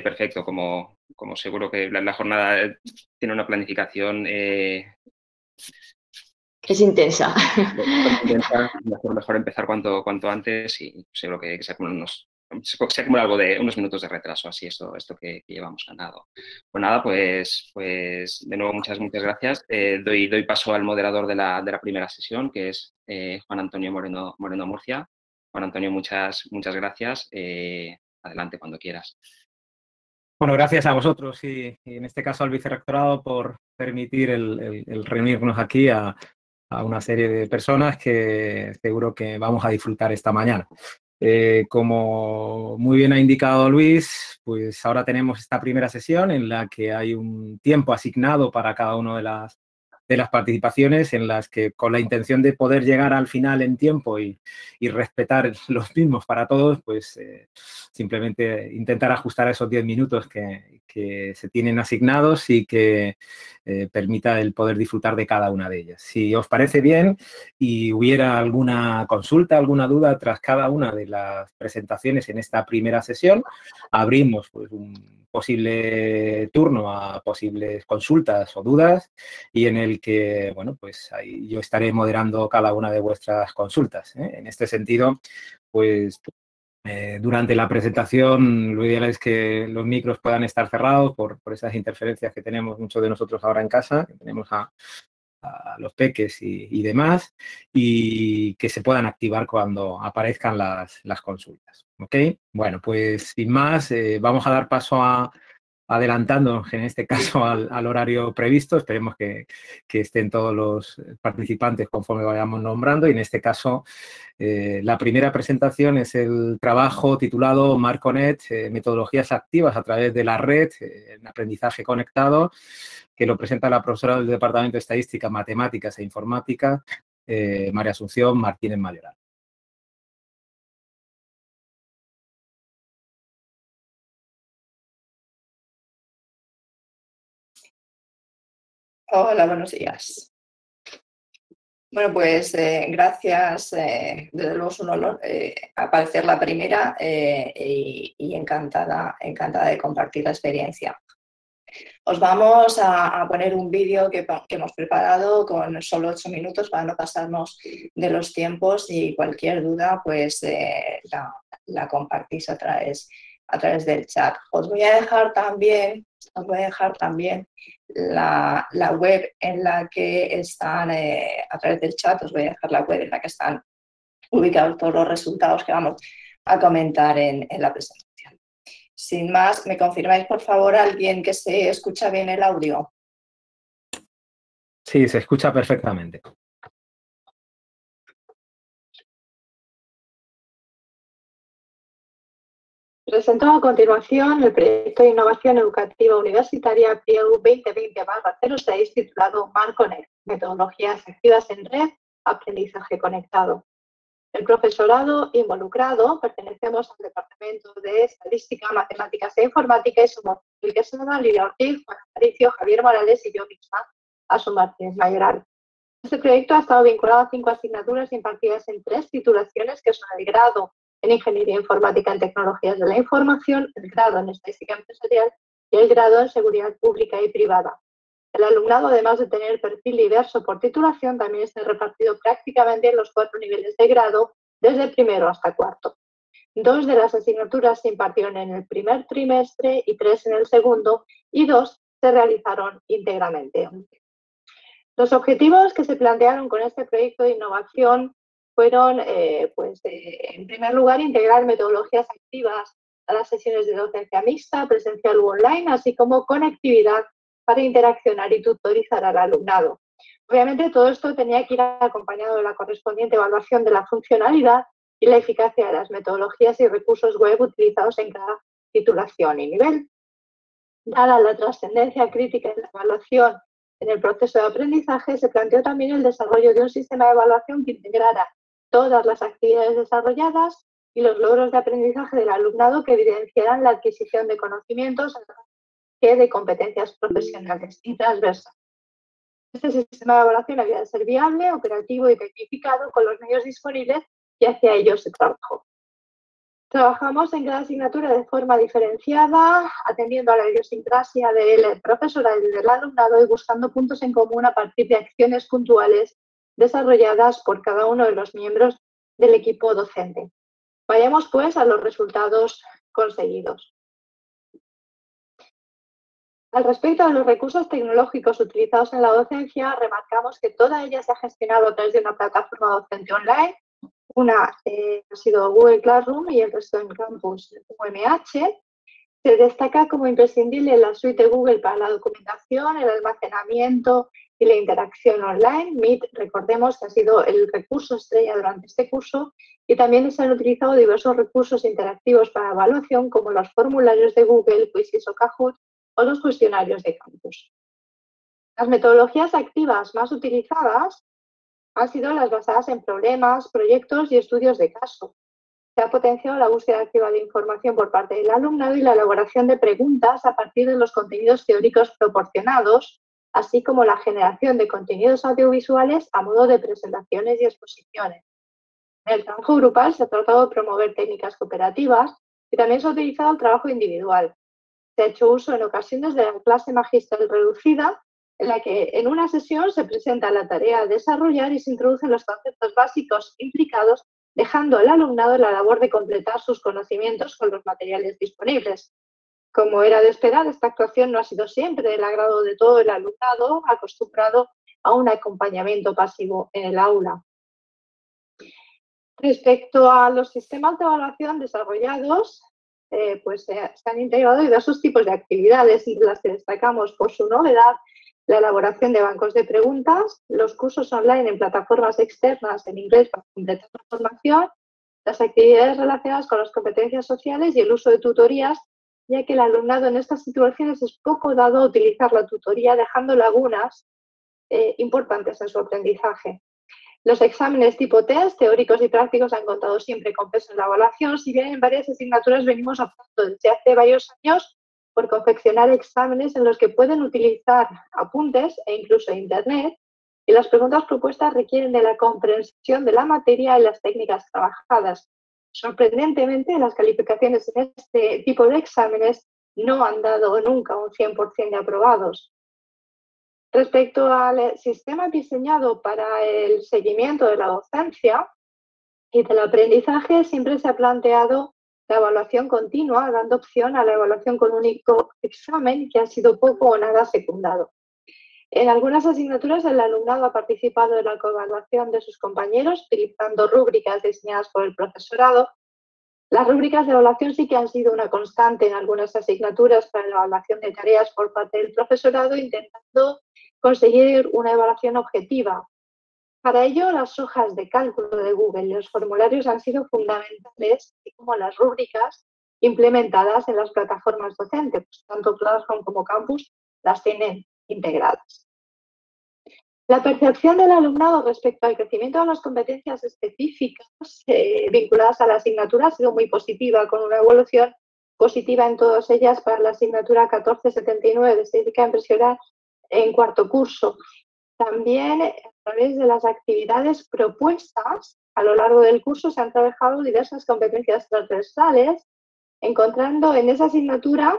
perfecto, como, como seguro que la, jornada tiene una planificación es intensa. Mejor, mejor empezar cuanto, cuanto antes y seguro que, que se unos se acumula algo de unos minutos de retraso, así esto, esto que, llevamos ganado. Pues nada, pues, pues de nuevo muchas, muchas gracias. Eh, doy, doy paso al moderador de la, de la primera sesión, que es eh, Juan Antonio Moreno, Moreno Murcia. Juan Antonio, muchas, muchas gracias. Eh, adelante cuando quieras. Bueno, gracias a vosotros y, en este caso al vicerrectorado por permitir el, reunirnos aquí a, a una serie de personas que seguro que vamos a disfrutar esta mañana. Eh, como muy bien ha indicado Luis, pues ahora tenemos esta primera sesión en la que hay un tiempo asignado para cada una de las, de las participaciones en las que con la intención de poder llegar al final en tiempo y, respetar los mismos para todos, pues eh, simplemente intentar ajustar esos 10 minutos que, se tienen asignados y que eh, permita el poder disfrutar de cada una de ellas. Si os parece bien y hubiera alguna consulta, alguna duda tras cada una de las presentaciones en esta primera sesión, abrimos pues, un posible turno a posibles consultas o dudas y en el que, bueno, pues ahí yo estaré moderando cada una de vuestras consultas. ¿eh? En este sentido, pues eh, durante la presentación, lo ideal es que los micros puedan estar cerrados por, esas interferencias que tenemos muchos de nosotros ahora en casa, que tenemos a, los peques y, demás, y que se puedan activar cuando aparezcan las, consultas. ¿Ok? Bueno, pues sin más, eh, vamos a dar paso a, adelantando en este caso al, horario previsto. Esperemos que, estén todos los participantes conforme vayamos nombrando y en este caso eh, la primera presentación es el trabajo titulado Marconet, eh, metodologías activas a través de la red eh, en aprendizaje conectado, que lo presenta la profesora del Departamento de Estadística, Matemáticas e Informática, María Asunción Martínez Mayoral. Hola, buenos días. Bueno, pues eh, gracias, eh, desde luego es un honor eh, aparecer la primera y, encantada, encantada de compartir la experiencia. Os vamos a, poner un vídeo que, hemos preparado con solo ocho minutos para no pasarnos de los tiempos y cualquier duda pues la, la, compartís a través, a través del chat. Os voy a dejar también os voy a dejar también la, web en la que están, eh, a través del chat, os voy a dejar la web en la que están ubicados todos los resultados que vamos a comentar en, en la presentación. Sin más, ¿me confirmáis por favor alguien que se escucha bien el audio? Sí, se escucha perfectamente. Presento a continuación el proyecto de innovación educativa universitaria PIEU 2020-06 titulado MarConnect, Metodologías activas en red, aprendizaje conectado. El profesorado involucrado pertenecemos al Departamento de Estadística, Matemáticas e Informática y somos el que se llama Lidia Ortiz, Juan Aparicio, Javier Morales y yo misma, a su Martínez Mayoral. Este proyecto ha estado vinculado a cinco asignaturas impartidas en tres titulaciones que son el grado en Ingeniería Informática en Tecnologías de la Información, el grado en Estadística Empresarial y el grado en Seguridad Pública y Privada. El alumnado, además de tener perfil diverso por titulación, también está repartido prácticamente en los cuatro niveles de grado, desde primero hasta cuarto. Dos de las asignaturas se impartieron en el primer trimestre y tres en el segundo, y dos se realizaron íntegramente. Los objetivos que se plantearon con este proyecto de innovación fueron, eh, pues, eh, en primer lugar, integrar metodologías activas a las sesiones de docencia mixta, presencial u online, así como conectividad para interaccionar y tutorizar al alumnado. Obviamente todo esto tenía que ir acompañado de la correspondiente evaluación de la funcionalidad y la eficacia de las metodologías y recursos web utilizados en cada titulación y nivel. Dada la trascendencia crítica de la evaluación en el proceso de aprendizaje, se planteó también el desarrollo de un sistema de evaluación que integrara todas las actividades desarrolladas y los logros de aprendizaje del alumnado que evidenciaran la adquisición de conocimientos que de competencias profesionales y transversales. Este sistema de evaluación había de ser viable, operativo y tecnificado con los medios disponibles y hacia ellos se trabajó. Trabajamos en cada asignatura de forma diferenciada, atendiendo a la idiosincrasia del profesorado y del alumnado y buscando puntos en común a partir de acciones puntuales desarrolladas por cada uno de los miembros del equipo docente. Vayamos pues a los resultados conseguidos. Al respecto de los recursos tecnológicos utilizados en la docencia, remarcamos que toda ella se ha gestionado a través de una plataforma docente online una eh, ha sido Google Classroom y el resto en campus UMH. Se destaca como imprescindible la suite de Google para la documentación, el almacenamiento y la interacción online. Meet, recordemos que ha sido el recurso estrella durante este curso y también se han utilizado diversos recursos interactivos para evaluación como los formularios de Google, Quizzes o Kahoot o los cuestionarios de campus. Las metodologías activas más utilizadas han sido las basadas en problemas, proyectos y estudios de caso. Se ha potenciado la búsqueda activa de información por parte del alumnado y la elaboración de preguntas a partir de los contenidos teóricos proporcionados, así como la generación de contenidos audiovisuales a modo de presentaciones y exposiciones. En el trabajo grupal se ha tratado de promover técnicas cooperativas y también se ha utilizado el trabajo individual. Se ha hecho uso en ocasiones de la clase magistral reducida en la que en una sesión se presenta la tarea a desarrollar y se introducen los conceptos básicos implicados, dejando al alumnado la labor de completar sus conocimientos con los materiales disponibles. Como era de esperar, esta actuación no ha sido siempre del agrado de todo el alumnado acostumbrado a un acompañamiento pasivo en el aula. Respecto a los sistemas de evaluación desarrollados, eh, pues se han integrado diversos tipos de actividades, entre las que destacamos por su novedad la elaboración de bancos de preguntas, los cursos online en plataformas externas en inglés para completar la formación, las actividades relacionadas con las competencias sociales y el uso de tutorías, ya que el alumnado en estas situaciones es poco dado a utilizar la tutoría, dejando lagunas eh, importantes en su aprendizaje. Los exámenes tipo test, teóricos y prácticos, han contado siempre con peso en la evaluación, si bien en varias asignaturas venimos optando desde hace varios años por confeccionar exámenes en los que pueden utilizar apuntes e incluso Internet y las preguntas propuestas requieren de la comprensión de la materia y las técnicas trabajadas. Sorprendentemente, las calificaciones en este tipo de exámenes no han dado nunca un 100% de aprobados. Respecto al sistema diseñado para el seguimiento de la docencia y del aprendizaje, siempre se ha planteado la evaluación continua, dando opción a la evaluación con único examen que ha sido poco o nada secundado. En algunas asignaturas el alumnado ha participado en la coevaluación de sus compañeros utilizando rúbricas diseñadas por el profesorado. Las rúbricas de evaluación sí que han sido una constante en algunas asignaturas para la evaluación de tareas por parte del profesorado, intentando conseguir una evaluación objetiva, para ello, las hojas de cálculo de Google y los formularios han sido fundamentales, así como las rúbricas implementadas en las plataformas docentes, pues, tanto Classroom como Campus las tienen integradas. La percepción del alumnado respecto al crecimiento de las competencias específicas eh, vinculadas a la asignatura ha sido muy positiva, con una evolución positiva en todas ellas para la asignatura 1479 de Estética Impresional en cuarto curso. También a través de las actividades propuestas a lo largo del curso se han trabajado diversas competencias transversales, encontrando en esa asignatura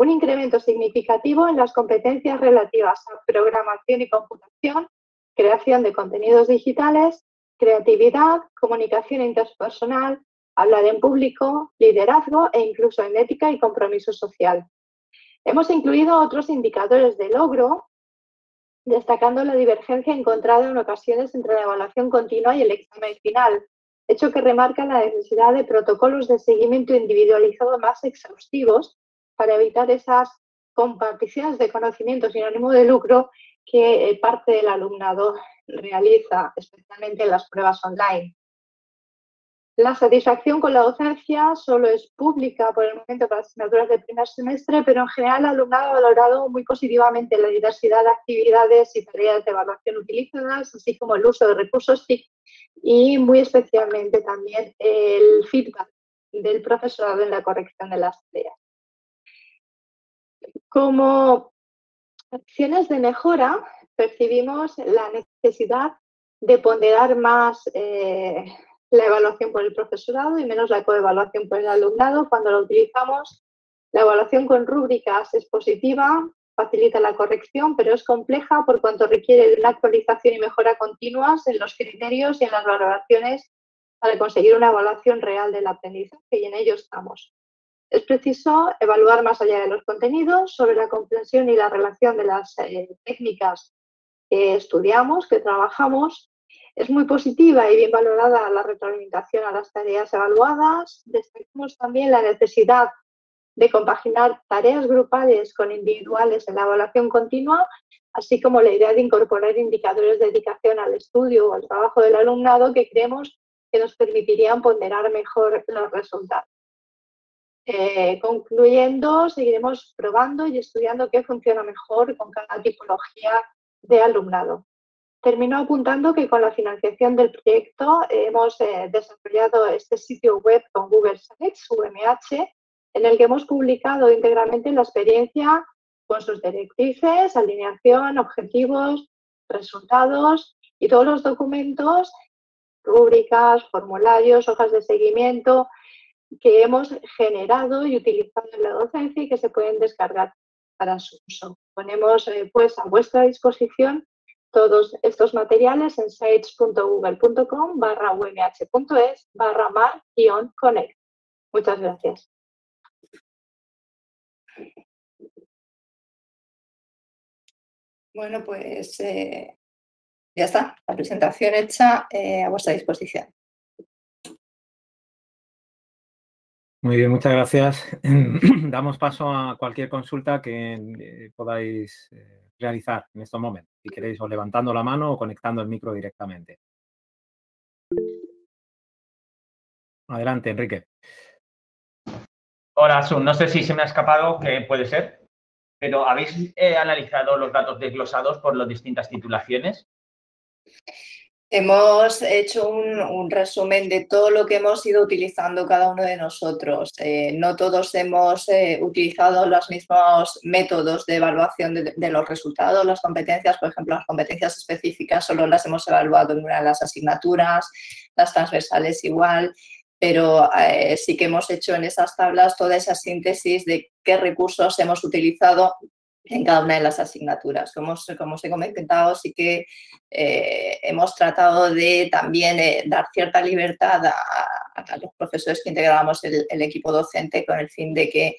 un incremento significativo en las competencias relativas a programación y computación, creación de contenidos digitales, creatividad, comunicación interpersonal, hablar en público, liderazgo e incluso en ética y compromiso social. Hemos incluido otros indicadores de logro destacando la divergencia encontrada en ocasiones entre la evaluación continua y el examen final, hecho que remarca la necesidad de protocolos de seguimiento individualizado más exhaustivos para evitar esas comparticiones de conocimiento sin ánimo de lucro que eh, parte del alumnado realiza, especialmente en las pruebas online. La satisfacción con la docencia solo es pública por el momento para las asignaturas de primer semestre, pero en general el alumnado ha valorado muy positivamente la diversidad de actividades y tareas de evaluación utilizadas, así como el uso de recursos TIC y muy especialmente también el feedback del profesorado en la corrección de las tareas. Como acciones de mejora, percibimos la necesidad de ponderar más eh, la evaluación por el profesorado y menos la coevaluación por el alumnado. Cuando lo utilizamos, la evaluación con rúbricas es positiva, facilita la corrección, pero es compleja por cuanto requiere de una actualización y mejora continuas en los criterios y en las valoraciones para conseguir una evaluación real del aprendizaje y en ello estamos. Es preciso evaluar más allá de los contenidos sobre la comprensión y la relación de las eh, técnicas que estudiamos, que trabajamos. Es muy positiva y bien valorada la retroalimentación a las tareas evaluadas. Destacamos también la necesidad de compaginar tareas grupales con individuales en la evaluación continua, así como la idea de incorporar indicadores de dedicación al estudio o al trabajo del alumnado que creemos que nos permitirían ponderar mejor los resultados. Eh, concluyendo, seguiremos probando y estudiando qué funciona mejor con cada tipología de alumnado. Termino apuntando que con la financiación del proyecto hemos eh, desarrollado este sitio web con Google Sites, UMH, en el que hemos publicado íntegramente la experiencia con sus directrices, alineación, objetivos, resultados y todos los documentos, rúbricas, formularios, hojas de seguimiento que hemos generado y utilizado en la docencia y que se pueden descargar para su uso. Ponemos eh, pues a vuestra disposición todos estos materiales en sites.google.com barra umh.es barra mar-connect. Muchas gracias. Bueno, pues eh, ya está, la presentación hecha eh, a vuestra disposición. Muy bien, muchas gracias. Damos paso a cualquier consulta que eh, podáis realizar en estos momentos. Si queréis o levantando la mano o conectando el micro directamente. Adelante, Enrique. Hola, Sun. No sé si se me ha escapado, que puede ser, pero ¿habéis eh, analizado los datos desglosados por las distintas titulaciones? Hemos hecho un, resumen de todo lo que hemos ido utilizando cada uno de nosotros. Eh, no todos hemos eh, utilizado los mismos métodos de evaluación de, los resultados, las competencias, por ejemplo, las competencias específicas solo las hemos evaluado en una de las asignaturas, las transversales igual pero eh, sí que hemos hecho en esas tablas toda esa síntesis de qué recursos hemos utilizado en cada una de las asignaturas. Como, como os he comentado, sí que eh, hemos tratado de también eh, dar cierta libertad a, los profesores que integramos el, equipo docente con el fin de que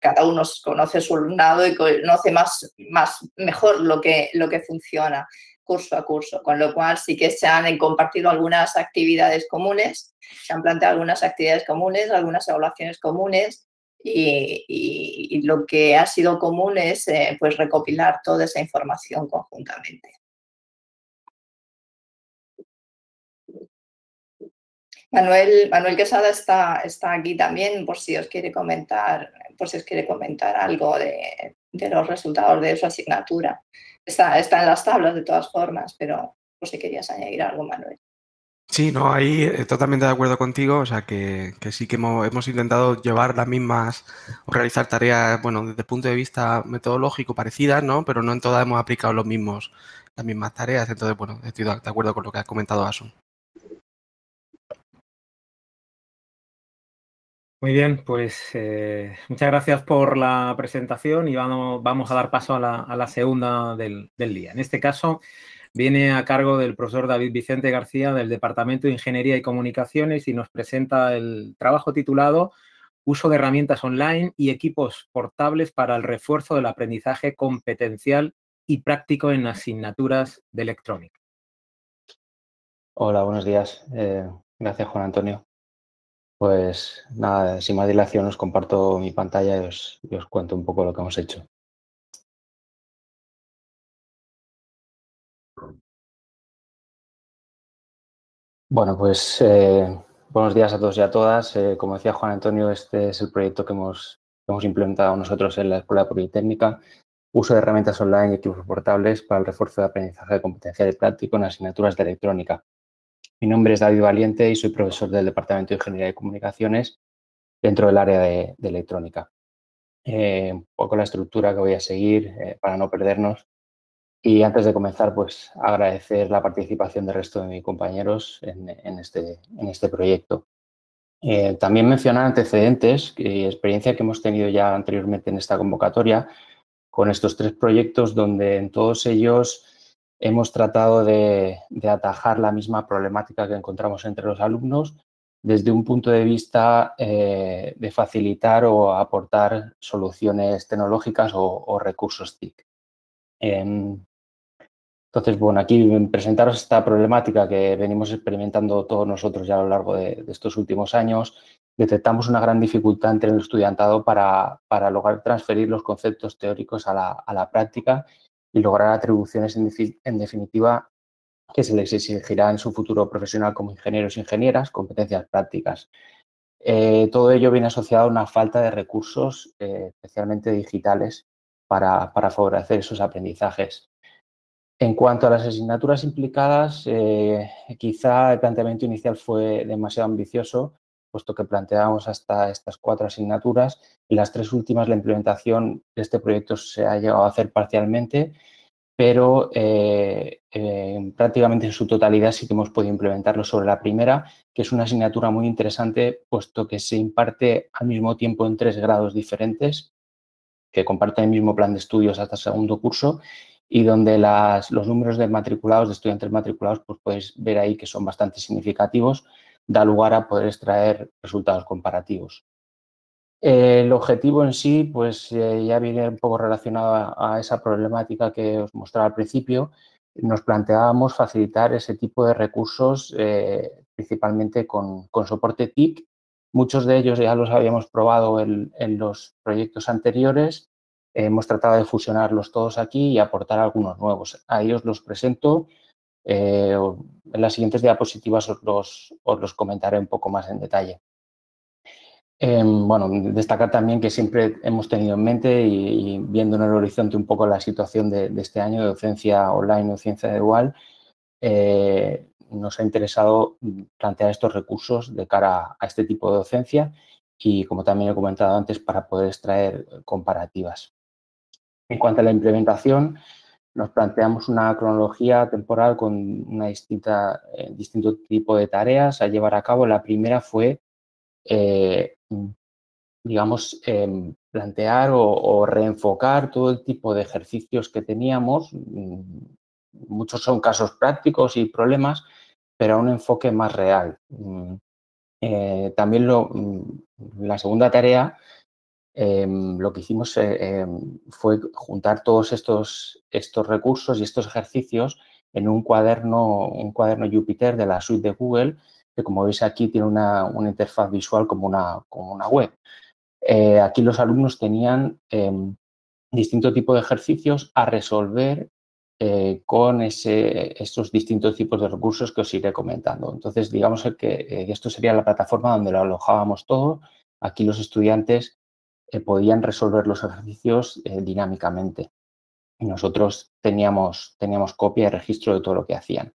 cada uno conoce su alumnado y conoce más, más mejor lo que, lo que funciona curso a curso, con lo cual sí que se han compartido algunas actividades comunes, se han planteado algunas actividades comunes, algunas evaluaciones comunes y, lo que ha sido común es eh, pues recopilar toda esa información conjuntamente. Manuel, Manuel Quesada está, está aquí también por si os quiere comentar, por si os quiere comentar algo de, de los resultados de su asignatura. Está, está en las tablas de todas formas, pero sé si querías añadir algo, Manuel. Sí, no, ahí totalmente de acuerdo contigo, o sea que, sí que hemos, intentado llevar las mismas o realizar tareas, bueno, desde el punto de vista metodológico parecidas, ¿no? Pero no en todas hemos aplicado los mismos, las mismas tareas, entonces, bueno, estoy de acuerdo con lo que has comentado, Asun. Muy bien, pues eh, muchas gracias por la presentación y vamos a dar paso a la, segunda del, día. En este caso, viene a cargo del profesor David Vicente García del Departamento de Ingeniería y Comunicaciones y nos presenta el trabajo titulado Uso de herramientas online y equipos portables para el refuerzo del aprendizaje competencial y práctico en asignaturas de electrónica. Hola, buenos días. Eh, gracias, Juan Antonio. Pues nada, sin más dilación os comparto mi pantalla y os, cuento un poco lo que hemos hecho. Bueno, pues eh, buenos días a todos y a todas. Eh, como decía Juan Antonio, este es el proyecto que hemos, hemos implementado nosotros en la Escuela Politécnica. Uso de herramientas online y equipos portables para el refuerzo de aprendizaje de competencia de práctico en asignaturas de electrónica. Mi nombre es David Valiente y soy profesor del Departamento de Ingeniería de Comunicaciones dentro del área de, electrónica. Eh, un poco la estructura que voy a seguir para no perdernos. Y antes de comenzar, pues agradecer la participación del resto de mis compañeros en, este, en este, proyecto. Eh, también mencionar antecedentes y experiencia que hemos tenido ya anteriormente en esta convocatoria con estos tres proyectos donde en todos ellos hemos tratado de, atajar la misma problemática que encontramos entre los alumnos desde un punto de vista eh, de facilitar o aportar soluciones tecnológicas o, recursos TIC. Entonces, bueno, aquí presentaros esta problemática que venimos experimentando todos nosotros ya a lo largo de, estos últimos años. Detectamos una gran dificultad entre el estudiantado para, lograr transferir los conceptos teóricos a la práctica y lograr atribuciones en, definitiva que se les exigirá en su futuro profesional como ingenieros e ingenieras, competencias prácticas. Eh, todo ello viene asociado a una falta de recursos, eh, especialmente digitales, para, favorecer esos aprendizajes. En cuanto a las asignaturas implicadas, eh, quizá el planteamiento inicial fue demasiado ambicioso, puesto que planteábamos hasta estas cuatro asignaturas y las tres últimas la implementación de este proyecto se ha llegado a hacer parcialmente, pero eh, eh, prácticamente en su totalidad sí que hemos podido implementarlo sobre la primera, que es una asignatura muy interesante, puesto que se imparte al mismo tiempo en tres grados diferentes, que comparten el mismo plan de estudios hasta el segundo curso y donde los números de matriculados, de estudiantes matriculados, pues podéis ver ahí que son bastante significativos, da lugar a poder extraer resultados comparativos. el objetivo en sí, pues eh, ya viene un poco relacionado a, esa problemática que os mostraba al principio. Nos planteábamos facilitar ese tipo de recursos, eh, principalmente con, soporte TIC. Muchos de ellos ya los habíamos probado en, los proyectos anteriores. Hemos tratado de fusionarlos todos aquí y aportar algunos nuevos. A ellos los presento eh, en las siguientes diapositivas os los, comentaré un poco más en detalle. Em, bueno, destacar también que siempre hemos tenido en mente y, viendo en el horizonte un poco la situación de, este año de docencia online o ciencia dual, eh, nos ha interesado plantear estos recursos de cara a este tipo de docencia y, como también he comentado antes, para poder extraer comparativas. En cuanto a la implementación, nos planteamos una cronología temporal con una eh, distinto tipo de tareas a llevar a cabo. La primera fue, eh, digamos, em, plantear o, reenfocar todo el tipo de ejercicios que teníamos. Mm, muchos son casos prácticos y problemas, pero a un enfoque más real. Mm, eh, también lo, mm, la segunda tarea Em, lo que hicimos eh, em, fue juntar todos estos, estos recursos y estos ejercicios en un cuaderno, un cuaderno Jupyter de la suite de Google, que como veis aquí tiene una, interfaz visual como una, como una web. Eh, aquí los alumnos tenían eh, distinto tipo de ejercicios a resolver eh, con ese, estos distintos tipos de recursos que os iré comentando. Entonces, digamos que esto sería la plataforma donde lo alojábamos todo. Aquí los estudiantes podían resolver los ejercicios eh, dinámicamente. Y nosotros teníamos, teníamos copia y registro de todo lo que hacían.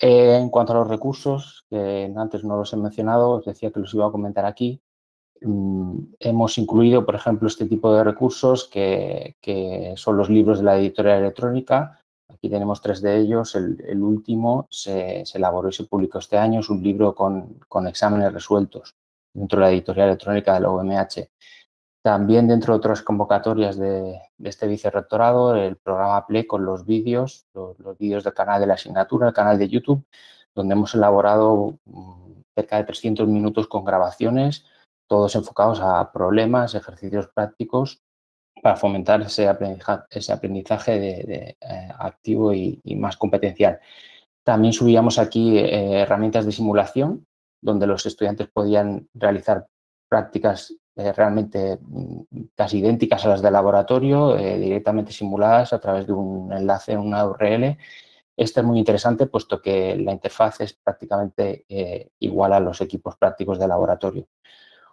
En cuanto a los recursos, que antes no los he mencionado, os decía que los iba a comentar aquí. Mm, hemos incluido, por ejemplo, este tipo de recursos que, son los libros de la editorial electrónica. Aquí tenemos tres de ellos. El, último se, elaboró y se publicó este año. Es un libro con, con exámenes resueltos dentro de la editorial electrónica de la UMH. También dentro de otras convocatorias de, este vicerrectorado, el programa PLE con los vídeos, los, vídeos del canal de la asignatura, el canal de YouTube, donde hemos elaborado mm, cerca de 300 minutos con grabaciones, todos enfocados a problemas, ejercicios prácticos para fomentar ese aprendizaje, de, eh, activo y, más competencial. También subíamos aquí eh, herramientas de simulación, donde los estudiantes podían realizar prácticas eh, realmente mm, casi idénticas a las del laboratorio, eh, directamente simuladas a través de un enlace en una URL. Este es muy interesante puesto que la interfaz es prácticamente eh, igual a los equipos prácticos de laboratorio.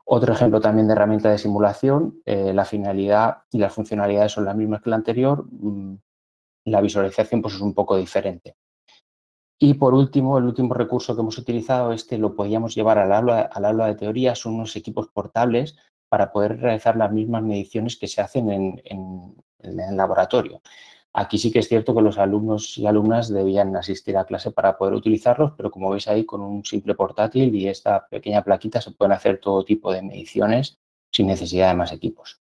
Otro ejemplo también de herramienta de simulación, la finalidad y las funcionalidades son las mismas que la anterior, mm, la visualización pues es un poco diferente. Y por último, el último recurso que hemos utilizado, este lo podíamos llevar al aula, al aula de teoría, son unos equipos portables para poder realizar las mismas mediciones que se hacen en, el laboratorio. Aquí sí que es cierto que los alumnos y alumnas debían asistir a clase para poder utilizarlos, pero como veis ahí con un simple portátil y esta pequeña plaquita se pueden hacer todo tipo de mediciones sin necesidad de más equipos.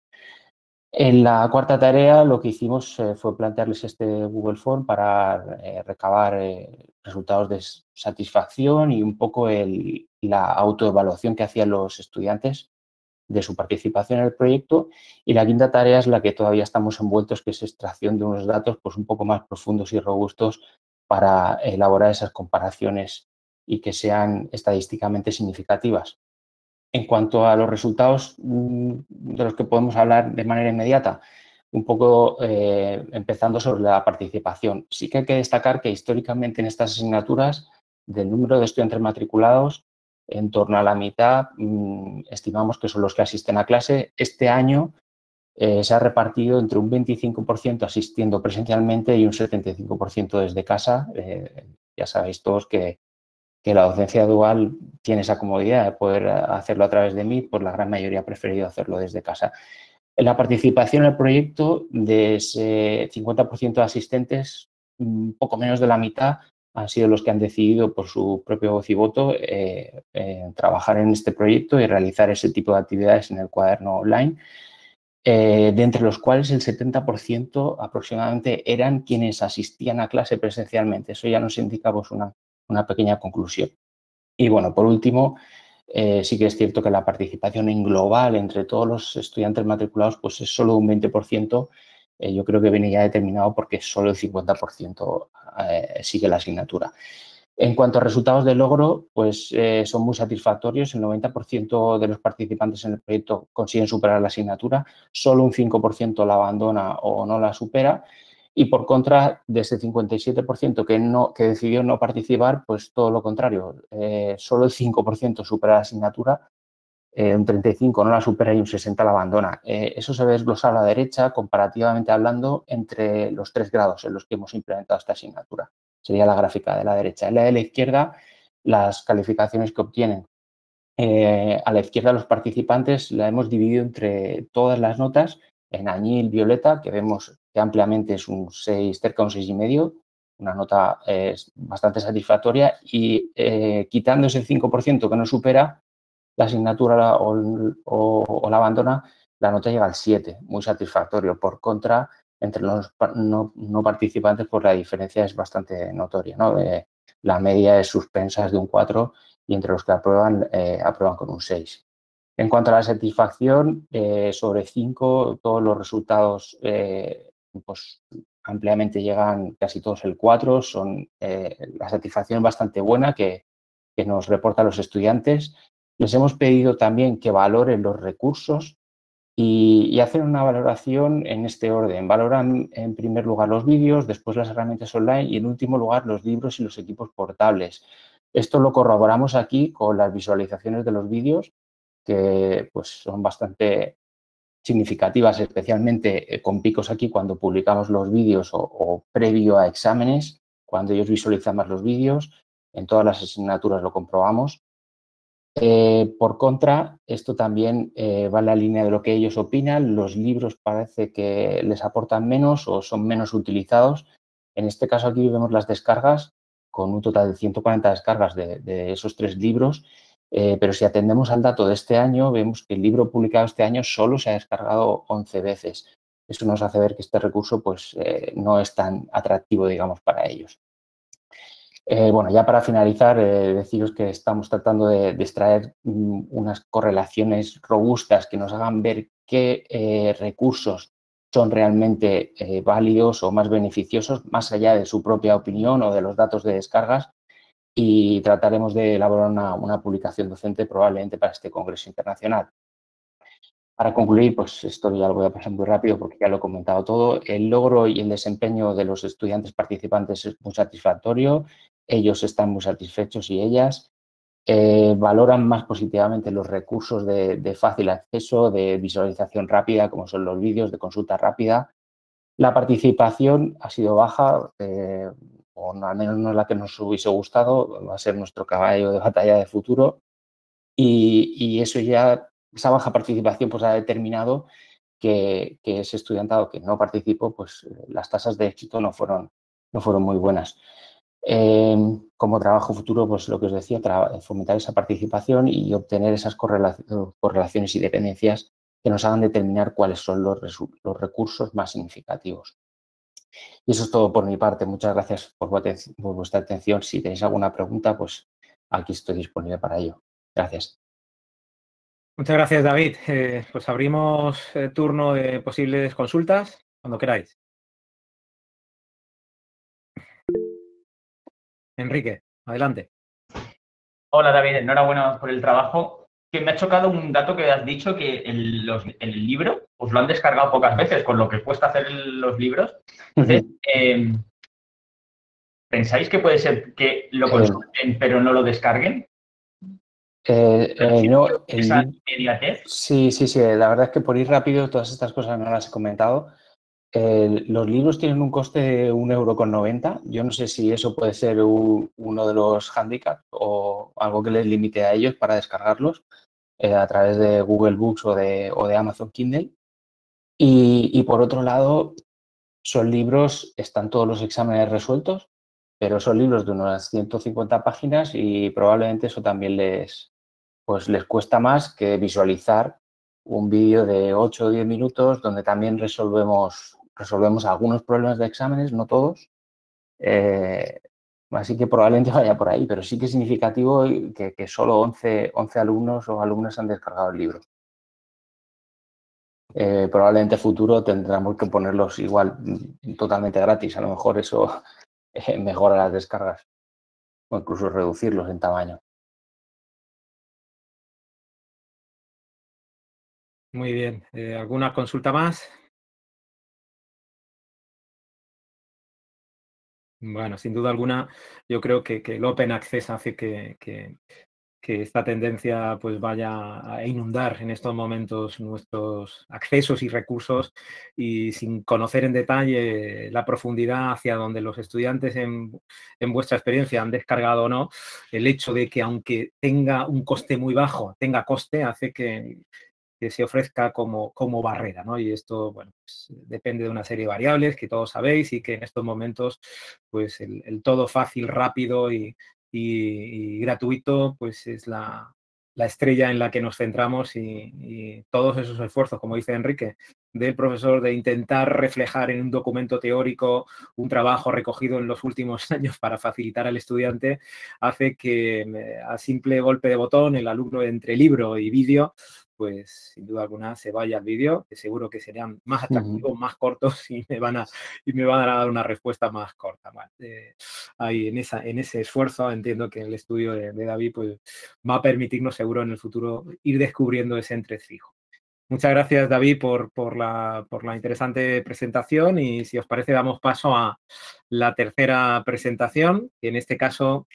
En la cuarta tarea lo que hicimos eh, fue plantearles este Google Form para eh, recabar eh, resultados de satisfacción y un poco la autoevaluación que hacían los estudiantes de su participación en el proyecto y la quinta tarea es la que todavía estamos envueltos, que es extracción de unos datos pues, un poco más profundos y robustos para elaborar esas comparaciones y que sean estadísticamente significativas. En cuanto a los resultados mm, de los que podemos hablar de manera inmediata, un poco eh, empezando sobre la participación. Sí que hay que destacar que históricamente en estas asignaturas, del número de estudiantes matriculados, en torno a la mitad mm, estimamos que son los que asisten a clase. Este año eh, se ha repartido entre un 25% asistiendo presencialmente y un 75% desde casa. Eh, ya sabéis todos que, la docencia dual tiene esa comodidad de poder hacerlo a través de Meet, pues la gran mayoría ha preferido hacerlo desde casa. La participación en el proyecto de ese 50% de asistentes, un poco menos de la mitad han sido los que han decidido por su propio voz y voto eh, eh, trabajar en este proyecto y realizar ese tipo de actividades en el cuaderno online, eh, de entre los cuales el 70% aproximadamente eran quienes asistían a clase presencialmente. Eso ya nos indica pues, una, una pequeña conclusión. Y bueno, por último, sí que es cierto que la participación en global entre todos los estudiantes matriculados pues es solo un 20%, eh, yo creo que viene ya determinado porque solo el 50% eh, sigue la asignatura. En cuanto a resultados de logro, pues eh, son muy satisfactorios. El 90% de los participantes en el proyecto consiguen superar la asignatura, solo un 5% la abandona o no la supera. Y por contra, de ese 57% que, no, que decidió no participar, pues todo lo contrario, solo el 5% supera la asignatura eh, un 35 no la supera y un 60 la abandona. Eh, eso se ve desglosado a la derecha, comparativamente hablando, entre los tres grados en los que hemos implementado esta asignatura. Sería la gráfica de la derecha. En la de la izquierda, las calificaciones que obtienen. Eh, a la izquierda, los participantes la hemos dividido entre todas las notas en añil, violeta, que vemos que ampliamente es un 6, cerca de un 6,5, una nota bastante satisfactoria, y quitando ese 5% que no supera, la asignatura o, la abandona, la nota llega al 7, muy satisfactorio. Por contra, entre los no, participantes, pues la diferencia es bastante notoria. ¿no? Eh, la media es suspensa de un 4 y entre los que aprueban, eh, aprueban con un 6. En cuanto a la satisfacción, eh, sobre 5, todos los resultados pues, ampliamente llegan casi todos el 4. Son la satisfacción bastante buena que, que nos reportan los estudiantes les hemos pedido también que valoren los recursos y, hacen una valoración en este orden. Valoran en primer lugar los vídeos, después las herramientas online y en último lugar los libros y los equipos portables. Esto lo corroboramos aquí con las visualizaciones de los vídeos, que pues, son bastante significativas, especialmente eh, con picos aquí cuando publicamos los vídeos o previo a exámenes, cuando ellos visualizan más los vídeos. En todas las asignaturas lo comprobamos. Eh, por contra, esto también eh, va en la línea de lo que ellos opinan. Los libros parece que les aportan menos o son menos utilizados. En este caso aquí vemos las descargas con un total de 140 descargas de, esos tres libros, eh, pero si atendemos al dato de este año, vemos que el libro publicado este año solo se ha descargado 11 veces. Eso nos hace ver que este recurso pues, no es tan atractivo, digamos, para ellos. Eh, bueno, ya para finalizar, eh, deciros que estamos tratando de, extraer mm, unas correlaciones robustas que nos hagan ver qué eh, recursos son realmente válidos o más beneficiosos, más allá de su propia opinión o de los datos de descargas, y trataremos de elaborar una publicación docente probablemente para este Congreso Internacional. Para concluir, pues esto ya lo voy a pasar muy rápido porque ya lo he comentado todo. El logro y el desempeño de los estudiantes participantes es muy satisfactorio ellos están muy satisfechos y ellas. Eh, valoran más positivamente los recursos de, fácil acceso, de visualización rápida, como son los vídeos de consulta rápida. La participación ha sido baja, eh, o al menos no es la que nos hubiese gustado, va a ser nuestro caballo de batalla de futuro. Y, eso ya, esa baja participación pues ha determinado que, ese estudiantado que no participó, pues las tasas de éxito no fueron, no fueron muy buenas. Como trabajo futuro, pues lo que os decía, fomentar esa participación y obtener esas correlaciones y dependencias que nos hagan determinar cuáles son los, recursos más significativos. Y eso es todo por mi parte. Muchas gracias por, vuestra atención. Si tenéis alguna pregunta, pues aquí estoy disponible para ello. Gracias. Muchas gracias, David. Eh, pues abrimos el turno de posibles consultas cuando queráis. Enrique, adelante. Hola, David. Enhorabuena por el trabajo que me ha chocado un dato que has dicho, que el, el libro, pues lo han descargado pocas veces, con lo que cuesta hacer los libros. Em, ¿pensáis que puede ser que lo consulten pero no lo descarguen? Eh, eh, no, Sí, sí, sí. La verdad es que por ir rápido, todas estas cosas no las he comentado. Los libros tienen un coste de un euro con Yo no sé si eso puede ser uno de los handicaps o algo que les limite a ellos para descargarlos. Eh, a través de Google Books o de, o de Amazon Kindle. Y, por otro lado, son libros, están todos los exámenes resueltos, pero son libros de unas 150 páginas y probablemente eso también les, pues les cuesta más que visualizar un vídeo de 8 o 10 minutos donde también resolvemos, resolvemos algunos problemas de exámenes, no todos, eh, Así que probablemente vaya por ahí, pero sí que es significativo que, solo 11, 11, alumnos o alumnas han descargado el libro. Eh, probablemente futuro tendremos que ponerlos igual mm, totalmente gratis. A lo mejor eso eh, mejora las descargas o incluso reducirlos en tamaño. Muy bien. Eh, ¿Alguna consulta más? Bueno, sin duda alguna, yo creo que, el Open Access hace que, esta tendencia pues vaya a inundar en estos momentos nuestros accesos y recursos y sin conocer en detalle la profundidad hacia donde los estudiantes en, en vuestra experiencia han descargado o no, el hecho de que aunque tenga un coste muy bajo, tenga coste, hace que, que se ofrezca como, como barrera, ¿no? Y esto, bueno, pues, depende de una serie de variables que todos sabéis y que en estos momentos, pues el, todo fácil, rápido y, gratuito, pues es la, estrella en la que nos centramos y, todos esos esfuerzos, como dice Enrique, del profesor de intentar reflejar en un documento teórico un trabajo recogido en los últimos años para facilitar al estudiante, hace que eh, a simple golpe de botón el alumno entre libro y vídeo pues sin duda alguna se vaya al vídeo, que seguro que serían más atractivos, más cortos y me van a, y me van a dar una respuesta más corta. Eh, ahí en, esa, en ese esfuerzo entiendo que el estudio de, David pues, va a permitirnos seguro en el futuro ir descubriendo ese entrefijo. Muchas gracias David por, por, la, por la interesante presentación y si os parece damos paso a la tercera presentación, que en este caso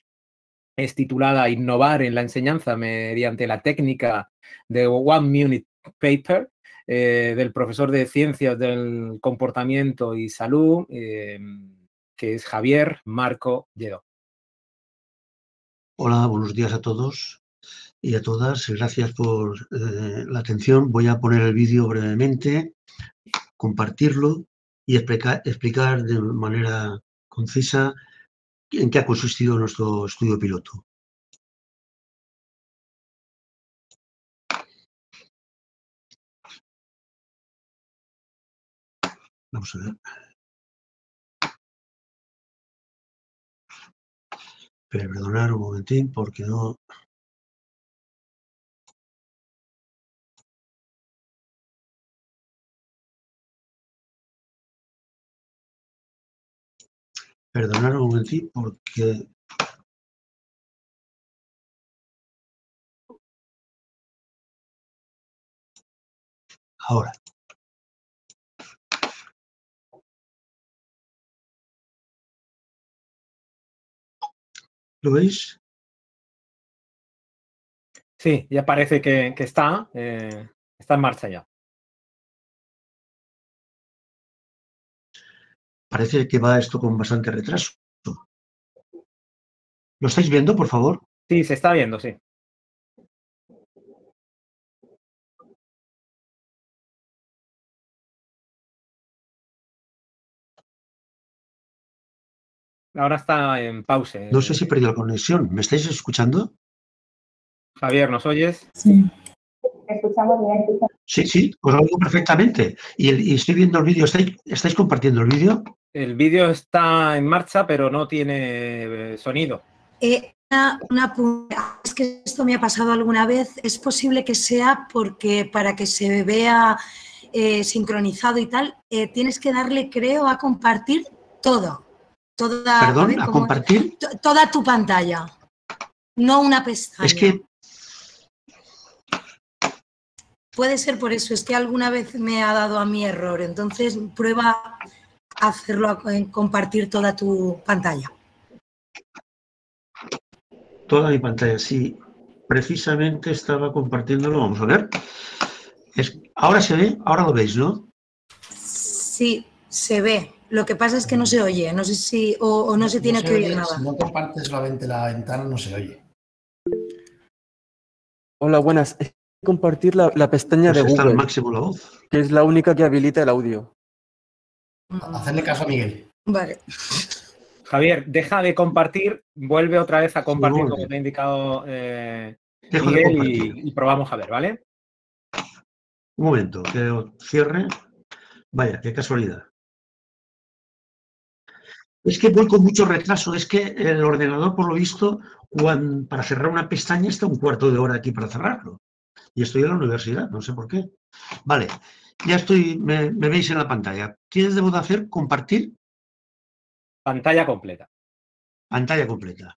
es titulada Innovar en la enseñanza mediante la técnica de One Minute Paper eh, del profesor de Ciencias del Comportamiento y Salud, eh, que es Javier Marco Lledó. Hola, buenos días a todos y a todas. Gracias por eh, la atención. Voy a poner el vídeo brevemente, compartirlo y explicar de manera concisa en qué ha consistido nuestro estudio piloto. Vamos a ver. Perdonar un momentín porque no... Perdonar un momentito porque ahora. ¿Lo veis? Sí, ya parece que, está, eh, está en marcha ya. Parece que va esto con bastante retraso. ¿Lo estáis viendo, por favor? Sí, se está viendo, sí. Ahora está en pause. No sé si he eh. perdido la conexión. ¿Me estáis escuchando? Javier, ¿nos oyes? Sí. Escuchamos bien. Sí, sí, os lo oigo perfectamente. Y, el- y estoy viendo el vídeo. ¿Estáis, ¿Estáis compartiendo el vídeo? El vídeo está en marcha, pero no tiene eh, sonido. Eh, una, una pu- es que esto me ha pasado alguna vez. Es posible que sea porque para que se vea eh, sincronizado y tal, eh, tienes que darle, creo, a compartir todo. Toda, a Perdón, ver, a compartir. To- toda tu pantalla, no una pestaña. Es que Puede ser por eso, es que alguna vez me ha dado a mí error. Entonces, prueba a hacerlo, en compartir toda tu pantalla. toda mi pantalla, sí. Precisamente estaba compartiéndolo. Vamos a ver. Es, ahora se ve, ahora lo veis, ¿no? Sí, se ve. Lo que pasa es que no se oye, no sé si, o, o no se tiene que oír oye, nada. Si no compartes solamente la ventana, no se oye. Hola, buenas. Compartir la, la pestaña Pues de está al Google, máximo la voz. que es la única que habilita el audio. Hacerle caso a Miguel. Vale. Javier, deja de compartir, vuelve otra vez a compartir como te ha indicado eh, Miguel y, y probamos a ver, ¿vale? Un momento, que cierre. Vaya, qué casualidad. Es que voy con mucho retraso. Es que el ordenador, por lo visto, para cerrar una pestaña está un cuarto de hora aquí para cerrarlo. Y estoy en la universidad, no sé por qué. Vale, ya estoy, me, me veis en la pantalla. ¿Qué debo de hacer? Compartir Pantalla completa. pantalla completa.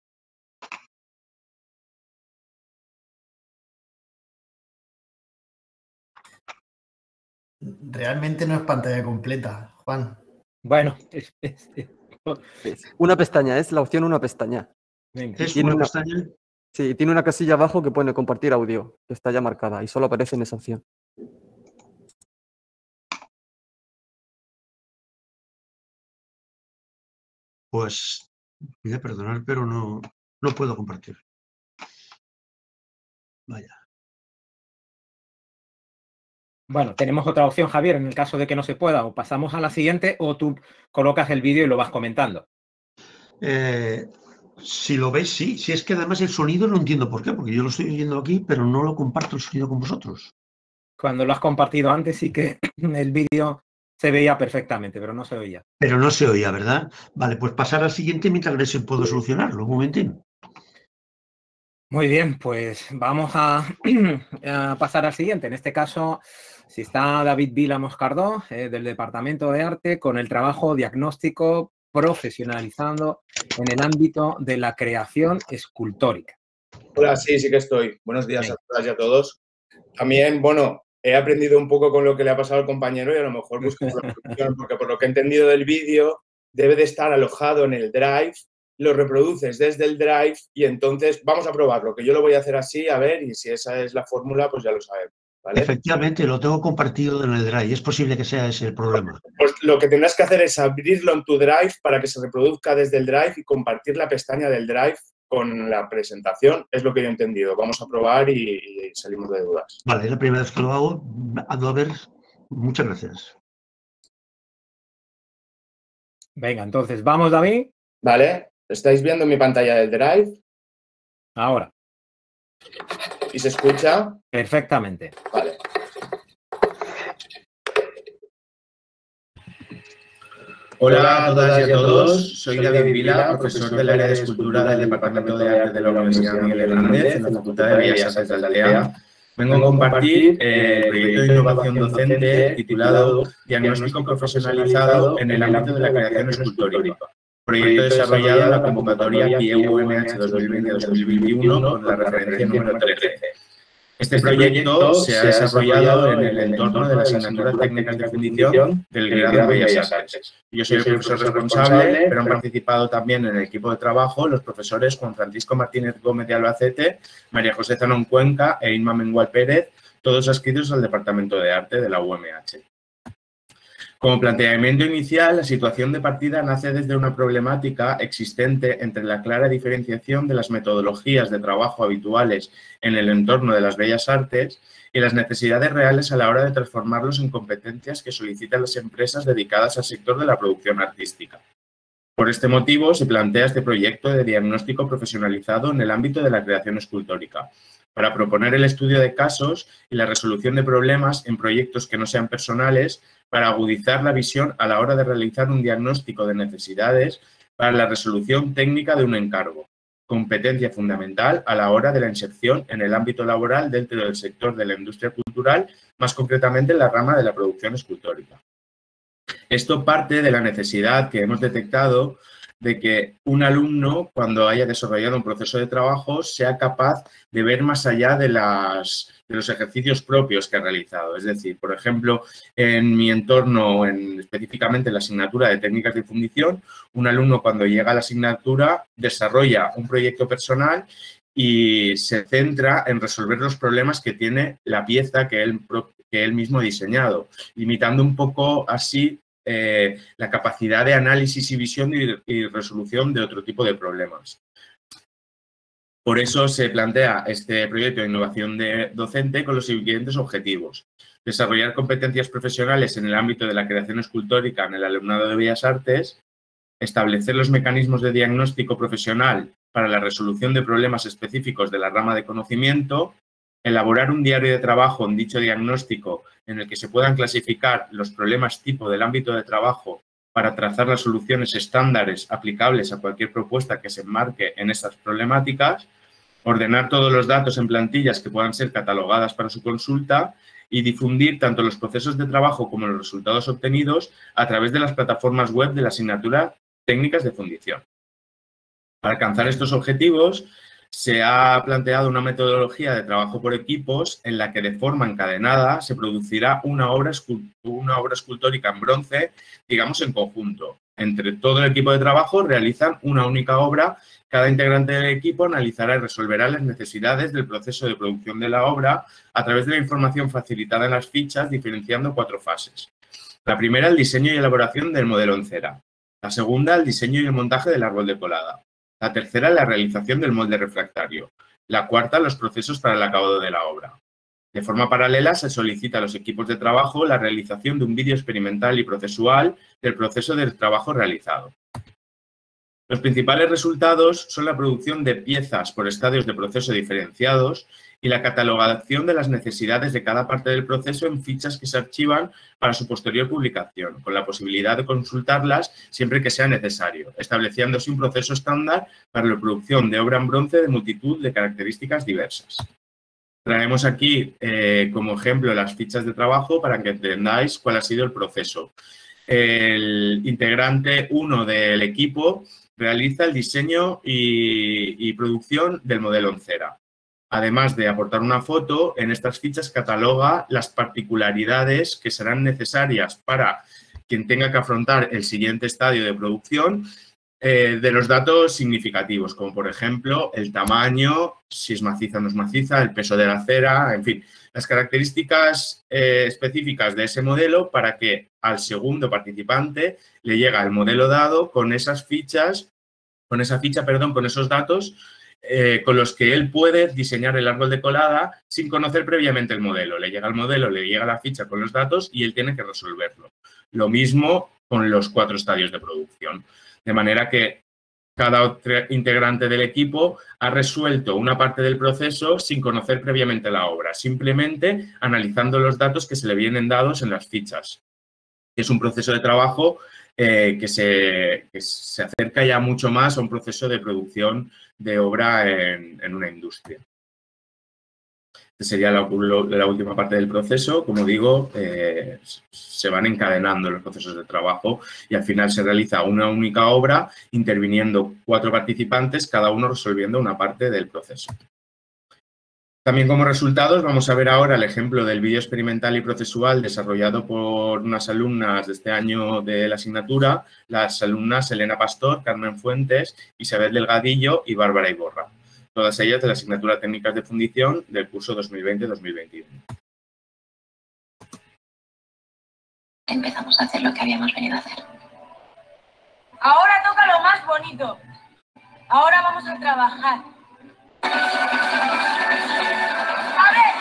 Realmente no es pantalla completa, Juan. Bueno, es- es- es- Es Una pestaña, es la opción una pestaña. venga. Es una- pestaña. Sí, tiene una casilla abajo que pone compartir audio, que está ya marcada y solo aparece en esa opción. Pues, voy a perdonar, pero no, no puedo compartir. Vaya. Bueno, tenemos otra opción, Javier, en el caso de que no se pueda, o pasamos a la siguiente o tú colocas el vídeo y lo vas comentando. Eh, si lo veis, sí. Si es que además el sonido no entiendo por qué, porque yo lo estoy oyendo aquí, pero no lo comparto el sonido con vosotros. Cuando lo has compartido antes sí que el vídeo se veía perfectamente, pero no se oía. Pero no se oía, ¿verdad? Vale, pues pasar al siguiente mientras ver si puedo solucionarlo. Un momentín. Muy bien, pues vamos a, a pasar al siguiente. En este caso, si está David Vila Moscardó, eh, del Departamento de Arte, con el trabajo diagnóstico profesionalizando en el ámbito de la creación escultórica. Hola, sí, sí que estoy. Buenos días a todas y a todos. También, bueno, he aprendido un poco con lo que le ha pasado al compañero y a lo mejor busco una solución, porque por lo que he entendido del vídeo, debe de estar alojado en el Drive, lo reproduces desde el Drive y entonces vamos a probarlo, que yo lo voy a hacer así, a ver, y si esa es la fórmula, pues ya lo sabemos. ¿Vale? Efectivamente, lo tengo compartido en el Drive. Es posible que sea ese el problema. Pues lo que tendrás que hacer es abrirlo en tu Drive para que se reproduzca desde el Drive y compartir la pestaña del Drive con la presentación. Es lo que yo he entendido. Vamos a probar y, salimos de dudas. Vale, es la primera vez que lo hago. Ando a ver. Muchas gracias. Venga, entonces, vamos, David. ¿Vale? ¿Estáis viendo mi pantalla del Drive? Ahora, ¿Y se escucha? perfectamente. Vale. Hola a todas y a todos, soy David Vila, profesor del área de escultura del Departamento de Arte de la Universidad Miguel Hernández en la Facultad de Bellas Artes de Aldea. Vengo a compartir eh, el proyecto de innovación docente titulado Diagnóstico profesionalizado en el ámbito de la creación escultórica. Proyecto desarrollado en la convocatoria PIE-UMH 2020-2021 con la referencia número 13. Este proyecto se ha desarrollado en el entorno de la asignatura técnica de fundición del grado de Bellas Artes. Yo soy el profesor responsable, pero han participado también en el equipo de trabajo los profesores Juan Francisco Martínez Gómez de Albacete, María José Zanón Cuenca e Inma Mengual Pérez, todos adscritos al Departamento de Arte de la UMH. Como planteamiento inicial, la situación de partida nace desde una problemática existente entre la clara diferenciación de las metodologías de trabajo habituales en el entorno de las bellas artes y las necesidades reales a la hora de transformarlos en competencias que solicitan las empresas dedicadas al sector de la producción artística. Por este motivo, se plantea este proyecto de diagnóstico profesionalizado en el ámbito de la creación escultórica, para proponer el estudio de casos y la resolución de problemas en proyectos que no sean personales, para agudizar la visión a la hora de realizar un diagnóstico de necesidades para la resolución técnica de un encargo, competencia fundamental a la hora de la inserción en el ámbito laboral dentro del sector de la industria cultural, más concretamente en la rama de la producción escultórica. Esto parte de la necesidad que hemos detectado de que un alumno, cuando haya desarrollado un proceso de trabajo, sea capaz de ver más allá de, las, de los ejercicios propios que ha realizado. Es decir, por ejemplo, en mi entorno, en, específicamente en la asignatura de técnicas de fundición, un alumno cuando llega a la asignatura desarrolla un proyecto personal y se centra en resolver los problemas que tiene la pieza que él, que él mismo ha diseñado, limitando un poco así eh, la capacidad de análisis y visión y, resolución de otro tipo de problemas. Por eso se plantea este proyecto de innovación de docente con los siguientes objetivos. Desarrollar competencias profesionales en el ámbito de la creación escultórica en el alumnado de Bellas Artes, establecer los mecanismos de diagnóstico profesional para la resolución de problemas específicos de la rama de conocimiento, elaborar un diario de trabajo en dicho diagnóstico en el que se puedan clasificar los problemas tipo del ámbito de trabajo para trazar las soluciones estándares aplicables a cualquier propuesta que se enmarque en esas problemáticas, ordenar todos los datos en plantillas que puedan ser catalogadas para su consulta y difundir tanto los procesos de trabajo como los resultados obtenidos a través de las plataformas web de la asignatura Técnicas de Fundición. Para alcanzar estos objetivos, se ha planteado una metodología de trabajo por equipos en la que de forma encadenada se producirá una obra, una obra escultórica en bronce, digamos, en conjunto. Entre todo el equipo de trabajo realizan una única obra. Cada integrante del equipo analizará y resolverá las necesidades del proceso de producción de la obra a través de la información facilitada en las fichas, diferenciando cuatro fases. La primera, el diseño y elaboración del modelo en cera. La segunda, el diseño y el montaje del árbol de colada. La tercera, la realización del molde refractario. La cuarta, los procesos para el acabado de la obra. De forma paralela, se solicita a los equipos de trabajo la realización de un vídeo experimental y procesual del proceso del trabajo realizado. Los principales resultados son la producción de piezas por estadios de proceso diferenciados y la catalogación de las necesidades de cada parte del proceso en fichas que se archivan para su posterior publicación, con la posibilidad de consultarlas siempre que sea necesario, estableciéndose un proceso estándar para la producción de obra en bronce de multitud de características diversas. Traemos aquí eh, como ejemplo las fichas de trabajo para que entendáis cuál ha sido el proceso. El integrante 1 del equipo realiza el diseño y, y producción del modelo en cera. Además de aportar una foto, en estas fichas cataloga las particularidades que serán necesarias para quien tenga que afrontar el siguiente estadio de producción eh, de los datos significativos, como por ejemplo el tamaño, si es maciza o no es maciza, el peso de la cera, en fin, las características eh, específicas de ese modelo para que al segundo participante le llegue el modelo dado con esas fichas, con esa ficha, perdón, con esos datos eh, con los que él puede diseñar el árbol de colada sin conocer previamente el modelo. Le llega el modelo, le llega la ficha con los datos y él tiene que resolverlo. Lo mismo con los cuatro estadios de producción. De manera que cada integrante del equipo ha resuelto una parte del proceso sin conocer previamente la obra, simplemente analizando los datos que se le vienen dados en las fichas. Es un proceso de trabajo eh, que, se, se, acerca ya mucho más a un proceso de producción de obra en, una industria. Esta sería la, última parte del proceso. Como digo, eh, se van encadenando los procesos de trabajo y al final se realiza una única obra interviniendo cuatro participantes, cada uno resolviendo una parte del proceso. También como resultados vamos a ver ahora el ejemplo del vídeo experimental y procesual desarrollado por unas alumnas de este año de la asignatura, las alumnas Elena Pastor, Carmen Fuentes, Isabel Delgadillo y Bárbara Iborra, todas ellas de la asignatura Técnicas de Fundición del curso 2020-2021. Empezamos a hacer lo que habíamos venido a hacer. Ahora toca lo más bonito. Ahora vamos a trabajar. ¡A ver!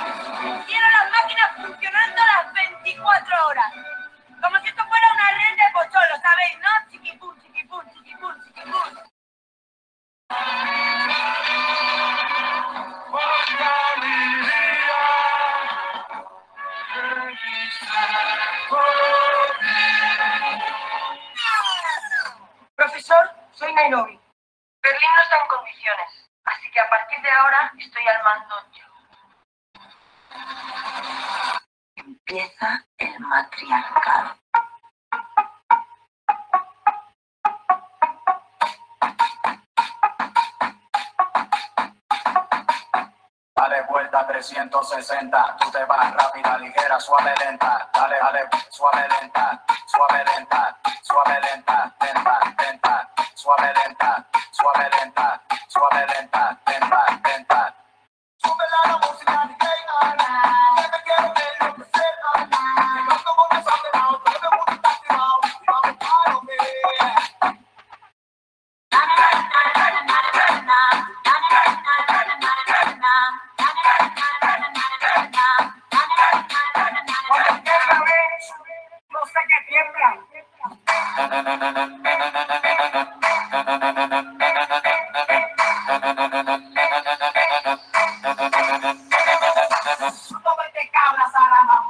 ¡Vieron las máquinas funcionando a las 24 horas! Como si esto fuera una Profesor, soy Nairobi. Berlín no está en condiciones así que a partir de ahora estoy al mando yo. Empieza el matriarcado. Dale vuelta 360, tú te vas rápida, ligera, suave, lenta. Dale, dale, suave, lenta, suave, lenta, suave, lenta, lenta, lenta, suave, lenta, suave, lenta, suave, lenta, lenta, lenta. Súbela la música, DJ, que te quiero todo el mundo está activado, y vamos para lo que No sé qué tiemblan.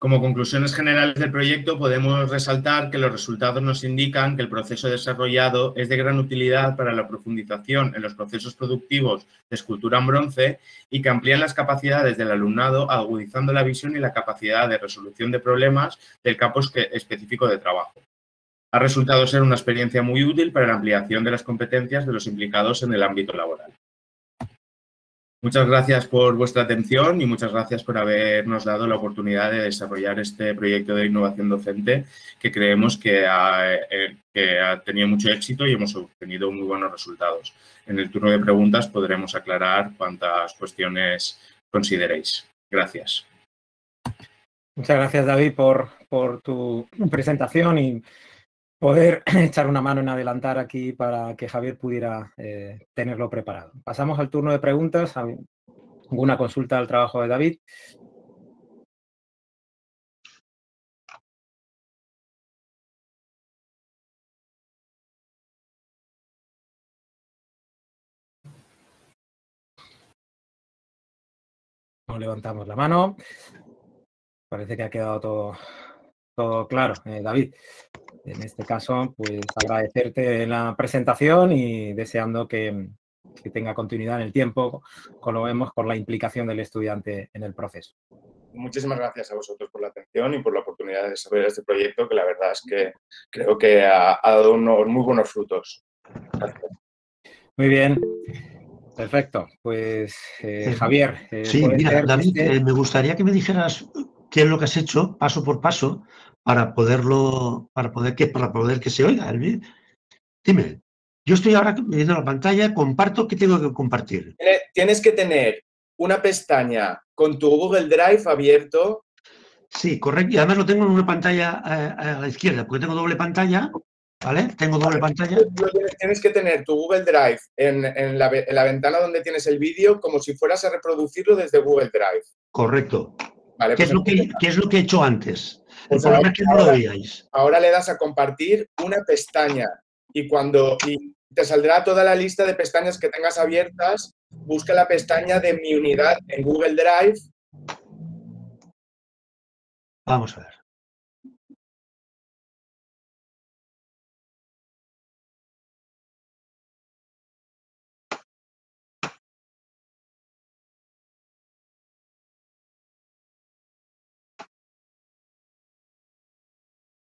Como conclusiones generales del proyecto, podemos resaltar que los resultados nos indican que el proceso desarrollado es de gran utilidad para la profundización en los procesos productivos de escultura en bronce y que amplían las capacidades del alumnado, agudizando la visión y la capacidad de resolución de problemas del campo espe- específico de trabajo. Ha resultado ser una experiencia muy útil para la ampliación de las competencias de los implicados en el ámbito laboral. Muchas gracias por vuestra atención y muchas gracias por habernos dado la oportunidad de desarrollar este proyecto de innovación docente que creemos que ha, eh, que ha tenido mucho éxito y hemos obtenido muy buenos resultados. En el turno de preguntas podremos aclarar cuantas cuestiones consideréis. Gracias. Muchas gracias, David, por, por tu presentación y poder echar una mano en adelantar aquí para que Javier pudiera eh, tenerlo preparado. Pasamos al turno de preguntas. ¿Alguna consulta al trabajo de David? No levantamos la mano. Parece que ha quedado todo, todo claro, eh, David. En este caso, pues agradecerte la presentación y deseando que, que tenga continuidad en el tiempo, como lo vemos, con la implicación del estudiante en el proceso. Muchísimas gracias a vosotros por la atención y por la oportunidad de desarrollar este proyecto, que la verdad es que creo que ha, ha dado unos muy buenos frutos. Gracias. Muy bien. Perfecto. Pues eh, Eh, Javier. eh, Sí, mira, David, este- eh, me gustaría que me dijeras qué es lo que has hecho paso por paso para poderlo, para poder que, para poder que se oiga. vídeo. Dime, yo estoy ahora viendo la pantalla, comparto, ¿qué tengo que compartir? Tiene- Tienes que tener una pestaña con tu Google Drive abierto. Sí, correcto. Y además lo tengo en una pantalla eh, a la izquierda, porque tengo doble pantalla, ¿vale? Tengo doble pantalla. Tienes, que tener tu Google Drive en, en la, ve- en la ventana donde tienes el vídeo como si fueras a reproducirlo desde Google Drive. Correcto. Vale, ¿Qué es, pues lo que, qué es lo que he hecho antes? El Pues problema ahora- es que no lo veíais. Ahora le das a compartir una pestaña y cuando y te saldrá toda la lista de pestañas que tengas abiertas. Busca la pestaña de mi unidad en Google Drive. Vamos a ver.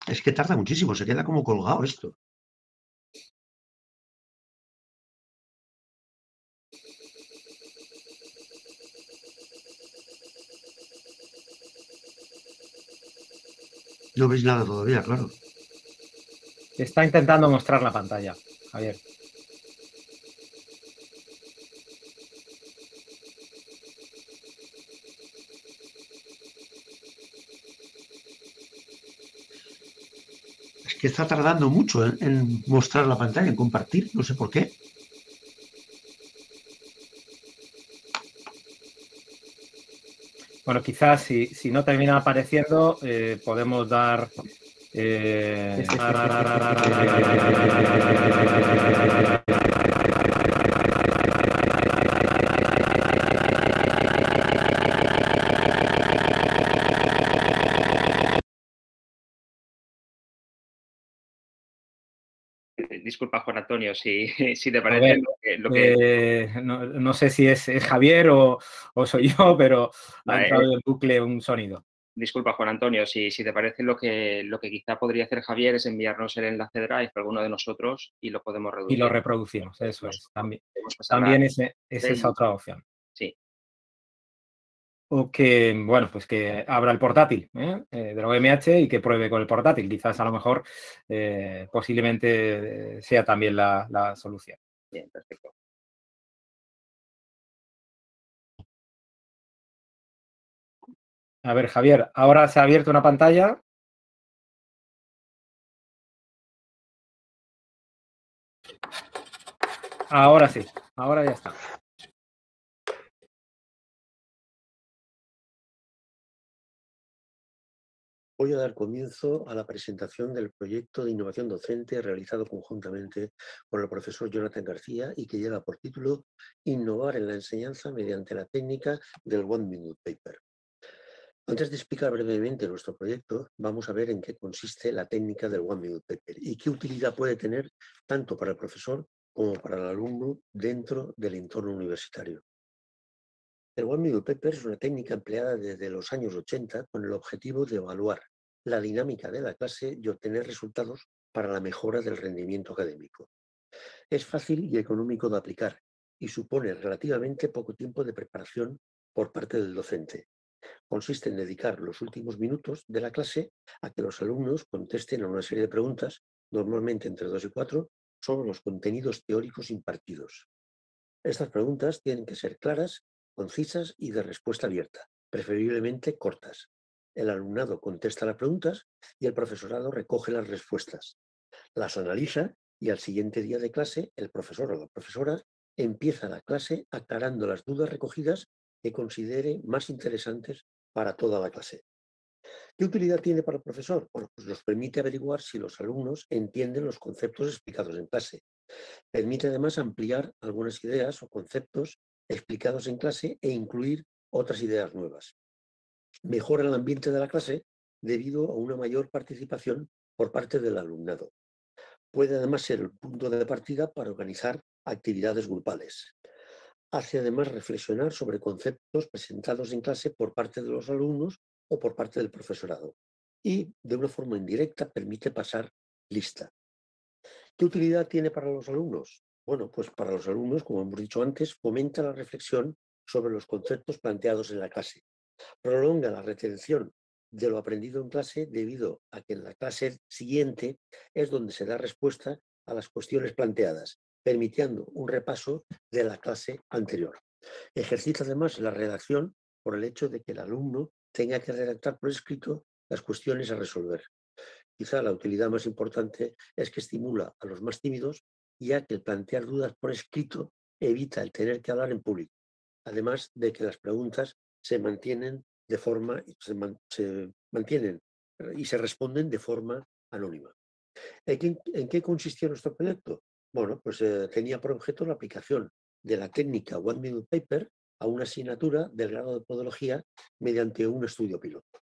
Es que tarda muchísimo, se queda como colgado esto. No veis nada todavía, claro. Está intentando mostrar la pantalla, Javier. Que está tardando mucho en, en mostrar la pantalla, en compartir, no sé por qué. Bueno, quizás si, si no termina apareciendo, eh, podemos dar... eh, Eh, Disculpa, Juan Antonio, si, si te parece ver, lo que... lo que- eh, no, no sé si es, es Javier o, o soy yo, pero ha entrado en bucle un sonido. Disculpa, Juan Antonio, si, si te parece lo que, lo que quizá podría hacer Javier es enviarnos el enlace Drive a alguno de nosotros y lo podemos Y reducir. lo reproducimos, eso es. También, también ese- es esa otra opción. O que, bueno, pues que abra el portátil ¿eh? Eh, de la OMH y que pruebe con el portátil. Quizás a lo mejor eh, posiblemente sea también la, la solución. Bien, perfecto. A ver, Javier, ahora se ha abierto una pantalla. Ahora sí, ahora ya está. Voy a dar comienzo a la presentación del proyecto de innovación docente realizado conjuntamente con el profesor Jonathan García y que lleva por título Innovar en la enseñanza mediante la técnica del One Minute Paper. Antes de explicar brevemente nuestro proyecto, vamos a ver en qué consiste la técnica del One Minute Paper y qué utilidad puede tener tanto para el profesor como para el alumno dentro del entorno universitario. El One Minute Paper es una técnica empleada desde los años 80 con el objetivo de evaluar la dinámica de la clase y obtener resultados para la mejora del rendimiento académico. Es fácil y económico de aplicar y supone relativamente poco tiempo de preparación por parte del docente. Consiste en dedicar los últimos minutos de la clase a que los alumnos contesten a una serie de preguntas, normalmente entre dos y cuatro, sobre los contenidos teóricos impartidos. Estas preguntas tienen que ser claras, concisas y de respuesta abierta, preferiblemente cortas. El alumnado contesta las preguntas y el profesorado recoge las respuestas. Las analiza y al siguiente día de clase el profesor o la profesora empieza la clase aclarando las dudas recogidas que considere más interesantes para toda la clase. ¿Qué utilidad tiene para el profesor? Bueno, pues nos permite averiguar si los alumnos entienden los conceptos explicados en clase. Permite además ampliar algunas ideas o conceptos explicados en clase e incluir otras ideas nuevas. Mejora el ambiente de la clase debido a una mayor participación por parte del alumnado. Puede además ser el punto de partida para organizar actividades grupales. Hace además reflexionar sobre conceptos presentados en clase por parte de los alumnos o por parte del profesorado. Y de una forma indirecta permite pasar lista. ¿Qué utilidad tiene para los alumnos? Bueno, pues para los alumnos, como hemos dicho antes, fomenta la reflexión sobre los conceptos planteados en la clase. Prolonga la retención de lo aprendido en clase debido a que en la clase siguiente es donde se da respuesta a las cuestiones planteadas, permitiendo un repaso de la clase anterior. Ejercita además la redacción por el hecho de que el alumno tenga que redactar por escrito las cuestiones a resolver. Quizá la utilidad más importante es que estimula a los más tímidos, ya que el plantear dudas por escrito evita el tener que hablar en público, además de que las preguntas se mantienen de forma, se, se mantienen y se responden de forma anónima. ¿En qué, en consistía nuestro proyecto? Bueno, pues eh, tenía por objeto la aplicación de la técnica One Minute Paper a una asignatura del grado de podología mediante un estudio piloto.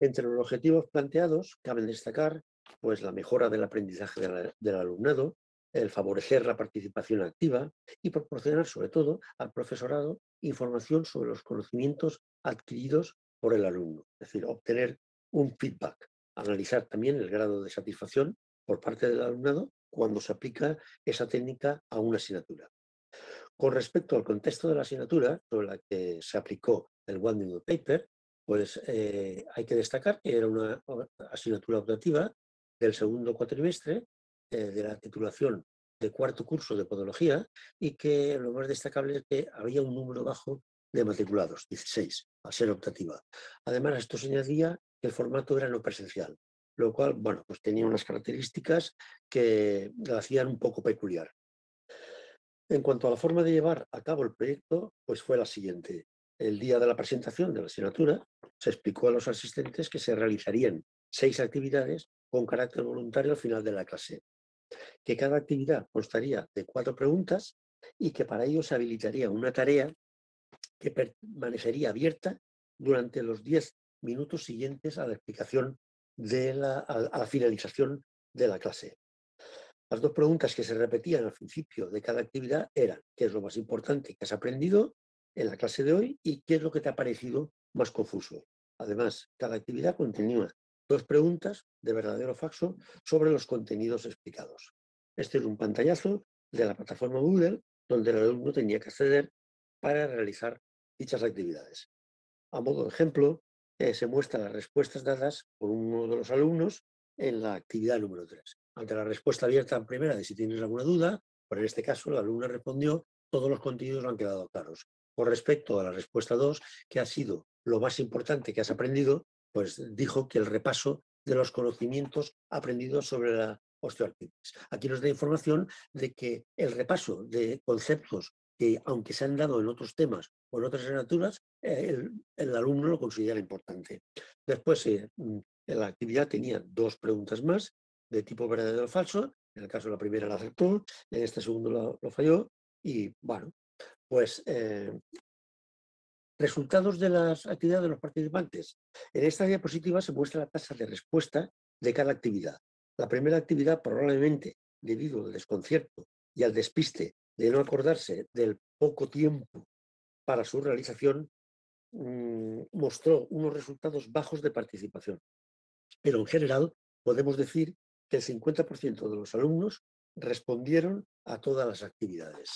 Entre los objetivos planteados caben destacar pues, la mejora del aprendizaje del alumnado, el favorecer la participación activa y proporcionar sobre todo al profesorado información sobre los conocimientos adquiridos por el alumno, es decir, obtener un feedback, analizar también el grado de satisfacción por parte del alumnado cuando se aplica esa técnica a una asignatura. Con respecto al contexto de la asignatura sobre la que se aplicó el One Minute Paper, pues eh, hay que destacar que era una asignatura optativa del segundo cuatrimestre de la titulación de cuarto curso de podología y que lo más destacable es que había un número bajo de matriculados, 16, al ser optativa. Además, esto se añadía que el formato era no presencial, lo cual, bueno, pues tenía unas características que la hacían un poco peculiar. En cuanto a la forma de llevar a cabo el proyecto, pues fue la siguiente. El día de la presentación de la asignatura se explicó a los asistentes que se realizarían seis actividades con carácter voluntario al final de la clase, que cada actividad constaría de cuatro preguntas y que para ello se habilitaría una tarea que permanecería abierta durante los diez minutos siguientes a la explicación de la, a la finalización de la clase. Las dos preguntas que se repetían al principio de cada actividad eran ¿qué es lo más importante que has aprendido en la clase de hoy y qué es lo que te ha parecido más confuso? Además, cada actividad contenía dos preguntas de verdadero faxo sobre los contenidos explicados. Este es un pantallazo de la plataforma Google donde el alumno tenía que acceder para realizar dichas actividades. A modo de ejemplo, eh, se muestran las respuestas dadas por uno de los alumnos en la actividad número 3. Ante la respuesta abierta en primera de si tienes alguna duda, por en este caso la alumna respondió, todos los contenidos han quedado claros. Con respecto a la respuesta 2, que ha sido lo más importante que has aprendido, pues dijo que el repaso de los conocimientos aprendidos sobre la osteoartritis. Aquí nos da información de que el repaso de conceptos que, aunque se han dado en otros temas o en otras asignaturas, el, alumno lo considera importante. Después, eh, mm, la actividad tenía dos preguntas más de tipo verdadero o falso. En el caso de la primera la aceptó, en este segundo lo, falló. Y bueno, pues eh, resultados de las actividades de los participantes. En esta diapositiva se muestra la tasa de respuesta de cada actividad. La primera actividad probablemente debido al desconcierto y al despiste de no acordarse del poco tiempo para su realización, mm, mostró unos resultados bajos de participación. Pero en general podemos decir que el 50% de los alumnos respondieron a todas las actividades.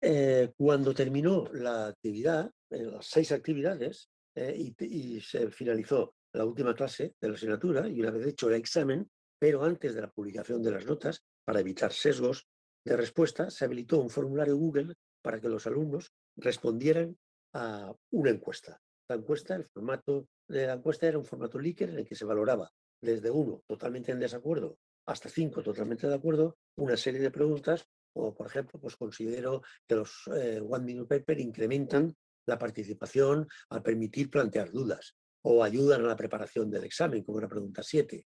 Eh, cuando terminó la actividad, eh, las seis actividades, eh, y, y, se finalizó la última clase de la asignatura, y una vez hecho el examen, pero antes de la publicación de las notas, para evitar sesgos de respuesta, se habilitó un formulario Google para que los alumnos respondieran a una encuesta. La encuesta, el formato de la encuesta era un formato Likert en el que se valoraba desde uno totalmente en desacuerdo hasta cinco totalmente de acuerdo una serie de preguntas o por ejemplo pues considero que los eh, One Minute Paper incrementan la participación al permitir plantear dudas o ayudan a la preparación del examen como la pregunta 7.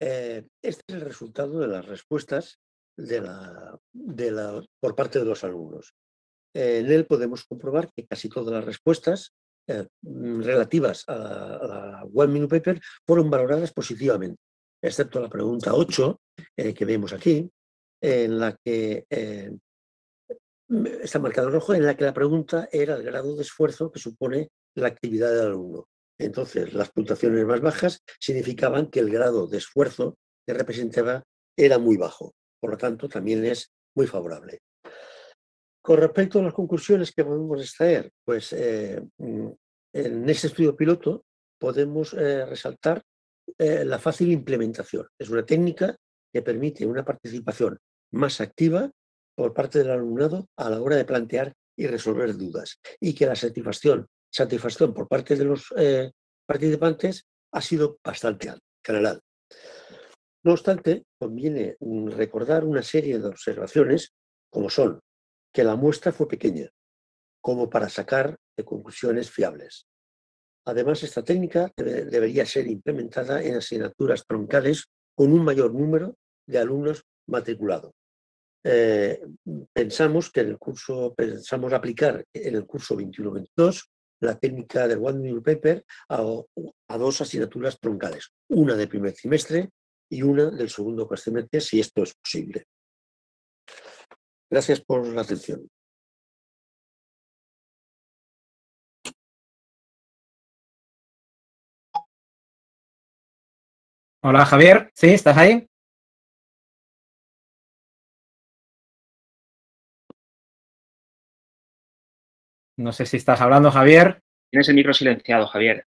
Eh, este es el resultado de las respuestas de la, de la, por parte de los alumnos. en él podemos comprobar que casi todas las respuestas eh, mm, relativas a, la One Minute Paper fueron valoradas positivamente, excepto la pregunta 8 eh, que vemos aquí, en la que eh, está marcado en rojo, en la que la pregunta era el grado de esfuerzo que supone la actividad del alumno. Entonces, las puntuaciones más bajas significaban que el grado de esfuerzo que representaba era muy bajo. Por lo tanto, también es muy favorable. Con respecto a las conclusiones que podemos extraer, pues eh, mm, en este estudio piloto podemos eh, resaltar la fácil implementación. Es una técnica que permite una participación más activa por parte del alumnado a la hora de plantear y resolver dudas y que la satisfacción, satisfacción por parte de los participantes ha sido bastante general. No obstante, conviene recordar una serie de observaciones como son que la muestra fue pequeña, como para sacar conclusiones fiables. Además, esta técnica debería ser implementada en asignaturas troncales con un mayor número de alumnos matriculados. Eh, pensamos que en el curso, pensamos aplicar en el curso 21-22 la técnica del One New Paper a, dos asignaturas troncales, una de primer trimestre y una del segundo cuatrimestre, si esto es posible. Gracias por la atención. Hola Javier, ¿sí? ¿Estás ahí? No sé si estás hablando, Javier. Tienes el micro silenciado, Javier.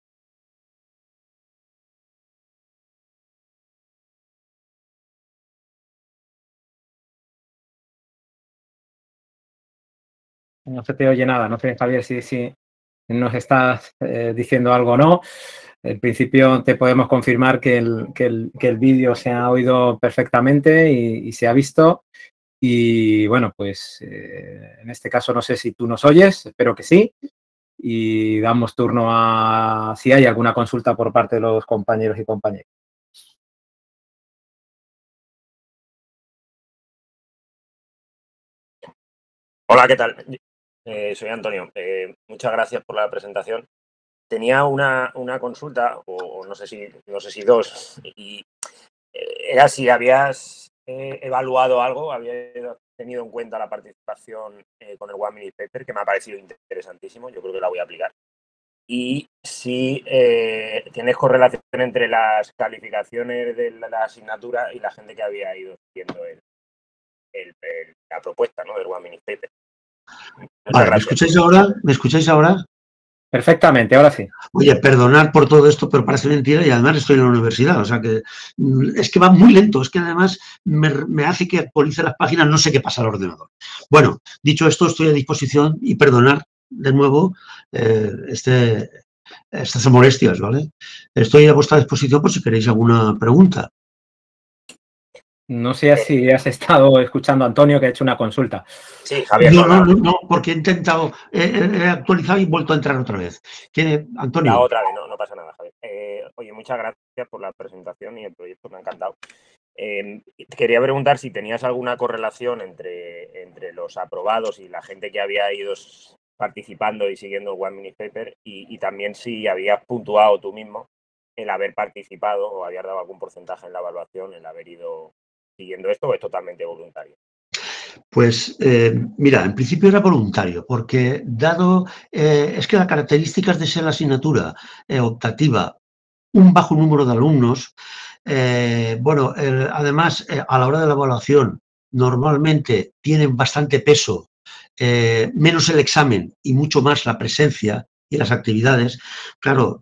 No se te oye nada. No sé, Javier, si, si nos estás eh, diciendo algo o no. En principio te podemos confirmar que el, que el, que el vídeo se ha oído perfectamente y, y se ha visto. Y bueno, pues eh, en este caso no sé si tú nos oyes, espero que sí. Y damos turno a si hay alguna consulta por parte de los compañeros y compañeras. Hola, ¿qué tal? Eh, soy Antonio. Eh, muchas gracias por la presentación. Tenía una, una consulta, o, o no sé si no sé si dos, y era si habías eh, evaluado algo, habías tenido en cuenta la participación eh, con el One Minute Paper, que me ha parecido interesantísimo, yo creo que la voy a aplicar. Y si eh, tienes correlación entre las calificaciones de la, la asignatura y la gente que había ido viendo el, la propuesta ¿no? del One Minute Paper. ¿me escucháis ahora? ¿Me escucháis ahora? Perfectamente, ahora sí. Oye, perdonad por todo esto, pero parece mentira y además estoy en la universidad, o sea que mm, es que va muy lento, es que además me, me hace que actualice las páginas, no sé qué pasa al ordenador. Bueno, dicho esto, estoy a disposición y perdonar de nuevo eh, este, estas molestias, ¿vale? Estoy a vuestra disposición por si queréis alguna pregunta. No sé si has estado escuchando a Antonio que ha hecho una consulta. Sí, Javier. No, no, no, no, porque he intentado, he, he- he actualizado y vuelto a entrar otra vez. ¿Qué, Antonio? La otra vez, no, no pasa nada, Javier. Eh, oye, muchas gracias por la presentación y el proyecto, me ha encantado. Eh, quería preguntar si tenías alguna correlación entre, entre los aprobados y la gente que había ido participando y siguiendo el One Minute Paper y, y también si habías puntuado tú mismo el haber participado o habías dado algún porcentaje en la evaluación, el haber ido siguiendo esto o es totalmente voluntario. Pues eh, mira, en principio era voluntario, porque dado, eh, es que las características de ser la asignatura eh, optativa, un bajo número de alumnos, eh, bueno, además a la hora de la evaluación normalmente tienen bastante peso, menos el examen y mucho más la presencia y las actividades, claro,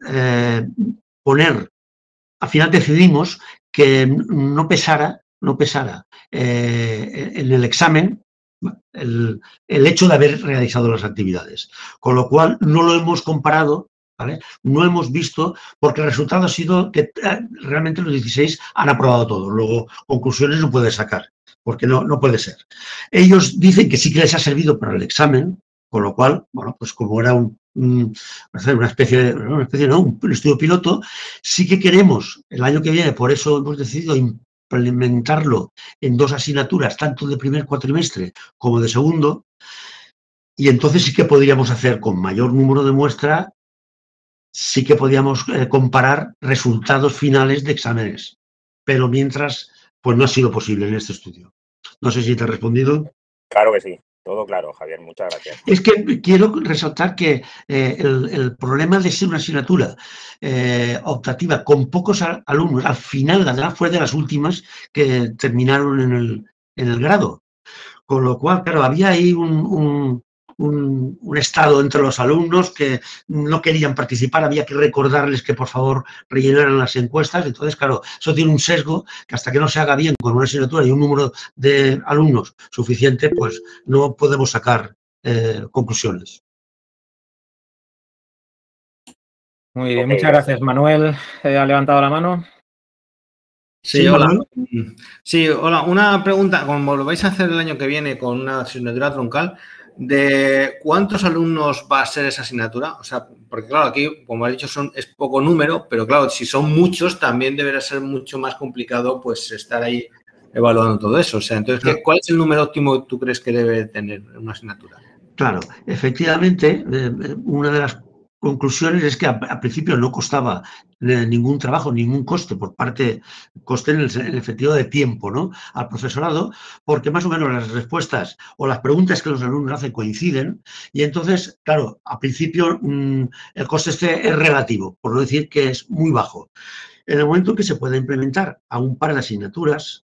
poner, al final decidimos que no pesara, no pesara eh, en el examen el, el hecho de haber realizado las actividades. Con lo cual, no lo hemos comparado, ¿vale? No hemos visto, porque el resultado ha sido que eh, realmente los 16 han aprobado todo. Luego, conclusiones no puede sacar, porque no, no puede ser. Ellos dicen que sí que les ha servido para el examen, con lo cual, bueno, pues como era un, una especie, de, una especie, no, un estudio piloto, sí que queremos el año que viene, por eso hemos decidido implementarlo en dos asignaturas, tanto de primer cuatrimestre como de segundo, y entonces sí que podríamos hacer con mayor número de muestra, sí que podríamos eh, comparar resultados finales de exámenes, pero mientras, pues no ha sido posible en este estudio. No sé si te he respondido. Claro que sí, todo claro, Javier, muchas gracias. Es que quiero resaltar que eh, el, el problema de ser una asignatura eh, optativa con pocos al- alumnos, al final, además fue de las últimas que terminaron en el, en el grado. Con lo cual, claro, había ahí un- un- un estado entre los alumnos que no querían participar, había que recordarles que por favor rellenaran las encuestas. Entonces, claro, eso tiene un sesgo que hasta que no se haga bien con una asignatura y un número de alumnos suficiente, pues no podemos sacar eh, conclusiones. Muy bien, muchas gracias. Manuel eh, ha levantado la mano. Sí, Sí, hola. Manuel. Sí, hola. Una pregunta, como lo vais a hacer el año que viene con una asignatura troncal, ¿de cuántos alumnos va a ser esa asignatura? O sea, porque claro, aquí, como ha dicho, son, es poco número, pero claro, si son muchos, también deberá ser mucho más complicado pues estar ahí evaluando todo eso. O sea, entonces, ¿qué- ¿cuál es el número óptimo que tú crees que debe tener una asignatura? Claro, efectivamente, eh, eh, una de las conclusiones es que a, a principio no costaba eh, ningún trabajo, ningún coste por parte, coste en el, de tiempo, ¿no? Al profesorado, porque más o menos las respuestas o las preguntas que los alumnos hacen coinciden y entonces, claro, a principio mm, el coste este es relativo, por no decir que es muy bajo. En el momento en que se pueda implementar a un par de asignaturas,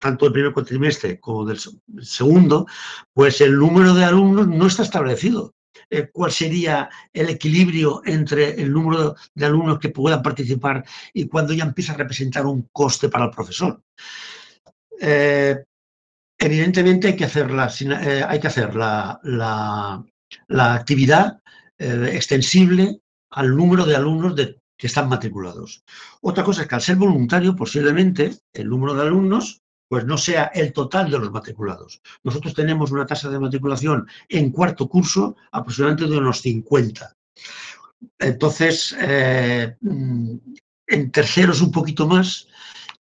tanto del primer cuatrimestre como del se- segundo, pues el número de alumnos no está establecido. Eh, cuál sería el equilibrio entre el número de alumnos que puedan participar y cuando ya empieza a representar un coste para el profesor. Eh, evidentemente hay que hacer la, eh, hay que hacer la, actividad extensible al número de alumnos que están matriculados. Otra cosa es que al ser voluntario, posiblemente el número de alumnos pues no sea el total de los matriculados. Nosotros tenemos una tasa de matriculación en cuarto curso aproximadamente de unos 50. Entonces, eh, mm, en terceros un poquito más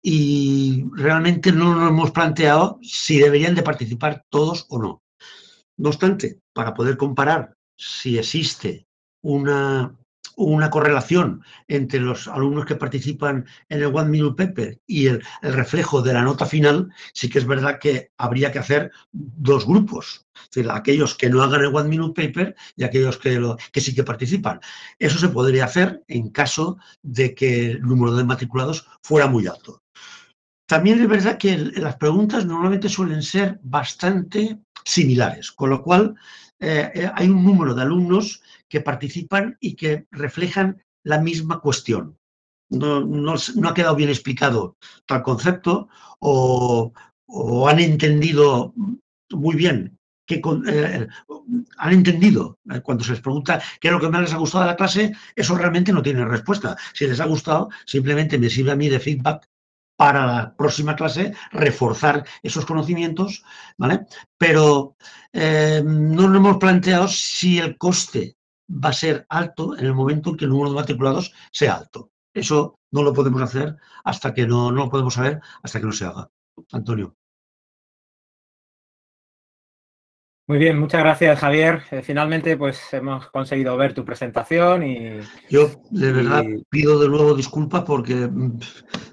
y realmente no nos hemos planteado si deberían de participar todos o no. No obstante, para poder comparar si existe una, una correlación entre los alumnos que participan en el One Minute Paper y el, reflejo de la nota final, sí que es verdad que habría que hacer dos grupos. Aquellos que no hagan el One Minute Paper y aquellos que, que sí que participan. Eso se podría hacer en caso de que el número de matriculados fuera muy alto. También es verdad que las preguntas normalmente suelen ser bastante similares, con lo cual eh, eh, hay un número de alumnos que participan y que reflejan la misma cuestión. No, ha quedado bien explicado tal concepto o, han entendido muy bien que con- eh, han entendido eh, cuando se les pregunta qué es lo que más les ha gustado de la clase, eso realmente no tiene respuesta. Si les ha gustado, simplemente me sirve a mí de feedback para la próxima clase reforzar esos conocimientos, ¿vale? Pero eh, no nos hemos planteado si el coste va a ser alto en el momento en que el número de matriculados sea alto. Eso no lo podemos hacer hasta que no, no lo podemos saber hasta que no se haga. Antonio. Muy bien, muchas gracias, Javier. Eh, finalmente, pues hemos conseguido ver tu presentación y Yo de verdad Y- pido de nuevo disculpas porque mm,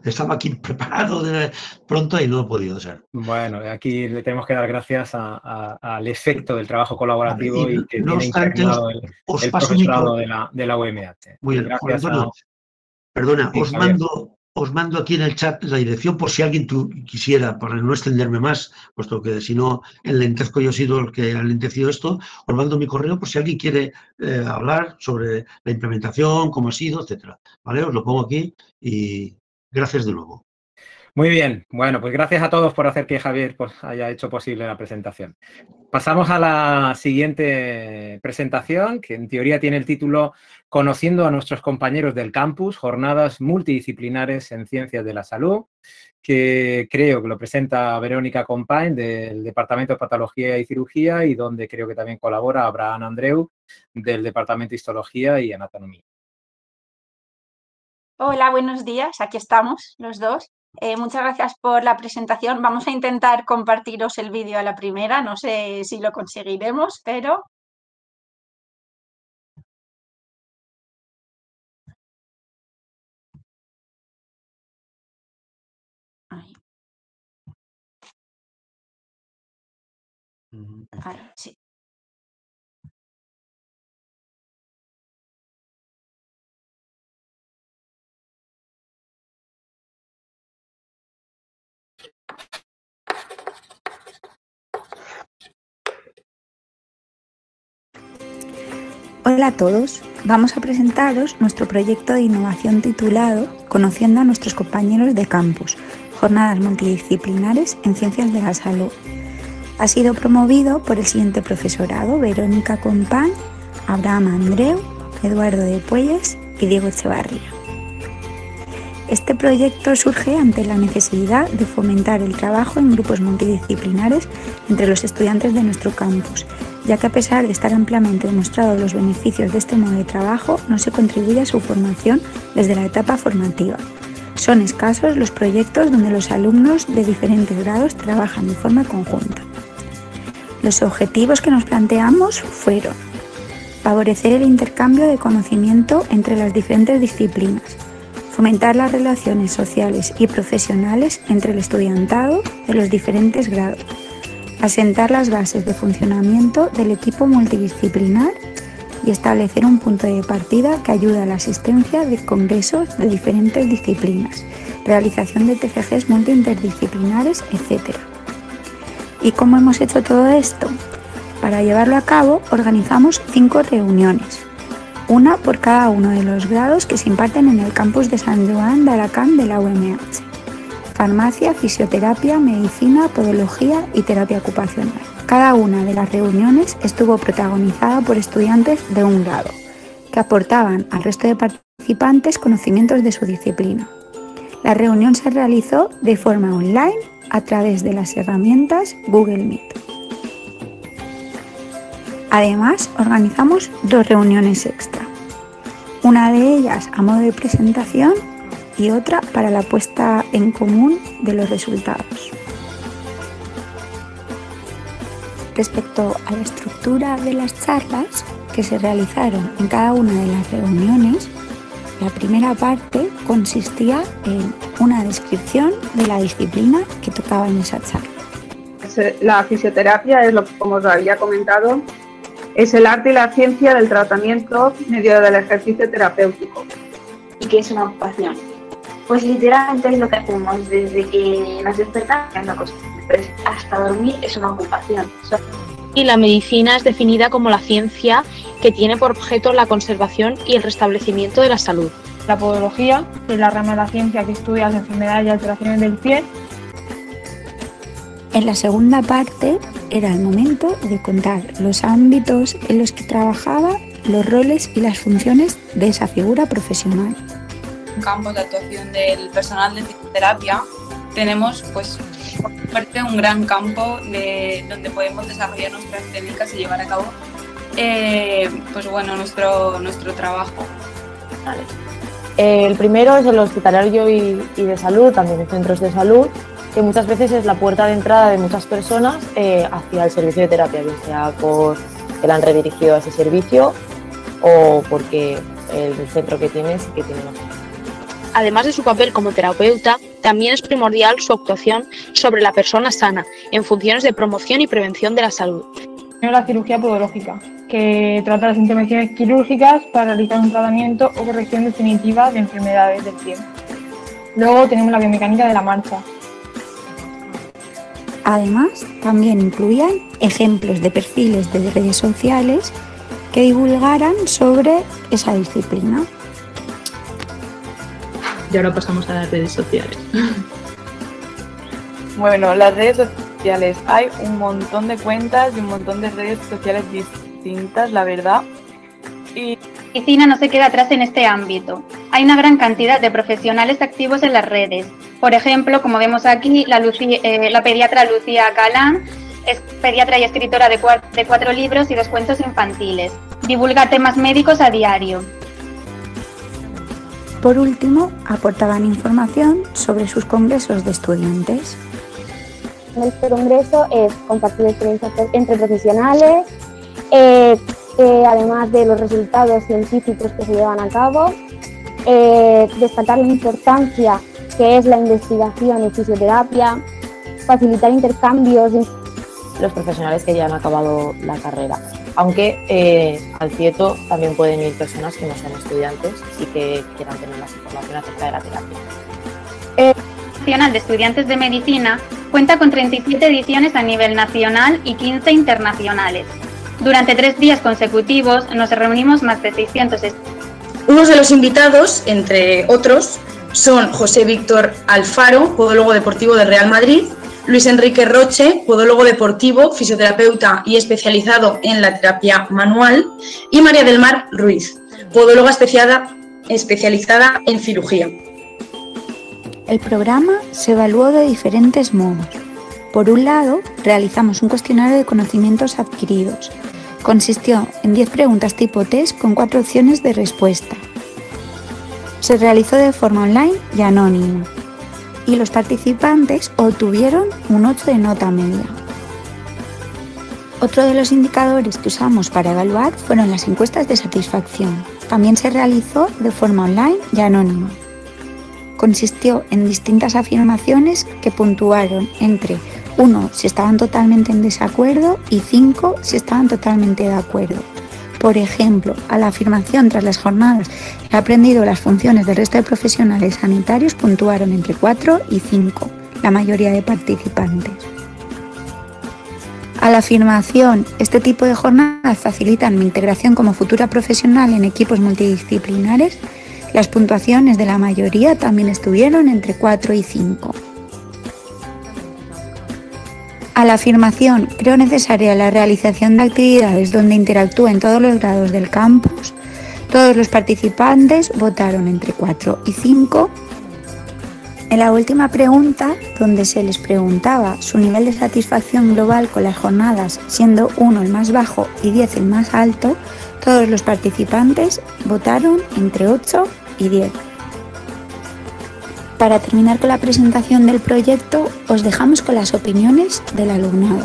estaba aquí preparado de pronto y no he podido ser. bueno, aquí le tenemos que dar gracias a- a- al efecto del trabajo colaborativo Y y que no tiene el, os el paso profesorado de la, de la UMH. Muy bien, Gracias a- perdona, Sí, os Javier. mando, os mando aquí en el chat la dirección por si alguien tu- quisiera, para no extenderme más, puesto que si no enlentezco yo he sido el que ha enlentecido esto, os mando mi correo por si alguien quiere eh, hablar sobre la implementación, cómo ha sido, etcétera. ¿Vale? Os lo pongo aquí y gracias de nuevo. Muy bien, bueno, pues gracias a todos por hacer que Javier pues, haya hecho posible la presentación. Pasamos a la siguiente presentación, que en teoría tiene el título Conociendo a nuestros compañeros del campus, jornadas multidisciplinares en ciencias de la salud, que creo que lo presenta Verónica Compañ del Departamento de Patología y Cirugía y donde creo que también colabora Abraham Andreu del Departamento de Histología y Anatomía. Hola, buenos días. Aquí estamos los dos. Eh, muchas gracias por la presentación. Vamos a intentar compartiros el vídeo a la primera. No sé si lo conseguiremos, pero Ahí, sí. Hola a todos, vamos a presentaros nuestro proyecto de innovación titulado Conociendo a nuestros compañeros de campus, jornadas multidisciplinares en ciencias de la salud. Ha sido promovido por el siguiente profesorado, Verónica Compañ, Abraham Andreu, Eduardo de Puelles y Diego Echevarría. Este proyecto surge ante la necesidad de fomentar el trabajo en grupos multidisciplinares entre los estudiantes de nuestro campus, ya que a pesar de estar ampliamente demostrados los beneficios de este modo de trabajo, no se contribuye a su formación desde la etapa formativa. Son escasos los proyectos donde los alumnos de diferentes grados trabajan de forma conjunta. Los objetivos que nos planteamos fueron favorecer el intercambio de conocimiento entre las diferentes disciplinas, fomentar las relaciones sociales y profesionales entre el estudiantado de los diferentes grados, asentar las bases de funcionamiento del equipo multidisciplinar y establecer un punto de partida que ayude a la asistencia de congresos de diferentes disciplinas, realización de TCGs multiinterdisciplinares, etc. ¿Y cómo hemos hecho todo esto? para llevarlo a cabo organizamos cinco reuniones, una por cada uno de los grados que se imparten en el campus de San Joan de Alacant de la UMH. Farmacia, fisioterapia, medicina, podología y terapia ocupacional. Cada una de las reuniones estuvo protagonizada por estudiantes de un grado, que aportaban al resto de participantes conocimientos de su disciplina. La reunión se realizó de forma online a través de las herramientas Google Meet. Además, organizamos dos reuniones extra. Una de ellas a modo de presentación y otra para la puesta en común de los resultados. Respecto a la estructura de las charlas que se realizaron en cada una de las reuniones, la primera parte consistía en una descripción de la disciplina que tocaba en esa charla. La fisioterapia es lo que, como os había comentado, es el arte y la ciencia del tratamiento medio del ejercicio terapéutico. ¿Y qué es una ocupación? Pues literalmente es lo que hacemos desde que nos despertamos hasta dormir es una ocupación. Y la medicina es definida como la ciencia que tiene por objeto la conservación y el restablecimiento de la salud. La podología es la rama de la ciencia que estudia las enfermedades y alteraciones del pie. En la segunda parte era el momento de contar los ámbitos en los que trabajaba, los roles y las funciones de esa figura profesional. En campos de actuación del personal de fisioterapia tenemos pues parte un gran campo de donde podemos desarrollar nuestras técnicas y llevar a cabo eh, pues bueno nuestro, nuestro trabajo. El primero es el hospitalario y, y de salud, también en centros de salud, que muchas veces es la puerta de entrada de muchas personas eh, hacia el servicio de terapia, bien sea porque la han redirigido a ese servicio o porque el centro que tienes que tiene más. Además de su papel como terapeuta, también es primordial su actuación sobre la persona sana en funciones de promoción y prevención de la salud. La cirugía podológica, que trata las intervenciones quirúrgicas para realizar un tratamiento o corrección definitiva de enfermedades del pie. Luego tenemos la biomecánica de la marcha, Además, también incluían ejemplos de perfiles de redes sociales que divulgaran sobre esa disciplina. Y ahora pasamos a las redes sociales. Bueno, las redes sociales. Hay un montón de cuentas y un montón de redes sociales distintas, la verdad. Y medicina no se queda atrás en este ámbito. Hay una gran cantidad de profesionales activos en las redes. Por ejemplo, como vemos aquí, la, eh, la pediatra Lucía Galán es pediatra y escritora de, de cuatro libros y dos cuentos infantiles. Divulga temas médicos a diario. Por último, aportaban información sobre sus congresos de estudiantes. Nuestro congreso es compartir experiencias entre profesionales, eh, además de los resultados científicos que se llevan a cabo, eh, destacar la importancia que es la investigación en fisioterapia, facilitar intercambios. Los profesionales que ya han acabado la carrera, aunque eh, al CIETO también pueden ir personas que no son estudiantes y que quieran tener más información acerca de la terapia. Nacional de Estudiantes de Medicina cuenta con 37 ediciones a nivel nacional y 15 internacionales. Durante tres días consecutivos nos reunimos más de 600 Unos de los invitados, entre otros, son José Víctor Alfaro, podólogo deportivo del Real Madrid, Luis Enrique Roche, podólogo deportivo, fisioterapeuta y especializado en la terapia manual, y María del Mar Ruiz, podóloga especializada en cirugía. El programa se evaluó de diferentes modos. Por un lado, realizamos un cuestionario de conocimientos adquiridos. Consistió en 10 preguntas tipo test con cuatro opciones de respuesta. Se realizó de forma online y anónima y los participantes obtuvieron un 8 de nota media. Otro de los indicadores que usamos para evaluar fueron las encuestas de satisfacción. También se realizó de forma online y anónima consistió en distintas afirmaciones que puntuaron entre 1 si estaban totalmente en desacuerdo y 5 si estaban totalmente de acuerdo. Por ejemplo, a la afirmación tras las jornadas he aprendido las funciones del resto de profesionales sanitarios puntuaron entre 4 y 5, la mayoría de participantes. A la afirmación, este tipo de jornadas facilitan mi integración como futura profesional en equipos multidisciplinares, las puntuaciones de la mayoría también estuvieron entre 4 y 5. A la afirmación, creo necesaria la realización de actividades donde interactúen todos los grados del campus, todos los participantes votaron entre 4 y 5. En la última pregunta, donde se les preguntaba su nivel de satisfacción global con las jornadas, siendo 1 el más bajo y 10 el más alto, todos los participantes votaron entre 8 y 10. Para terminar con la presentación del proyecto, os dejamos con las opiniones del alumnado.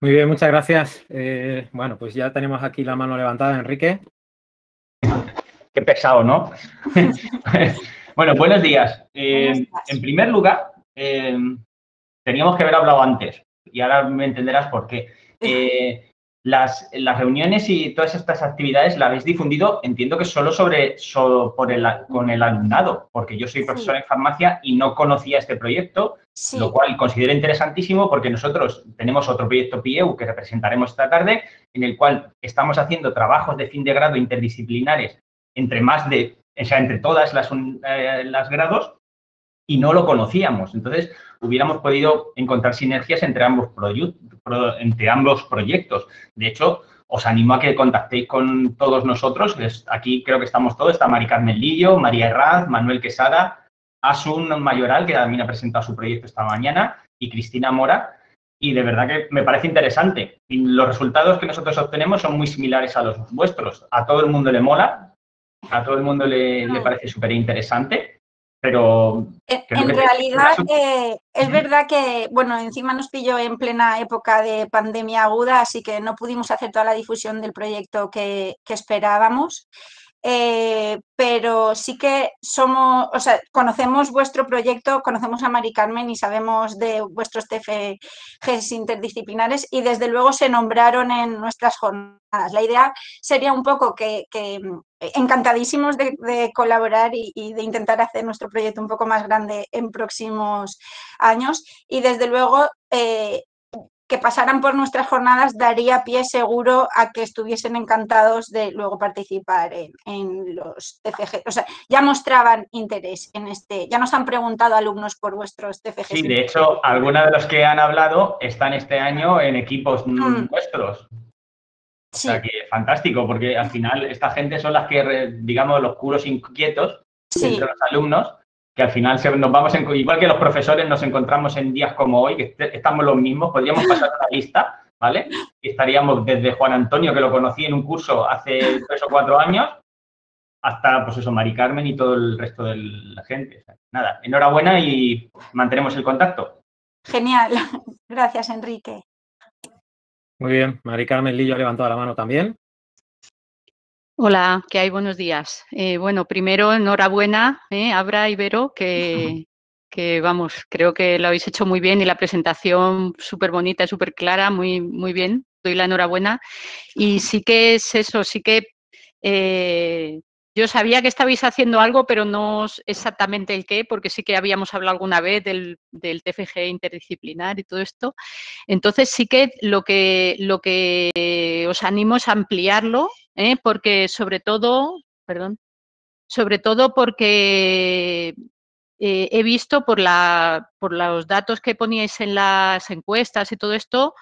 Muy bien, muchas gracias. Eh, bueno, pues ya tenemos aquí la mano levantada, Enrique. Qué pesado, ¿no? bueno, buenos días. Eh, en primer lugar, eh, teníamos que haber hablado antes y ahora me entenderás por qué. Las, las, reuniones y todas estas actividades las habéis difundido, entiendo que solo sobre, por el, con el alumnado, porque yo soy profesora en farmacia y no conocía este proyecto, lo cual considero interesantísimo porque nosotros tenemos otro proyecto PIEU que representaremos esta tarde, en el cual estamos haciendo trabajos de fin de grado interdisciplinares entre más de, o sea, entre todas las, eh, las grados y no lo conocíamos. Entonces, hubiéramos podido encontrar sinergias entre ambos, entre ambos proyectos. De hecho, os animo a que contactéis con todos nosotros. Aquí creo que estamos todos. Está Mari Carmen Lillo, María Herraz, Manuel Quesada, Asun Mayoral, que también ha presentado su proyecto esta mañana, y Cristina Mora. Y de verdad que me parece interesante. Y los resultados que nosotros obtenemos son muy similares a los vuestros. A todo el mundo le mola, a todo el mundo le, le parece súper interesante pero... En, realidad eh, es verdad que, bueno, encima nos pilló en plena época de pandemia aguda, así que no pudimos hacer toda la difusión del proyecto que, que esperábamos. Eh, pero sí que somos, o sea, conocemos vuestro proyecto, conocemos a Mari Carmen y sabemos de vuestros TFGs interdisciplinares y desde luego se nombraron en nuestras jornadas. La idea sería un poco que, mm, encantadísimos de, colaborar y, de intentar hacer nuestro proyecto un poco más grande en próximos años y desde luego eh, que pasaran por nuestras jornadas daría pie seguro a que estuviesen encantados de luego participar en, los TFG. O sea, ya mostraban interés en este, ya nos han preguntado alumnos por vuestros TFG. Sí, de hecho, algunos de los que han hablado están este año en equipos mm. nuestros. O sea que fantástico, porque al final esta gente son las que, digamos, los culos inquietos entre los alumnos que al final nos vamos, en, igual que los profesores nos encontramos en días como hoy, que estamos los mismos, podríamos pasar una lista, ¿vale? estaríamos desde Juan Antonio, que lo conocí en un curso hace tres o cuatro años, hasta, pues eso, Mari Carmen y todo el resto de la gente. nada, enhorabuena y mantenemos el contacto. Genial. Gracias, Enrique. Muy bien. Mari Carmen Lillo ha levantado la mano también. Hola, ¿qué hay? Buenos días. Eh, bueno, primero, enhorabuena, eh, Abra y Vero, que, que, vamos, creo que lo habéis hecho muy bien y la presentación súper bonita, súper clara, muy, muy bien. Doy la enhorabuena. Y sí que es eso, sí que eh, yo sabía que estabais haciendo algo, pero no exactamente el qué, porque sí que habíamos hablado alguna vez del, TFG interdisciplinar y todo esto. Entonces sí que lo que, os animo es ampliarlo ¿eh? porque sobre todo, perdón, sobre todo porque eh, he visto por los datos que poníais en las encuestas y todo esto,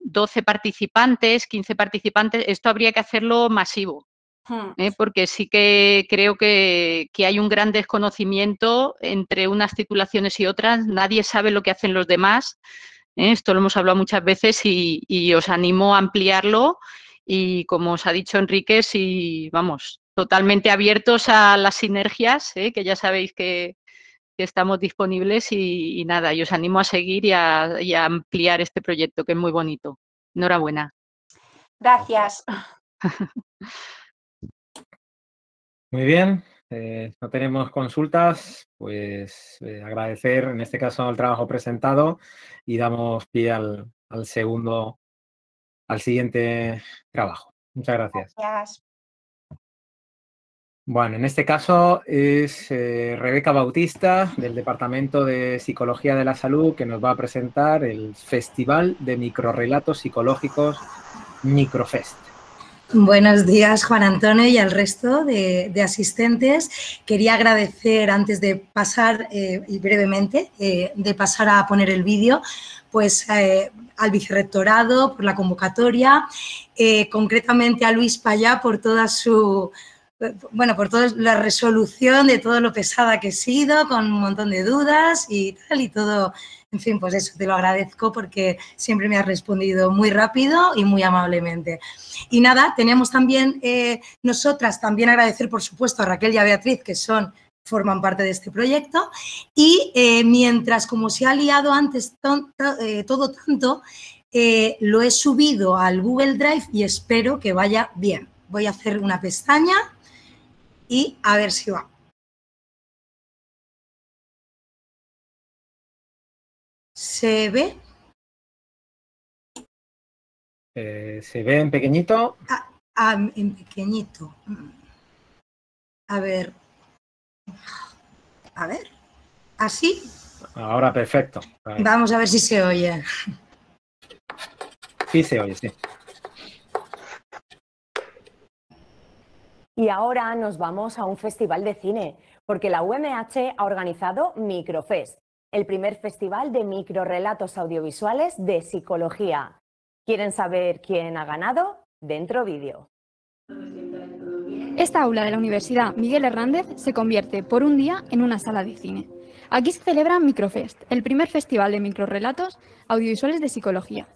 12 participantes, 15 participantes, esto habría que hacerlo masivo. Hmm. ¿eh? porque sí que creo que, hay un gran desconocimiento entre unas titulaciones y otras. Nadie sabe lo que hacen los demás. ¿eh? Esto lo hemos hablado muchas veces y, os animo a ampliarlo. Y como os ha dicho Enrique, si vamos, totalmente abiertos a las sinergias, ¿eh? que ya sabéis que, estamos disponibles y, nada, y os animo a seguir y a, y a ampliar este proyecto que es muy bonito. Enhorabuena. Gracias. Muy bien, eh, no tenemos consultas, pues eh, agradecer en este caso el trabajo presentado y damos pie al, segundo, al siguiente trabajo. Muchas gracias. Gracias. Bueno, en este caso es eh, Rebeca Bautista del Departamento de Psicología de la Salud que nos va a presentar el Festival de Microrrelatos Psicológicos Microfest. Buenos días, Juan Antonio y al resto de, asistentes. Quería agradecer, antes de pasar, eh, y brevemente, eh, de pasar a poner el vídeo, pues eh, al vicerrectorado por la convocatoria, concretamente a Luis Payá por toda su bueno, por toda la resolución de todo lo pesada que he sido, con un montón de dudas y tal, y todo en fin, pues eso te lo agradezco porque siempre me has respondido muy rápido y muy amablemente. Y nada, tenemos también eh, nosotras también agradecer, por supuesto, a Raquel y a Beatriz, que son forman parte de este proyecto. Y eh, mientras, como se ha liado antes eh, todo tanto, lo he subido al Google Drive y espero que vaya bien. Voy a hacer una pestaña y a ver si va. ¿Se ve? Eh, ¿Se ve en pequeñito? Ah, ah, en pequeñito. A ver. A ver. ¿Así? Ahora perfecto. Vamos a ver si se oye. Sí, se oye, sí. Y ahora nos vamos a un festival de cine, porque la UMH ha organizado Microfest, el primer festival de microrelatos audiovisuales de psicología. ¿Quieren saber quién ha ganado? Dentro vídeo. Esta aula de la Universidad Miguel Hernández se convierte por un día en una sala de cine. Aquí se celebra Microfest, el primer festival de microrelatos audiovisuales de psicología.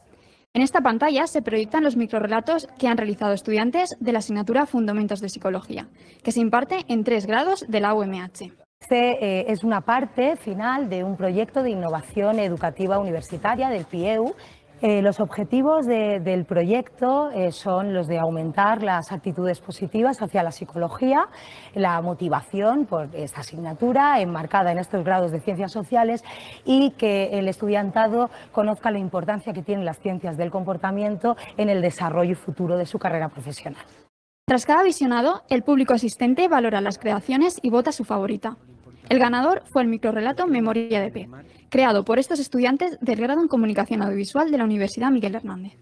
En esta pantalla se proyectan los microrelatos que han realizado estudiantes de la asignatura Fundamentos de Psicología, que se imparte en tres grados de la UMH. Este eh, es una parte final de un proyecto de innovación educativa universitaria del PIEU. Eh, los objetivos del proyecto eh, son los de aumentar las actitudes positivas hacia la psicología, la motivación por esta asignatura enmarcada en estos grados de ciencias sociales y que el estudiantado conozca la importancia que tienen las ciencias del comportamiento en el desarrollo futuro de su carrera profesional. Tras cada visionado, el público asistente valora las creaciones y vota su favorita. El ganador fue el microrelato Memoria de P, creado por estos estudiantes del grado en Comunicación Audiovisual de la Universidad Miguel Hernández.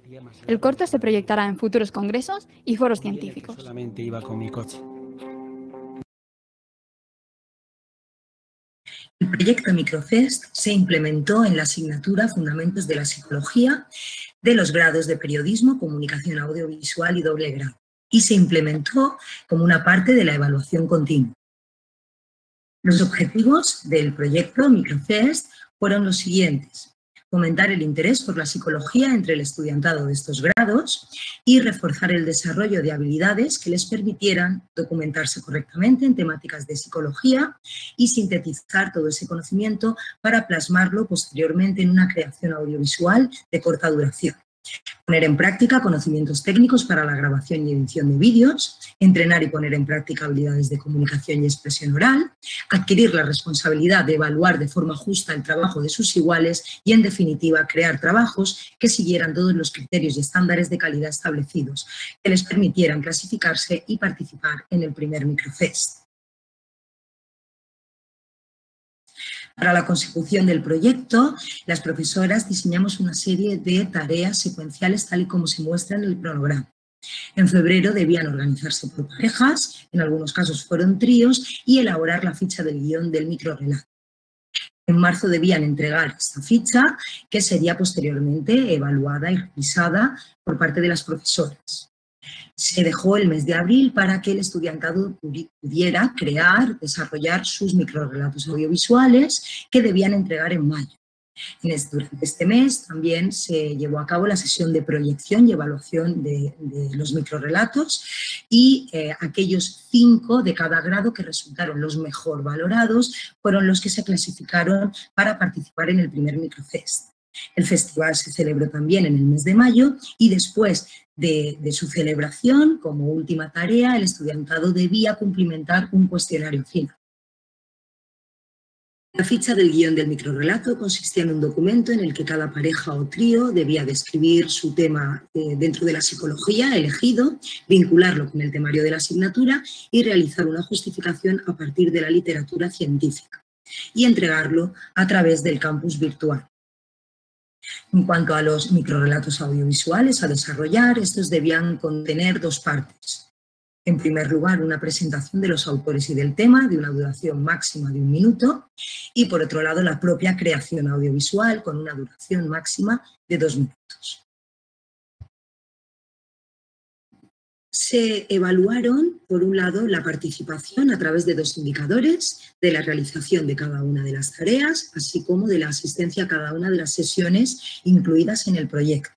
El corto se proyectará en futuros congresos y foros científicos. El proyecto Microfest se implementó en la asignatura Fundamentos de la Psicología de los grados de Periodismo, Comunicación Audiovisual y Doble Grado y se implementó como una parte de la evaluación continua. Los objetivos del proyecto Microfest fueron los siguientes. Fomentar el interés por la psicología entre el estudiantado de estos grados y reforzar el desarrollo de habilidades que les permitieran documentarse correctamente en temáticas de psicología y sintetizar todo ese conocimiento para plasmarlo posteriormente en una creación audiovisual de corta duración. Poner en práctica conocimientos técnicos para la grabación y edición de vídeos, entrenar y poner en práctica habilidades de comunicación y expresión oral, adquirir la responsabilidad de evaluar de forma justa el trabajo de sus iguales y, en definitiva, crear trabajos que siguieran todos los criterios y estándares de calidad establecidos, que les permitieran clasificarse y participar en el primer Microfest. Para la consecución del proyecto, las profesoras diseñamos una serie de tareas secuenciales tal y como se muestra en el cronograma. En febrero debían organizarse por parejas, en algunos casos fueron tríos, y elaborar la ficha del guion del microrelato. En marzo debían entregar esta ficha, que sería posteriormente evaluada y revisada por parte de las profesoras. Se dejó el mes de abril para que el estudiantado pudiera crear, desarrollar sus microrelatos audiovisuales que debían entregar en mayo. Durante este mes también se llevó a cabo la sesión de proyección y evaluación de, los microrelatos y eh, aquellos cinco de cada grado que resultaron los mejor valorados fueron los que se clasificaron para participar en el primer Microfest. El festival se celebró también en el mes de mayo y después de, su celebración, como última tarea, el estudiantado debía cumplimentar un cuestionario final. La ficha del guion del microrelato consistía en un documento en el que cada pareja o trío debía describir su tema eh, dentro de la psicología elegido, vincularlo con el temario de la asignatura y realizar una justificación a partir de la literatura científica y entregarlo a través del campus virtual. En cuanto a los microrelatos audiovisuales a desarrollar, estos debían contener dos partes. En primer lugar, una presentación de los autores y del tema de una duración máxima de un minuto y, por otro lado, la propia creación audiovisual con una duración máxima de dos minutos. Se evaluaron, por un lado, la participación a través de dos indicadores de la realización de cada una de las tareas, así como de la asistencia a cada una de las sesiones incluidas en el proyecto.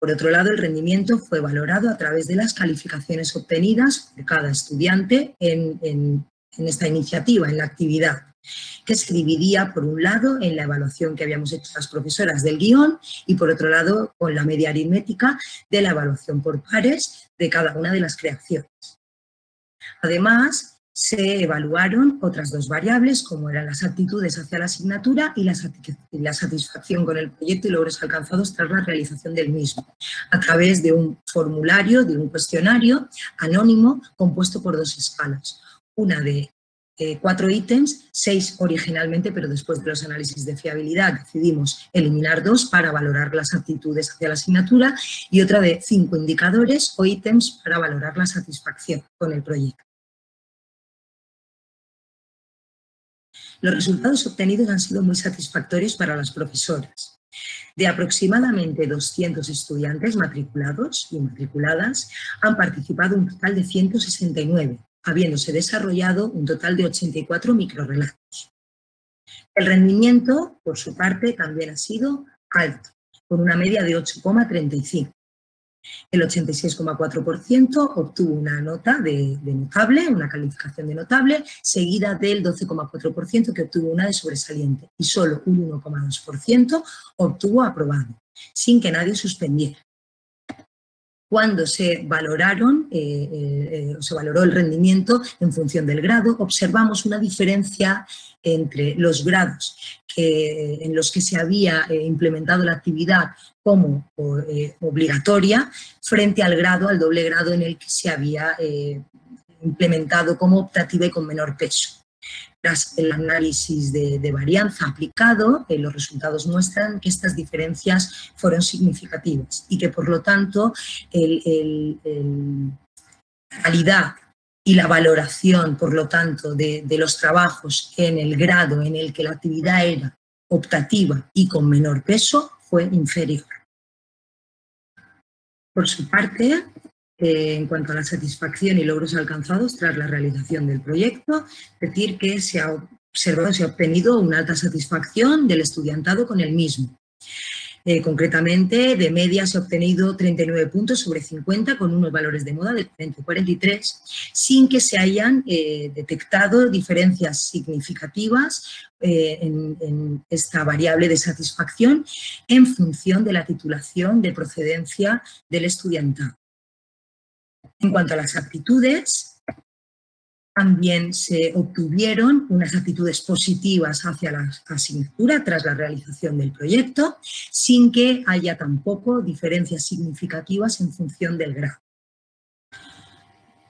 Por otro lado, el rendimiento fue valorado a través de las calificaciones obtenidas por cada estudiante en, esta iniciativa, en la actividad, que se dividía, por un lado, en la evaluación que habíamos hecho las profesoras del guion y, por otro lado, con la media aritmética de la evaluación por pares de cada una de las creaciones. Además, se evaluaron otras dos variables, como eran las actitudes hacia la asignatura y la, satisfacción con el proyecto y logros alcanzados tras la realización del mismo, a través de un formulario, de un cuestionario anónimo compuesto por dos escalas. Una de eh, cuatro ítems, seis originalmente, pero después de los análisis de fiabilidad decidimos eliminar dos para valorar las actitudes hacia la asignatura y otra de cinco indicadores o ítems para valorar la satisfacción con el proyecto. Los resultados obtenidos han sido muy satisfactorios para las profesoras. De aproximadamente 200 estudiantes matriculados y matriculadas, han participado un total de 169, habiéndose desarrollado un total de 84 microrelatos. El rendimiento, por su parte, también ha sido alto, con una media de 8,35. El 86,4% obtuvo una nota de, notable, una calificación de notable, seguida del 12,4% que obtuvo una de sobresaliente y solo un 1,2% obtuvo aprobado, sin que nadie suspendiera cuando se valoraron, eh, eh, eh, se valoró el rendimiento en función del grado, observamos una diferencia entre los grados en los que se había implementado la actividad como obligatoria frente al grado, al doble grado en el que se había implementado como optativa y con menor peso. Tras el análisis de, varianza aplicado, los resultados muestran que estas diferencias fueron significativas y que, por lo tanto, la calidad y la valoración, por lo tanto, de los trabajos en el grado en el que la actividad era optativa y con menor peso fue inferior. Por su parte, eh, en cuanto a la satisfacción y logros alcanzados tras la realización del proyecto, decir que se ha observado, se ha obtenido una alta satisfacción del estudiantado con el mismo. Eh, concretamente, de media se ha obtenido 39 puntos sobre 50 con unos valores de moda de 40 y 43, sin que se hayan eh, detectado diferencias significativas en, esta variable de satisfacción en función de la titulación de procedencia del estudiantado. En cuanto a las aptitudes, también se obtuvieron unas actitudes positivas hacia la asignatura tras la realización del proyecto, sin que haya tampoco diferencias significativas en función del grado.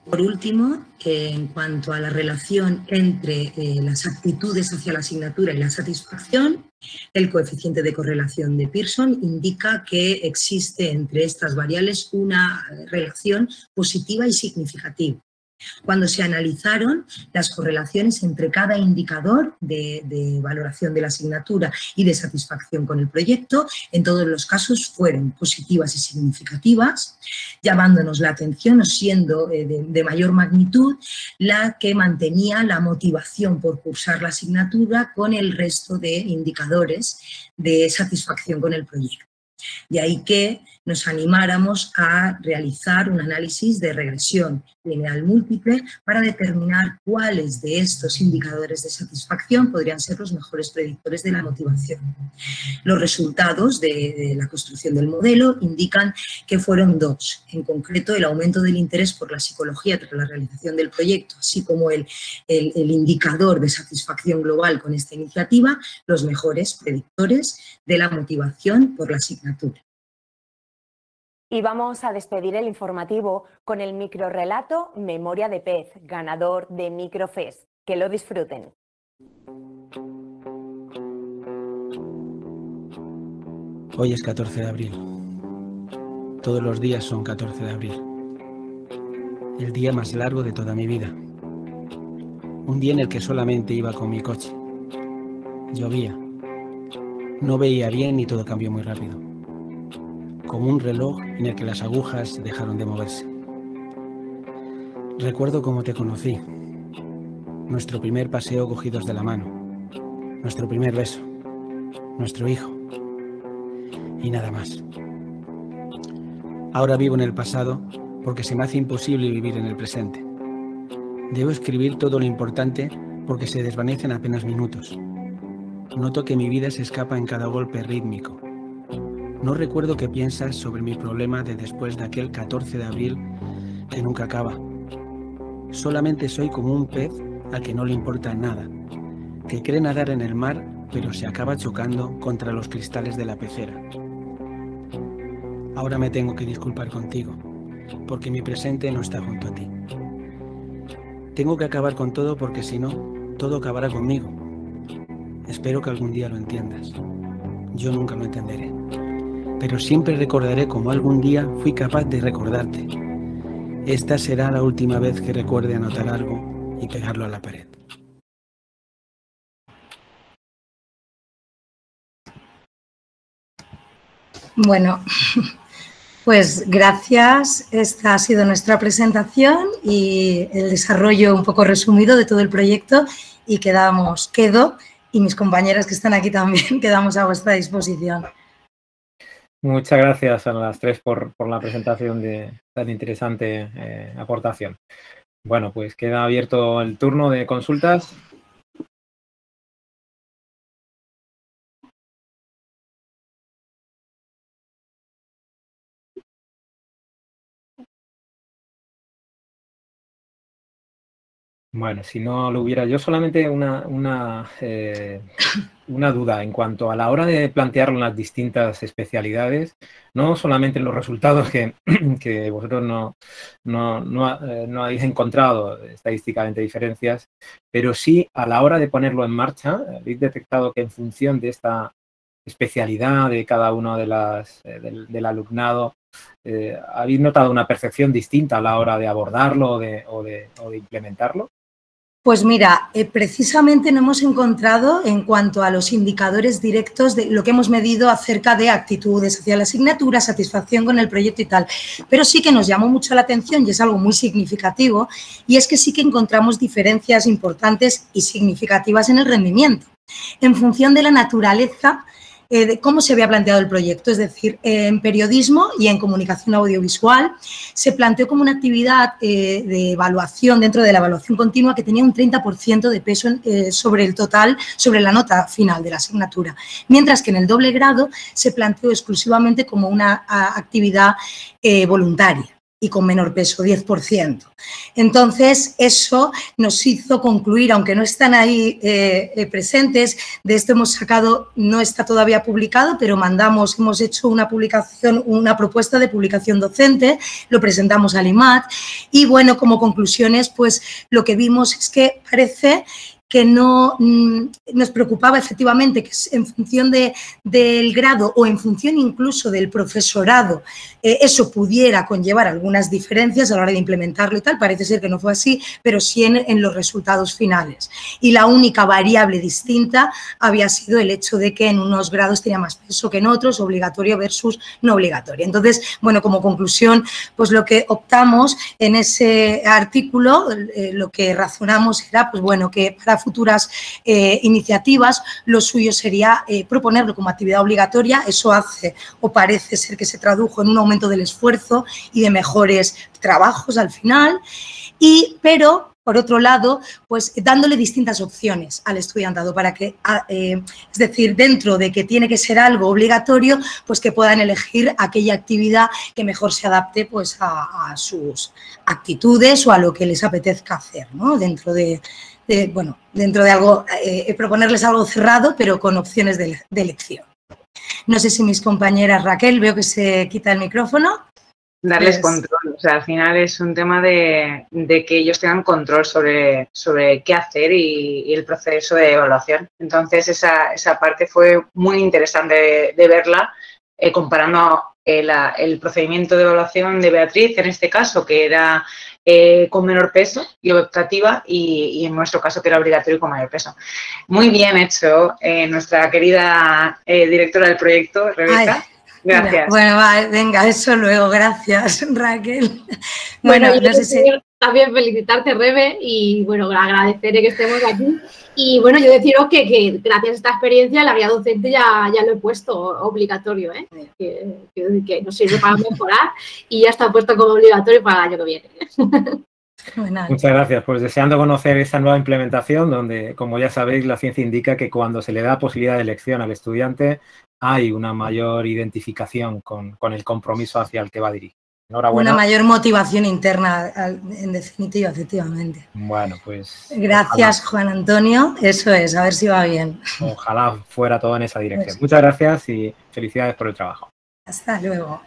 Por último, en cuanto a la relación entre eh, las actitudes hacia la asignatura y la satisfacción, el coeficiente de correlación de Pearson indica que existe entre estas variables una relación positiva y significativa. Cuando se analizaron las correlaciones entre cada indicador de, valoración de la asignatura y de satisfacción con el proyecto, en todos los casos fueron positivas y significativas, llamándonos la atención o siendo eh, de mayor magnitud la que mantenía la motivación por cursar la asignatura con el resto de indicadores de satisfacción con el proyecto. De ahí que nos animáramos a realizar un análisis de regresión lineal múltiple para determinar cuáles de estos indicadores de satisfacción podrían ser los mejores predictores de la motivación. Los resultados de, la construcción del modelo indican que fueron dos, en concreto el aumento del interés por la psicología tras la realización del proyecto, así como el, indicador de satisfacción global con esta iniciativa, los mejores predictores de la motivación por la asignatura. Y vamos a despedir el informativo con el microrelato Memoria de Pez, ganador de Microfest. Que lo disfruten. Hoy es 14 de abril. Todos los días son 14 de abril. El día más largo de toda mi vida. Un día en el que solamente iba con mi coche. Llovía. No veía bien y todo cambió muy rápido como un reloj en el que las agujas dejaron de moverse. Recuerdo cómo te conocí, nuestro primer paseo cogidos de la mano, nuestro primer beso, nuestro hijo y nada más. Ahora vivo en el pasado porque se me hace imposible vivir en el presente. Debo escribir todo lo importante porque se desvanecen apenas minutos. Noto que mi vida se escapa en cada golpe rítmico, no recuerdo qué piensas sobre mi problema de después de aquel 14 de abril que nunca acaba. Solamente soy como un pez al que no le importa nada, que cree nadar en el mar pero se acaba chocando contra los cristales de la pecera. Ahora me tengo que disculpar contigo, porque mi presente no está junto a ti. Tengo que acabar con todo porque si no, todo acabará conmigo. Espero que algún día lo entiendas. Yo nunca lo entenderé pero siempre recordaré como algún día fui capaz de recordarte. Esta será la última vez que recuerde anotar algo y pegarlo a la pared. Bueno, pues gracias. Esta ha sido nuestra presentación y el desarrollo un poco resumido de todo el proyecto y quedamos, quedo y mis compañeras que están aquí también quedamos a vuestra disposición. Muchas gracias a las tres por, la presentación de tan interesante eh, aportación. Bueno, pues queda abierto el turno de consultas. Bueno, si no lo hubiera, yo solamente una, una, eh, una, duda en cuanto a la hora de plantear las distintas especialidades, no solamente los resultados que, que vosotros no, no, no, eh, no, habéis encontrado estadísticamente diferencias, pero sí a la hora de ponerlo en marcha, habéis detectado que en función de esta especialidad de cada uno de las, eh, del, alumnado, ¿habéis notado una percepción distinta a la hora de abordarlo de, o de implementarlo? Pues mira, eh, precisamente no hemos encontrado en cuanto a los indicadores directos de lo que hemos medido acerca de actitudes hacia la asignatura, satisfacción con el proyecto y tal. Pero sí que nos llamó mucho la atención y es algo muy significativo y es que sí que encontramos diferencias importantes y significativas en el rendimiento. En función de la naturaleza eh, de cómo se había planteado el proyecto, es decir, en periodismo y en comunicación audiovisual se planteó como una actividad eh, de evaluación dentro de la evaluación continua que tenía un 30% de peso eh, sobre el total, sobre la nota final de la asignatura, mientras que en el doble grado se planteó exclusivamente como una actividad voluntaria y con menor peso, 10%. Entonces, eso nos hizo concluir, aunque no están ahí eh, eh, presentes, de esto hemos sacado, no está todavía publicado, pero mandamos, hemos hecho una publicación, una propuesta de publicación docente, lo presentamos al IMAT y bueno, como conclusiones, pues lo que vimos es que parece que no mm, nos preocupaba efectivamente que en función del grado o en función incluso del profesorado eh, eso pudiera conllevar algunas diferencias a la hora de implementarlo y tal. Parece ser que no fue así, pero sí en, los resultados finales. Y la única variable distinta había sido el hecho de que en unos grados tenía más peso que en otros, obligatorio versus no obligatorio. Entonces, bueno, como conclusión, pues lo que optamos en ese artículo, eh, lo que razonamos era, pues bueno, que para futuras eh, iniciativas lo suyo sería eh, proponerlo como actividad obligatoria. Eso hace o parece ser que se tradujo en un aumento del esfuerzo y de mejores trabajos al final. Y, pero por otro lado, pues dándole distintas opciones al estudiantado para que, eh, es decir, dentro de que tiene que ser algo obligatorio, pues que puedan elegir aquella actividad que mejor se adapte pues a, sus actitudes o a lo que les apetezca hacer, ¿no? Dentro de, bueno, dentro de algo, eh, proponerles algo cerrado, pero con opciones de, de elección. No sé si mis compañeras, Raquel, veo que se quita el micrófono darles control. O sea, al final es un tema de, que ellos tengan control sobre, sobre qué hacer y, el proceso de evaluación. Entonces, esa, esa parte fue muy interesante de, verla, eh, comparando el, el, procedimiento de evaluación de Beatriz, en este caso, que era eh, con menor peso y optativa, y, en nuestro caso, que era obligatorio con mayor peso. Muy bien hecho, eh, nuestra querida directora del proyecto, Rebeca. Gracias. Bueno, venga, eso luego. Gracias, Raquel. Bueno, no sé si... también felicitarte, Rebe, y bueno, agradecer que estemos aquí. Y bueno, yo deciros que, gracias a esta experiencia la vía docente ya, ya lo he puesto obligatorio, ¿eh? que, que, nos sirve para mejorar y ya está puesto como obligatorio para el año que viene. Muchas gracias. Pues deseando conocer esta nueva implementación, donde, como ya sabéis, la ciencia indica que cuando se le da posibilidad de elección al estudiante, hay una mayor identificación con, el compromiso hacia el que va a dirigir. Enhorabuena. Una mayor motivación interna, en definitiva, efectivamente. Bueno, pues. Gracias, Juan Antonio. Eso es, a ver si va bien. Ojalá fuera todo en esa dirección. Pues Muchas gracias y felicidades por el trabajo. Hasta luego.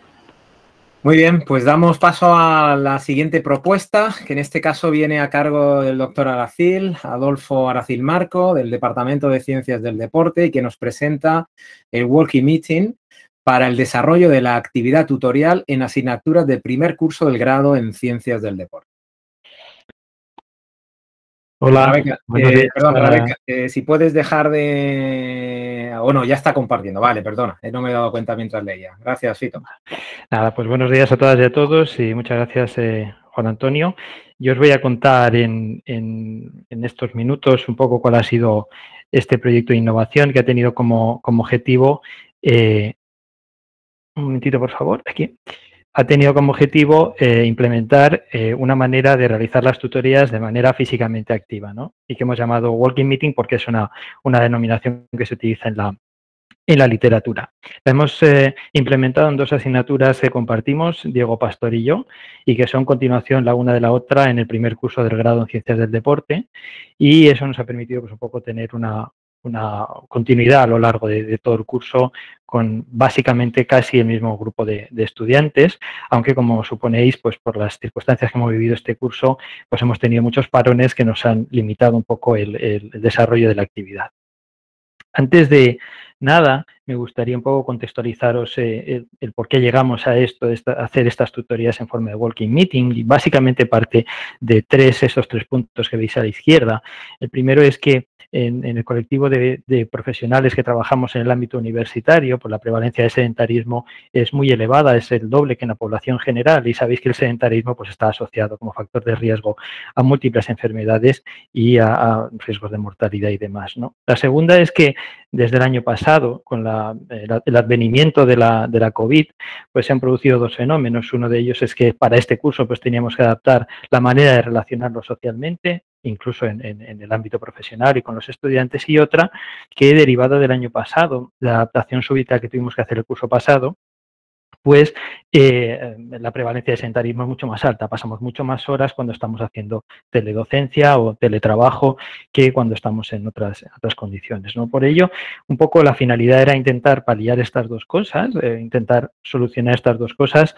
Muy bien, pues damos paso a la siguiente propuesta, que en este caso viene a cargo del doctor Aracil, Adolfo Aracil Marco, del Departamento de Ciencias del Deporte, y que nos presenta el Walking Meeting para el desarrollo de la actividad tutorial en asignaturas de primer curso del grado en Ciencias del Deporte. Hola, eh, perdón, eh, si puedes dejar de... O no, ya está compartiendo, vale, perdona, eh, no me he dado cuenta mientras leía. Gracias, Fito. Nada, pues buenos días a todas y a todos y muchas gracias, Juan Antonio. Yo os voy a contar en, estos minutos un poco cuál ha sido este proyecto de innovación que ha tenido como, como objetivo... un momentito, por favor, aquí ha tenido como objetivo eh, implementar eh, una manera de realizar las tutorías de manera físicamente activa, ¿no? Y que hemos llamado Walking Meeting porque es una, denominación que se utiliza en la, en la literatura. La hemos eh, implementado en dos asignaturas que compartimos, Diego Pastor y yo, y que son continuación la una de la otra en el primer curso del grado en Ciencias del Deporte, y eso nos ha permitido pues, un poco tener una, una continuidad a lo largo de, todo el curso con básicamente casi el mismo grupo de, estudiantes, aunque como suponéis, pues por las circunstancias que hemos vivido este curso, pues hemos tenido muchos parones que nos han limitado un poco el desarrollo de la actividad. Antes de nada, me gustaría un poco contextualizaros eh, el, por qué llegamos a esto, a hacer estas tutorías en forma de walking meeting y básicamente parte de tres, esos tres puntos que veis a la izquierda. El primero es que en, el colectivo de, profesionales que trabajamos en el ámbito universitario, pues la prevalencia de sedentarismo es muy elevada, es el doble que en la población general y sabéis que el sedentarismo pues está asociado como factor de riesgo a múltiples enfermedades y a, riesgos de mortalidad y demás. La segunda es que desde el año pasado, con el advenimiento de la, de la COVID, pues se han producido dos fenómenos. Uno de ellos es que para este curso pues teníamos que adaptar la manera de relacionarnos socialmente, incluso en, el ámbito profesional y con los estudiantes, y otra que derivada del año pasado, la adaptación súbita que tuvimos que hacer el curso pasado, pues eh, la prevalencia de sedentarismo es mucho más alta. Pasamos mucho más horas cuando estamos haciendo teledocencia o teletrabajo que cuando estamos en otras, otras condiciones. ¿no? Por ello, un poco la finalidad era intentar paliar estas dos cosas, eh, intentar solucionar estas dos cosas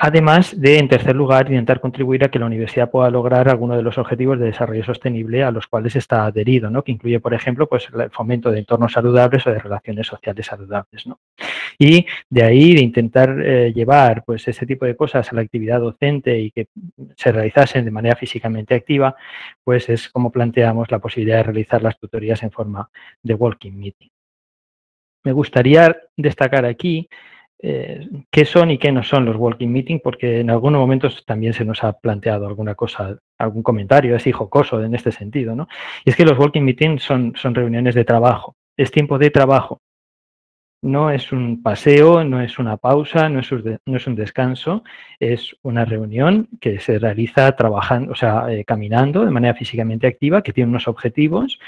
Además de, en tercer lugar, intentar contribuir a que la universidad pueda lograr algunos de los objetivos de desarrollo sostenible a los cuales está adherido, ¿no? que incluye, por ejemplo, pues, el fomento de entornos saludables o de relaciones sociales saludables. ¿no? Y de ahí, de intentar eh, llevar pues, ese tipo de cosas a la actividad docente y que se realizasen de manera físicamente activa, pues es como planteamos la posibilidad de realizar las tutorías en forma de walking meeting. Me gustaría destacar aquí eh, qué son y qué no son los walking meeting, porque en algunos momentos también se nos ha planteado alguna cosa, algún comentario así jocoso en este sentido, ¿no? Y es que los walking meeting son, son reuniones de trabajo, es tiempo de trabajo. No es un paseo, no es una pausa, no es un, no es un descanso, es una reunión que se realiza trabajando, o sea, eh, caminando de manera físicamente activa, que tiene unos objetivos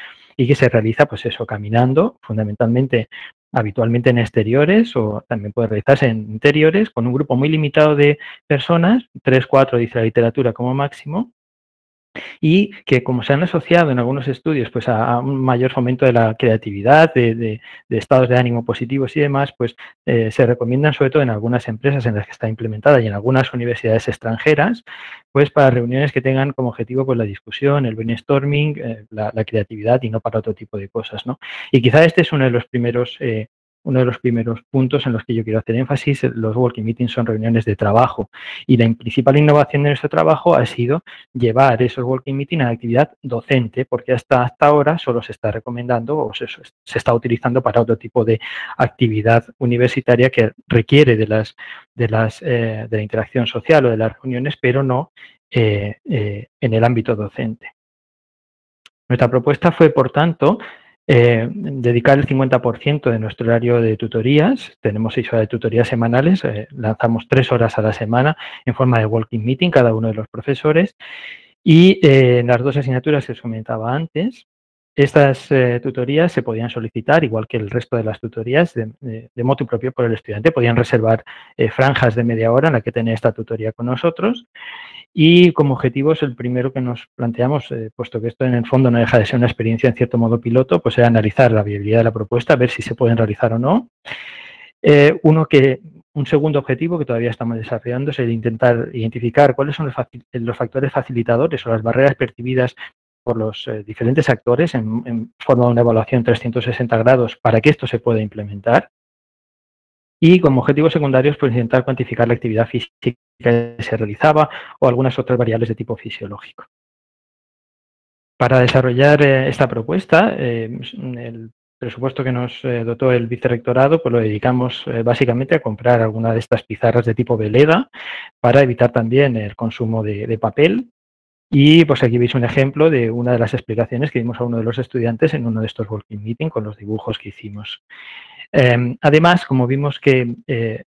y que se realiza, pues eso, caminando, fundamentalmente habitualmente en exteriores o también puede realizarse en interiores con un grupo muy limitado de personas, 3, 4 dice la literatura como máximo, y que como se han asociado en algunos estudios pues a, un mayor fomento de la creatividad, de, estados de ánimo positivos y demás, pues eh, se recomiendan sobre todo en algunas empresas en las que está implementada y en algunas universidades extranjeras, pues para reuniones que tengan como objetivo pues la discusión, el brainstorming, eh, la, creatividad y no para otro tipo de cosas, ¿no? Y quizá este es uno de los primeros eh, uno de los primeros puntos en los que yo quiero hacer énfasis, los working meetings son reuniones de trabajo y la principal innovación de nuestro trabajo ha sido llevar esos working meetings a la actividad docente, porque hasta, hasta ahora solo se está recomendando o se, está utilizando para otro tipo de actividad universitaria que requiere de, las, de, las, eh, de la interacción social o de las reuniones, pero no eh, eh, en el ámbito docente. Nuestra propuesta fue, por tanto, eh, dedicar el 50% de nuestro horario de tutorías. Tenemos seis horas de tutorías semanales, eh, lanzamos tres horas a la semana en forma de walking meeting cada uno de los profesores. Y eh, las dos asignaturas que os comentaba antes, estas tutorías se podían solicitar, igual que el resto de las tutorías, de, de, modo propio por el estudiante. Podían reservar franjas de media hora en la que tenía esta tutoría con nosotros y como objetivos, el primero que nos planteamos, eh, puesto que esto en el fondo no deja de ser una experiencia en cierto modo piloto, pues era analizar la viabilidad de la propuesta, ver si se pueden realizar o no. Eh, uno que, un segundo objetivo que todavía estamos desarrollando es el intentar identificar cuáles son los, factores facilitadores o las barreras percibidas por los eh, diferentes actores en, forma de una evaluación 360 grados para que esto se pueda implementar. Y como objetivos secundarios, pues intentar cuantificar la actividad física que se realizaba o algunas otras variables de tipo fisiológico. Para desarrollar eh, esta propuesta, eh, el presupuesto que nos dotó el vicerrectorado, pues lo dedicamos básicamente a comprar alguna de estas pizarras de tipo veleda para evitar también el consumo de papel y pues aquí veis un ejemplo de una de las explicaciones que dimos a uno de los estudiantes en uno de estos working meeting con los dibujos que hicimos. Em, además, como vimos que eh,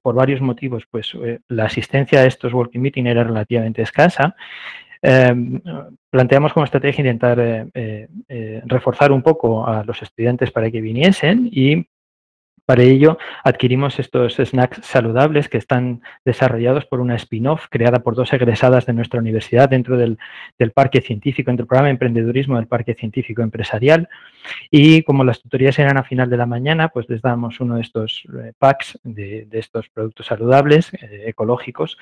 por varios motivos, pues eh, la asistencia a estos working meeting era relativamente escasa, em, planteamos como estrategia intentar eh, reforzar un poco a los estudiantes para que viniesen y para ello, adquirimos estos snacks saludables que están desarrollados por una spin-off creada por dos egresadas de nuestra universidad dentro del, Parque Científico, dentro del programa de emprendedurismo del Parque Científico Empresarial. Y como las tutorías eran a final de la mañana, pues les damos uno de estos eh, packs de, estos productos saludables, eh, ecológicos,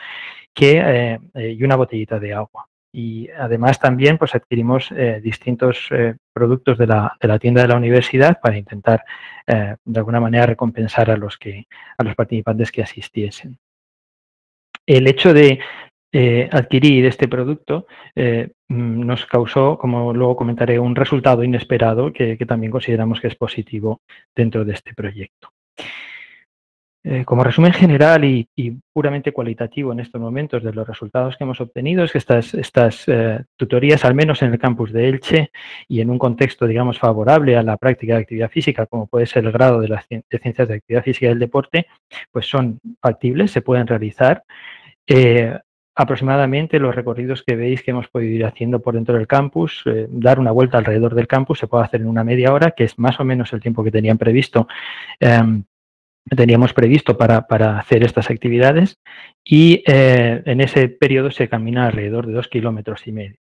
eh, y una botellita de agua y además también pues adquirimos eh, distintos eh, productos de la, de la, tienda de la universidad para intentar eh, de alguna manera recompensar a los que a los participantes que asistiesen. El hecho de adquirir este producto nos causó, como luego comentaré, un resultado inesperado que también consideramos que es positivo dentro de este proyecto. Eh, como resumen general y, puramente cualitativo en estos momentos de los resultados que hemos obtenido es que estas, estas eh, tutorías, al menos en el campus de Elche y en un contexto, digamos, favorable a la práctica de actividad física, como puede ser el grado de las ciencias de actividad física y del deporte, pues son factibles, se pueden realizar. Eh, aproximadamente los recorridos que veis que hemos podido ir haciendo por dentro del campus, dar una vuelta alrededor del campus se puede hacer en una media hora, que es más o menos el tiempo que tenían previsto em, teníamos previsto para, hacer estas actividades y eh, en ese periodo se camina alrededor de dos kilómetros y medio.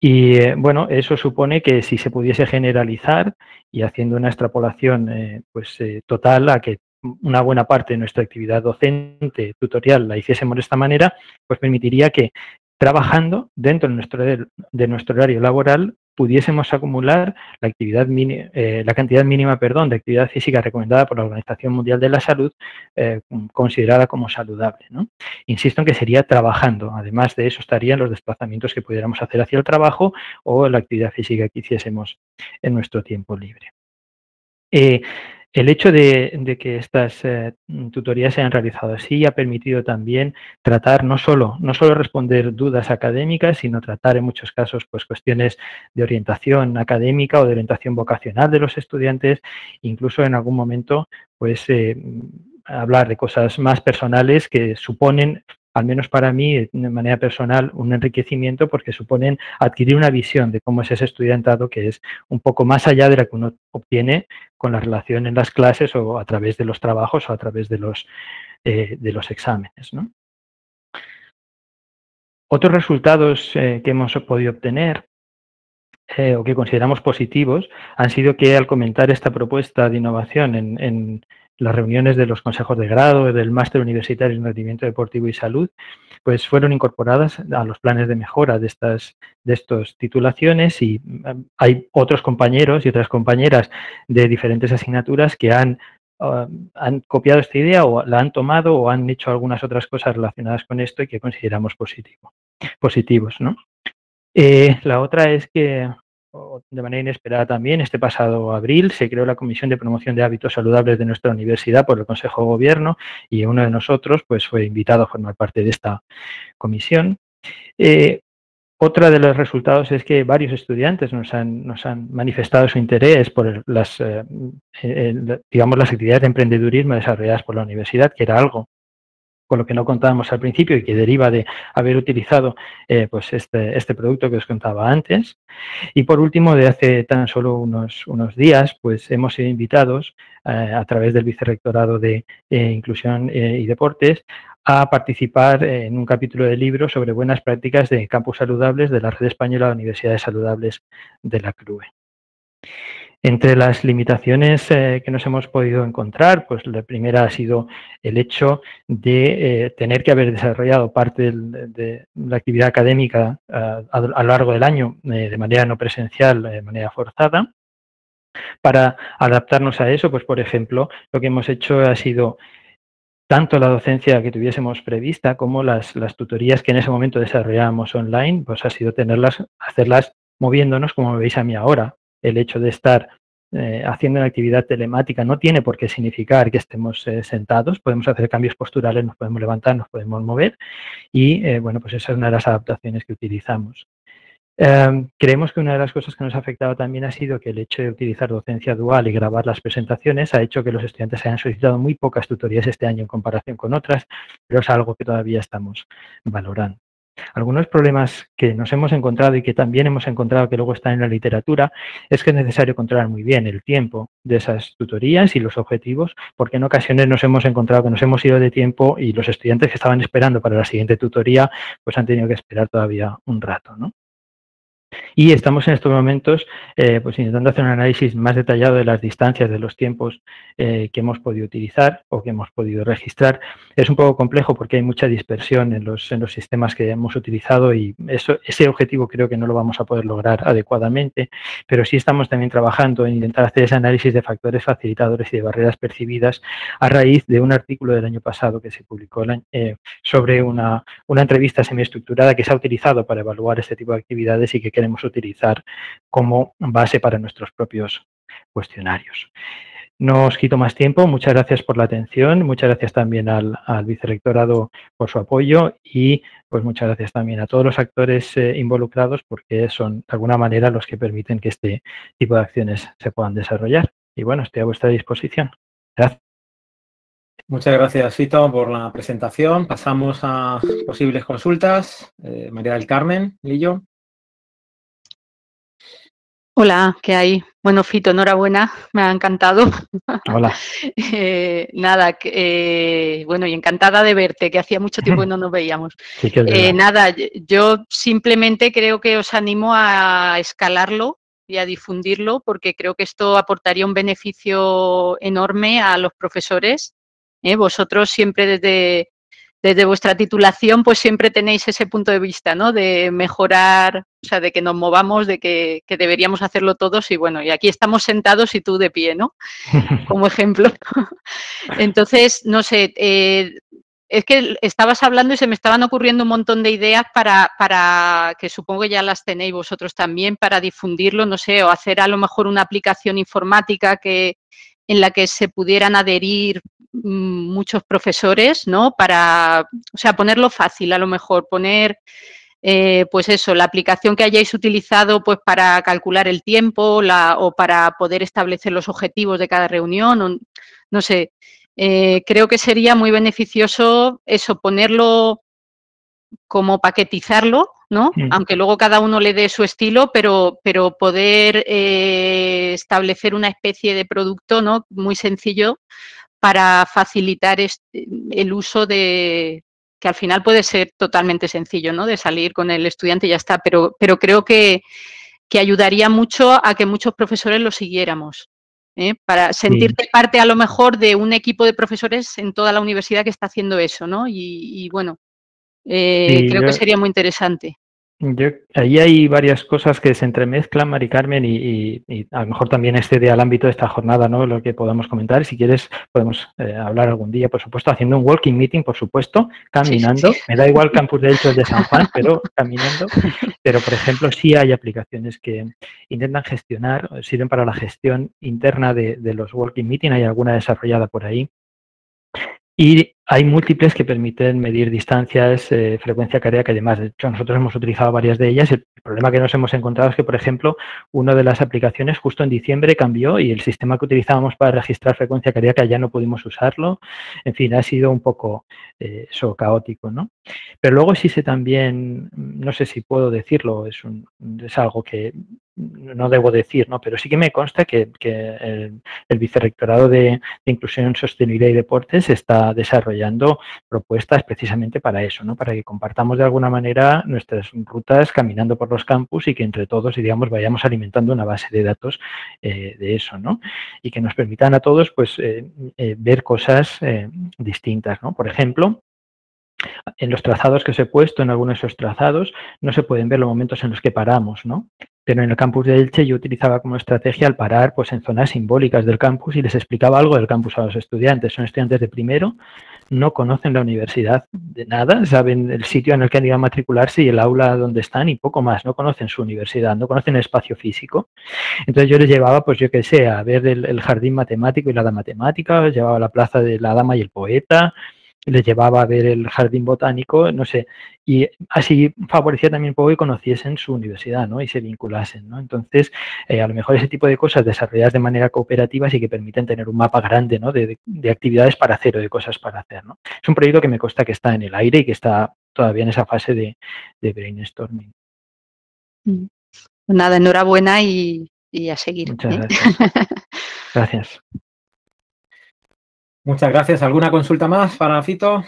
Y eh, bueno, eso supone que si se pudiese generalizar y haciendo una extrapolación eh, pues, total a que una buena parte de nuestra actividad docente, tutorial, la hiciésemos de esta manera, pues permitiría que trabajando dentro de nuestro, de nuestro horario laboral pudiésemos acumular la, actividad eh, la cantidad mínima perdón, de actividad física recomendada por la Organización Mundial de la Salud, eh, considerada como saludable. ¿no? Insisto en que sería trabajando. Además de eso estarían los desplazamientos que pudiéramos hacer hacia el trabajo o la actividad física que hiciésemos en nuestro tiempo libre. Eh, el hecho de, que estas eh, tutorías se hayan realizado así ha permitido también tratar no solo, no solo responder dudas académicas, sino tratar en muchos casos pues, cuestiones de orientación académica o de orientación vocacional de los estudiantes, incluso en algún momento pues, eh, hablar de cosas más personales que suponen al menos para mí, de manera personal, un enriquecimiento porque suponen adquirir una visión de cómo es ese estudiantado que es un poco más allá de la que uno obtiene con la relación en las clases o a través de los trabajos o a través de los, eh, de los exámenes. Otros resultados eh, que hemos podido obtener eh, o que consideramos positivos han sido que al comentar esta propuesta de innovación en las reuniones de los consejos de grado, del máster universitario en rendimiento deportivo y salud, pues fueron incorporadas a los planes de mejora de estas de estos titulaciones y um, hay otros compañeros y otras compañeras de diferentes asignaturas que han um, han copiado esta idea o la han tomado o han hecho algunas otras cosas relacionadas con esto y que consideramos positivo, positivos. ¿no? Eh, la otra es que de manera inesperada también, este pasado abril se creó la Comisión de Promoción de Hábitos Saludables de nuestra universidad por el Consejo de Gobierno y uno de nosotros pues, fue invitado a formar parte de esta comisión. Eh, otra de los resultados es que varios estudiantes nos han, nos han manifestado su interés por las, eh, digamos, las actividades de emprendedurismo desarrolladas por la universidad, que era algo con lo que no contábamos al principio y que deriva de haber utilizado eh, pues este, este, producto que os contaba antes. Y por último, de hace tan solo unos, unos días, pues hemos sido invitados eh, a través del Vicerrectorado de eh, Inclusión y Deportes a participar en un capítulo de libro sobre buenas prácticas de campus saludables de la Red Española de Universidades Saludables de la CRUE. Entre las limitaciones eh, que nos hemos podido encontrar, pues la primera ha sido el hecho de eh, tener que haber desarrollado parte de, la actividad académica a, lo largo del año eh, de manera no presencial, de manera forzada. Para adaptarnos a eso, pues por ejemplo, lo que hemos hecho ha sido tanto la docencia que tuviésemos prevista como las, las tutorías que en ese momento desarrollábamos online, pues ha sido tenerlas, hacerlas moviéndonos como veis a mí ahora el hecho de estar eh, haciendo una actividad telemática no tiene por qué significar que estemos eh, sentados, podemos hacer cambios posturales, nos podemos levantar, nos podemos mover y eh, bueno, pues esa es una de las adaptaciones que utilizamos. Em, creemos que una de las cosas que nos ha afectado también ha sido que el hecho de utilizar docencia dual y grabar las presentaciones ha hecho que los estudiantes hayan solicitado muy pocas tutorías este año en comparación con otras, pero es algo que todavía estamos valorando. Algunos problemas que nos hemos encontrado y que también hemos encontrado que luego están en la literatura es que es necesario controlar muy bien el tiempo de esas tutorías y los objetivos, porque en ocasiones nos hemos encontrado que nos hemos ido de tiempo y los estudiantes que estaban esperando para la siguiente tutoría pues han tenido que esperar todavía un rato. ¿no? Y estamos en estos momentos eh, pues intentando hacer un análisis más detallado de las distancias, de los tiempos eh, que hemos podido utilizar o que hemos podido registrar. Es un poco complejo porque hay mucha dispersión en los, en los sistemas que hemos utilizado y eso, ese objetivo creo que no lo vamos a poder lograr adecuadamente, pero sí estamos también trabajando en intentar hacer ese análisis de factores facilitadores y de barreras percibidas a raíz de un artículo del año pasado que se publicó eh, sobre una, una entrevista semiestructurada que se ha utilizado para evaluar este tipo de actividades y que queremos utilizar como base para nuestros propios cuestionarios. No os quito más tiempo. Muchas gracias por la atención. Muchas gracias también al, vicerrectorado por su apoyo y pues muchas gracias también a todos los actores eh, involucrados porque son de alguna manera los que permiten que este tipo de acciones se puedan desarrollar. Y bueno, estoy a vuestra disposición. Gracias. Muchas gracias, Fito, por la presentación. Pasamos a posibles consultas. Eh, María del Carmen, Lillo. Hola, ¿qué hay? Bueno, Fito, enhorabuena, me ha encantado. Hola. eh, nada, eh, bueno, y encantada de verte, que hacía mucho tiempo que no nos veíamos. Sí, que eh, nada, yo simplemente creo que os animo a escalarlo y a difundirlo porque creo que esto aportaría un beneficio enorme a los profesores. Vosotros siempre desde, desde vuestra titulación pues siempre tenéis ese punto de vista, ¿no? De mejorar, o sea, de que nos movamos, de que, deberíamos hacerlo todos y bueno, y aquí estamos sentados y tú de pie, ¿no? Como ejemplo. Entonces, no sé, eh, es que estabas hablando y se me estaban ocurriendo un montón de ideas para, para, que supongo que ya las tenéis vosotros también, para difundirlo, no sé, o hacer a lo mejor una aplicación informática que en la que se pudieran adherir muchos profesores, ¿no? Para, o sea, ponerlo fácil, a lo mejor poner, eh, pues eso, la aplicación que hayáis utilizado, pues para calcular el tiempo, la, o para poder establecer los objetivos de cada reunión, no sé, eh, creo que sería muy beneficioso eso, ponerlo como paquetizarlo, ¿no? Mm. Aunque luego cada uno le dé su estilo, pero, pero poder eh, establecer una especie de producto, ¿no? Muy sencillo para facilitar el uso de que al final puede ser totalmente sencillo, ¿no? De salir con el estudiante y ya está, pero, pero creo que, que ayudaría mucho a que muchos profesores lo siguiéramos. ¿eh? para sentirte parte a lo mejor de un equipo de profesores en toda la universidad que está haciendo eso, ¿no? Y, bueno, eh, creo que sería muy interesante. Yo, ahí hay varias cosas que se entremezclan, Mari Carmen, y, a lo mejor también excede al ámbito de esta jornada, ¿no? Lo que podamos comentar. Si quieres, podemos eh, hablar algún día, por supuesto, haciendo un walking meeting, por supuesto, caminando. Me da igual Campus de Hechos de San Juan, pero caminando. Pero, por ejemplo, sí hay aplicaciones que intentan gestionar, sirven para la gestión interna de, de los walking meeting. Hay alguna desarrollada por ahí. Y hay múltiples que permiten medir distancias, eh, frecuencia cardíaca y demás. De hecho, nosotros hemos utilizado varias de ellas. El problema que nos hemos encontrado es que, por ejemplo, una de las aplicaciones justo en diciembre cambió y el sistema que utilizábamos para registrar frecuencia cardíaca ya no pudimos usarlo. En fin, ha sido un poco eh, caótico, ¿no? Pero luego existe también, no sé si puedo decirlo, es, un, es algo que no debo decir, ¿no? pero sí que me consta que, el, Vicerrectorado de, Inclusión, Sostenibilidad y Deportes está desarrollando propuestas precisamente para eso, ¿no? para que compartamos de alguna manera nuestras rutas caminando por los campus y que entre todos, digamos, vayamos alimentando una base de datos eh, de eso, ¿no? Y que nos permitan a todos, pues, eh, eh, ver cosas distintas, ¿no? Por ejemplo, en los trazados que os he puesto, en algunos de esos trazados, no se pueden ver los momentos en los que paramos, ¿no? Pero en el campus de Elche yo utilizaba como estrategia al parar pues, en zonas simbólicas del campus y les explicaba algo del campus a los estudiantes. Son estudiantes de primero, no conocen la universidad de nada, saben el sitio en el que han ido a matricularse y el aula donde están y poco más. No conocen su universidad, no conocen el espacio físico. Entonces yo les llevaba, pues yo qué sé, a ver el, jardín matemático y la dama matemática, llevaba a la plaza de la dama y el poeta, les llevaba a ver el jardín botánico, no sé, y así favorecía también un poco que conociesen su universidad, ¿no? Y se vinculasen, ¿no? Entonces, eh, a lo mejor ese tipo de cosas desarrolladas de manera cooperativa sí que permiten tener un mapa grande, ¿no? De, actividades para hacer o de cosas para hacer, ¿no? Es un proyecto que me consta que está en el aire y que está todavía en esa fase de, brainstorming. Mm. Pues nada, enhorabuena y, a seguir. Muchas ¿eh? gracias. gracias. Muchas gracias. ¿Alguna consulta más para Fito?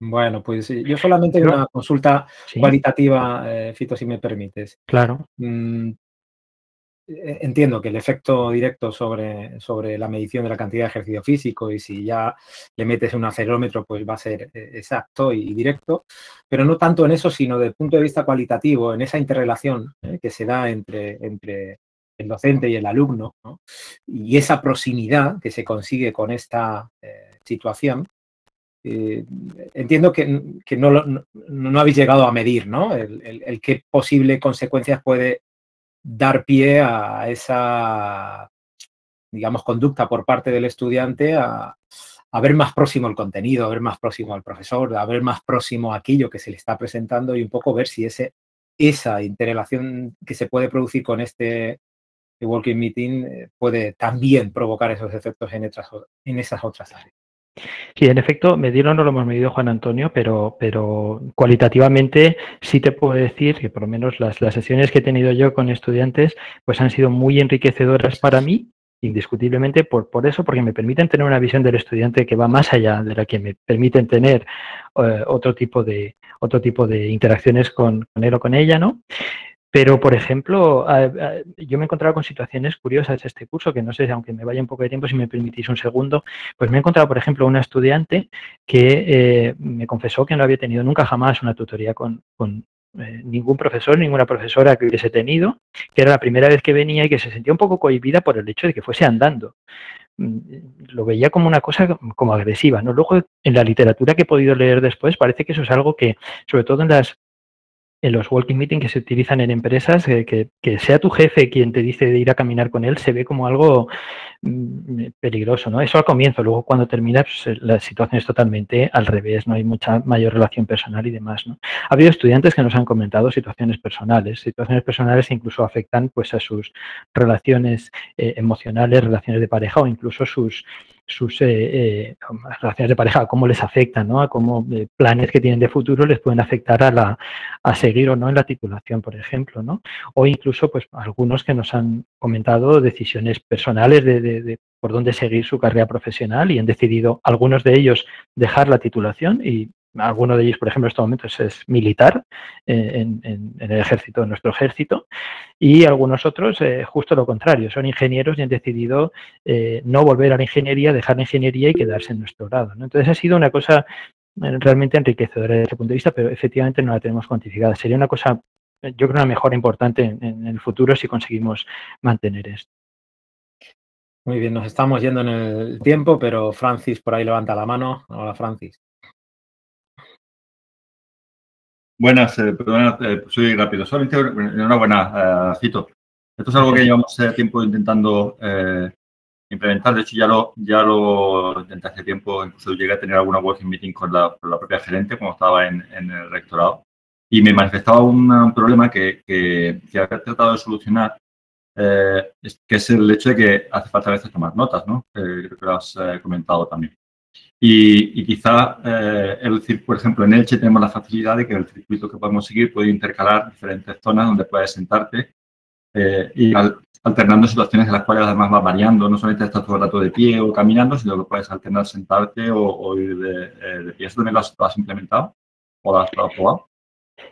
Bueno, pues yo solamente una consulta cualitativa, eh, Fito, si me permites. Claro. Mm, e, entiendo que el efecto directo sobre, sobre la medición de la cantidad de ejercicio físico y si ya le metes un acelerómetro, pues va a ser eh, exacto y directo, pero no tanto en eso, sino desde el punto de vista cualitativo, en esa interrelación eh, que se da entre, entre el docente y el alumno, y esa proximidad que se consigue con esta eh, situación, eh, entiendo que, no, no, habéis llegado a medir ¿no? el, qué posible consecuencias puede dar pie a esa, digamos, conducta por parte del estudiante a, a ver más próximo el contenido, a ver más próximo al profesor, a ver más próximo aquello que se le está presentando y un poco ver si ese, esa interrelación que se puede producir con este el walking meeting eh, puede también provocar esos efectos en, en esas otras áreas. Sí, en efecto, medirlo no lo hemos medido Juan Antonio, pero, pero cualitativamente sí te puedo decir que por lo menos las, las sesiones que he tenido yo con estudiantes pues han sido muy enriquecedoras para mí, indiscutiblemente por, por eso, porque me permiten tener una visión del estudiante que va más allá de la que me permiten tener eh, otro, tipo de, otro tipo de interacciones con, con él o con ella, ¿no? Pero, por ejemplo, yo me he encontrado con situaciones curiosas este curso, que no sé, aunque me vaya un poco de tiempo, si me permitís un segundo, pues me he encontrado, por ejemplo, una estudiante que eh, me confesó que no había tenido nunca jamás una tutoría con, eh, ningún profesor, ninguna profesora que hubiese tenido, que era la primera vez que venía y que se sentía un poco cohibida por el hecho de que fuese andando mm, lo veía como una cosa como agresiva. ¿no? Luego, en la literatura que he podido leer después, parece que eso es algo que, sobre todo en las en los walking meetings que se utilizan en empresas, eh, que, sea tu jefe quien te dice de ir a caminar con él, se ve como algo mm, peligroso, ¿no? Eso al comienzo, luego cuando termina, pues, eh, la situación es totalmente al revés, no hay mucha mayor relación personal y demás, ¿no? Ha habido estudiantes que nos han comentado situaciones personales, situaciones personales incluso afectan pues a sus relaciones eh, emocionales, relaciones de pareja o incluso sus sus eh, eh, relaciones de pareja, cómo les afectan, ¿no? a cómo eh, planes que tienen de futuro les pueden afectar a, la, a seguir o no en la titulación, por ejemplo, ¿no? O incluso, pues, algunos que nos han comentado decisiones personales de, de por dónde seguir su carrera profesional y han decidido, algunos de ellos, dejar la titulación y alguno de ellos, por ejemplo, en estos momentos es militar eh, en, el ejército, en nuestro ejército, y algunos otros eh, justo lo contrario, son ingenieros y han decidido eh, no volver a la ingeniería, dejar la ingeniería y quedarse en nuestro grado. Entonces ha sido una cosa realmente enriquecedora desde ese punto de vista, pero efectivamente no la tenemos cuantificada. Sería una cosa, yo creo, una mejora importante en el futuro si conseguimos mantener esto. Muy bien, nos estamos yendo en el tiempo, pero Francis por ahí levanta la mano. Hola, Francis. Buenas, eh, perdona, eh, soy rápido. Solamente enhorabuena, eh, Cito. Esto es algo que llevamos eh, tiempo intentando eh, implementar. De hecho, ya lo, ya lo intenté hace tiempo. Incluso llegué a tener alguna working meeting con la, propia gerente cuando estaba en, el rectorado. Y me manifestaba un, problema que, que, que había tratado de solucionar, que es el hecho de que hace falta a veces tomar notas, ¿no? creo que lo has comentado también. Y, quizá, eh, decir, por ejemplo, en Elche tenemos la facilidad de que el circuito que podemos seguir puede intercalar diferentes zonas donde puedes sentarte eh, y alternando situaciones en las cuales además va variando, no solamente estás todo el rato de pie o caminando, sino que puedes alternar sentarte o, ir de, eh, de, pie. ¿Eso también lo has, lo has implementado o lo has probado?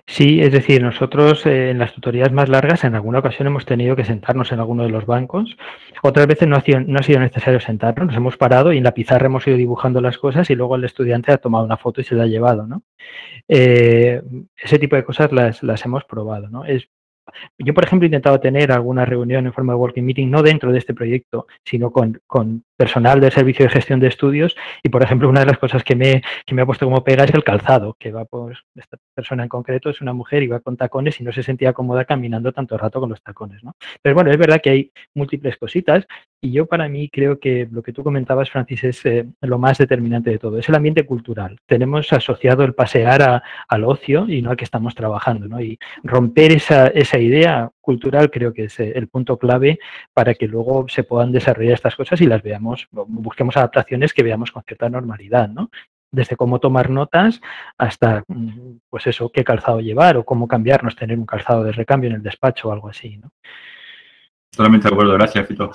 Sí, es decir, nosotros eh, en las tutorías más largas en alguna ocasión hemos tenido que sentarnos en alguno de los bancos. Otras veces no ha, sido, no ha sido necesario sentarnos, nos hemos parado y en la pizarra hemos ido dibujando las cosas y luego el estudiante ha tomado una foto y se la ha llevado. ¿no? Eh, ese tipo de cosas las, las hemos probado. ¿no? Es, yo, por ejemplo, he intentado tener alguna reunión en forma de working meeting, no dentro de este proyecto, sino con, con personal del servicio de gestión de estudios. Y, por ejemplo, una de las cosas que me, que me ha puesto como pega es el calzado, que va, pues, esta persona en concreto es una mujer y va con tacones y no se sentía cómoda caminando tanto rato con los tacones, ¿no? Pero bueno, es verdad que hay múltiples cositas y yo para mí creo que lo que tú comentabas, Francis, es eh, lo más determinante de todo. Es el ambiente cultural. Tenemos asociado el pasear a, al ocio y no al que estamos trabajando, ¿no? Y romper esa, esa idea cultural creo que es eh, el punto clave para que luego se puedan desarrollar estas cosas y las veamos, busquemos adaptaciones que veamos con cierta normalidad, ¿no? Desde cómo tomar notas hasta, mm, pues eso, qué calzado llevar o cómo cambiarnos, tener un calzado de recambio en el despacho o algo así, ¿no? Totalmente de acuerdo, gracias, Fito.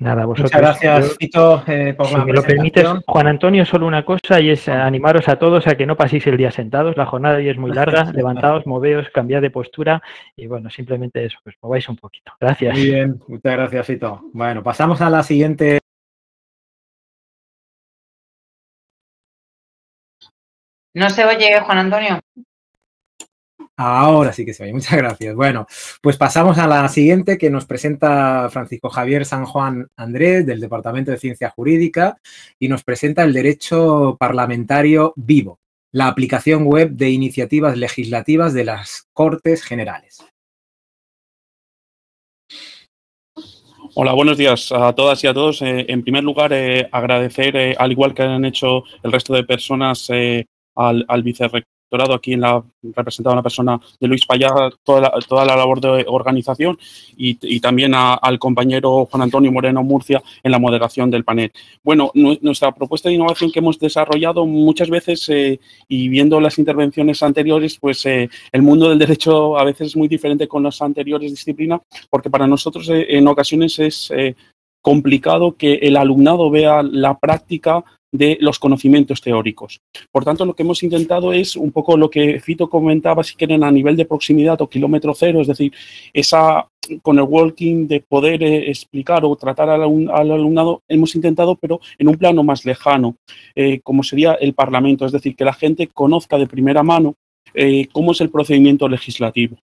Nada, vosotros. Muchas gracias, Fito, eh, por si me lo permites, Juan Antonio, solo una cosa y es animaros a todos a que no paséis el día sentados. La jornada hoy es muy larga. Levantaos, moveos, cambiad de postura y bueno, simplemente eso, pues mováis un poquito. Gracias. Muy bien, muchas gracias, Fito. Bueno, pasamos a la siguiente. No se oye, Juan Antonio. Ahora sí que se oye, muchas gracias. Bueno, pues pasamos a la siguiente que nos presenta Francisco Javier San Juan Andrés del Departamento de Ciencia Jurídica y nos presenta el derecho parlamentario vivo, la aplicación web de iniciativas legislativas de las Cortes Generales. Hola, buenos días a todas y a todos. Eh, en primer lugar, eh, agradecer, eh, al igual que han hecho el resto de personas, al, al vicerrector aquí en la representado una persona de Luis Payá toda la, toda la labor de organización y, y también a, al compañero Juan Antonio Moreno Murcia en la moderación del panel. Bueno, nuestra propuesta de innovación que hemos desarrollado muchas veces eh, y viendo las intervenciones anteriores, pues eh, el mundo del derecho a veces es muy diferente con las anteriores disciplinas porque para nosotros eh, en ocasiones es complicado que el alumnado vea la práctica de los conocimientos teóricos. Por tanto, lo que hemos intentado es un poco lo que Fito comentaba, si quieren, a nivel de proximidad o kilómetro cero, es decir, esa con el walking de poder eh, explicar o tratar al, alumnado, hemos intentado, pero en un plano más lejano, eh, como sería el Parlamento, es decir, que la gente conozca de primera mano eh, cómo es el procedimiento legislativo.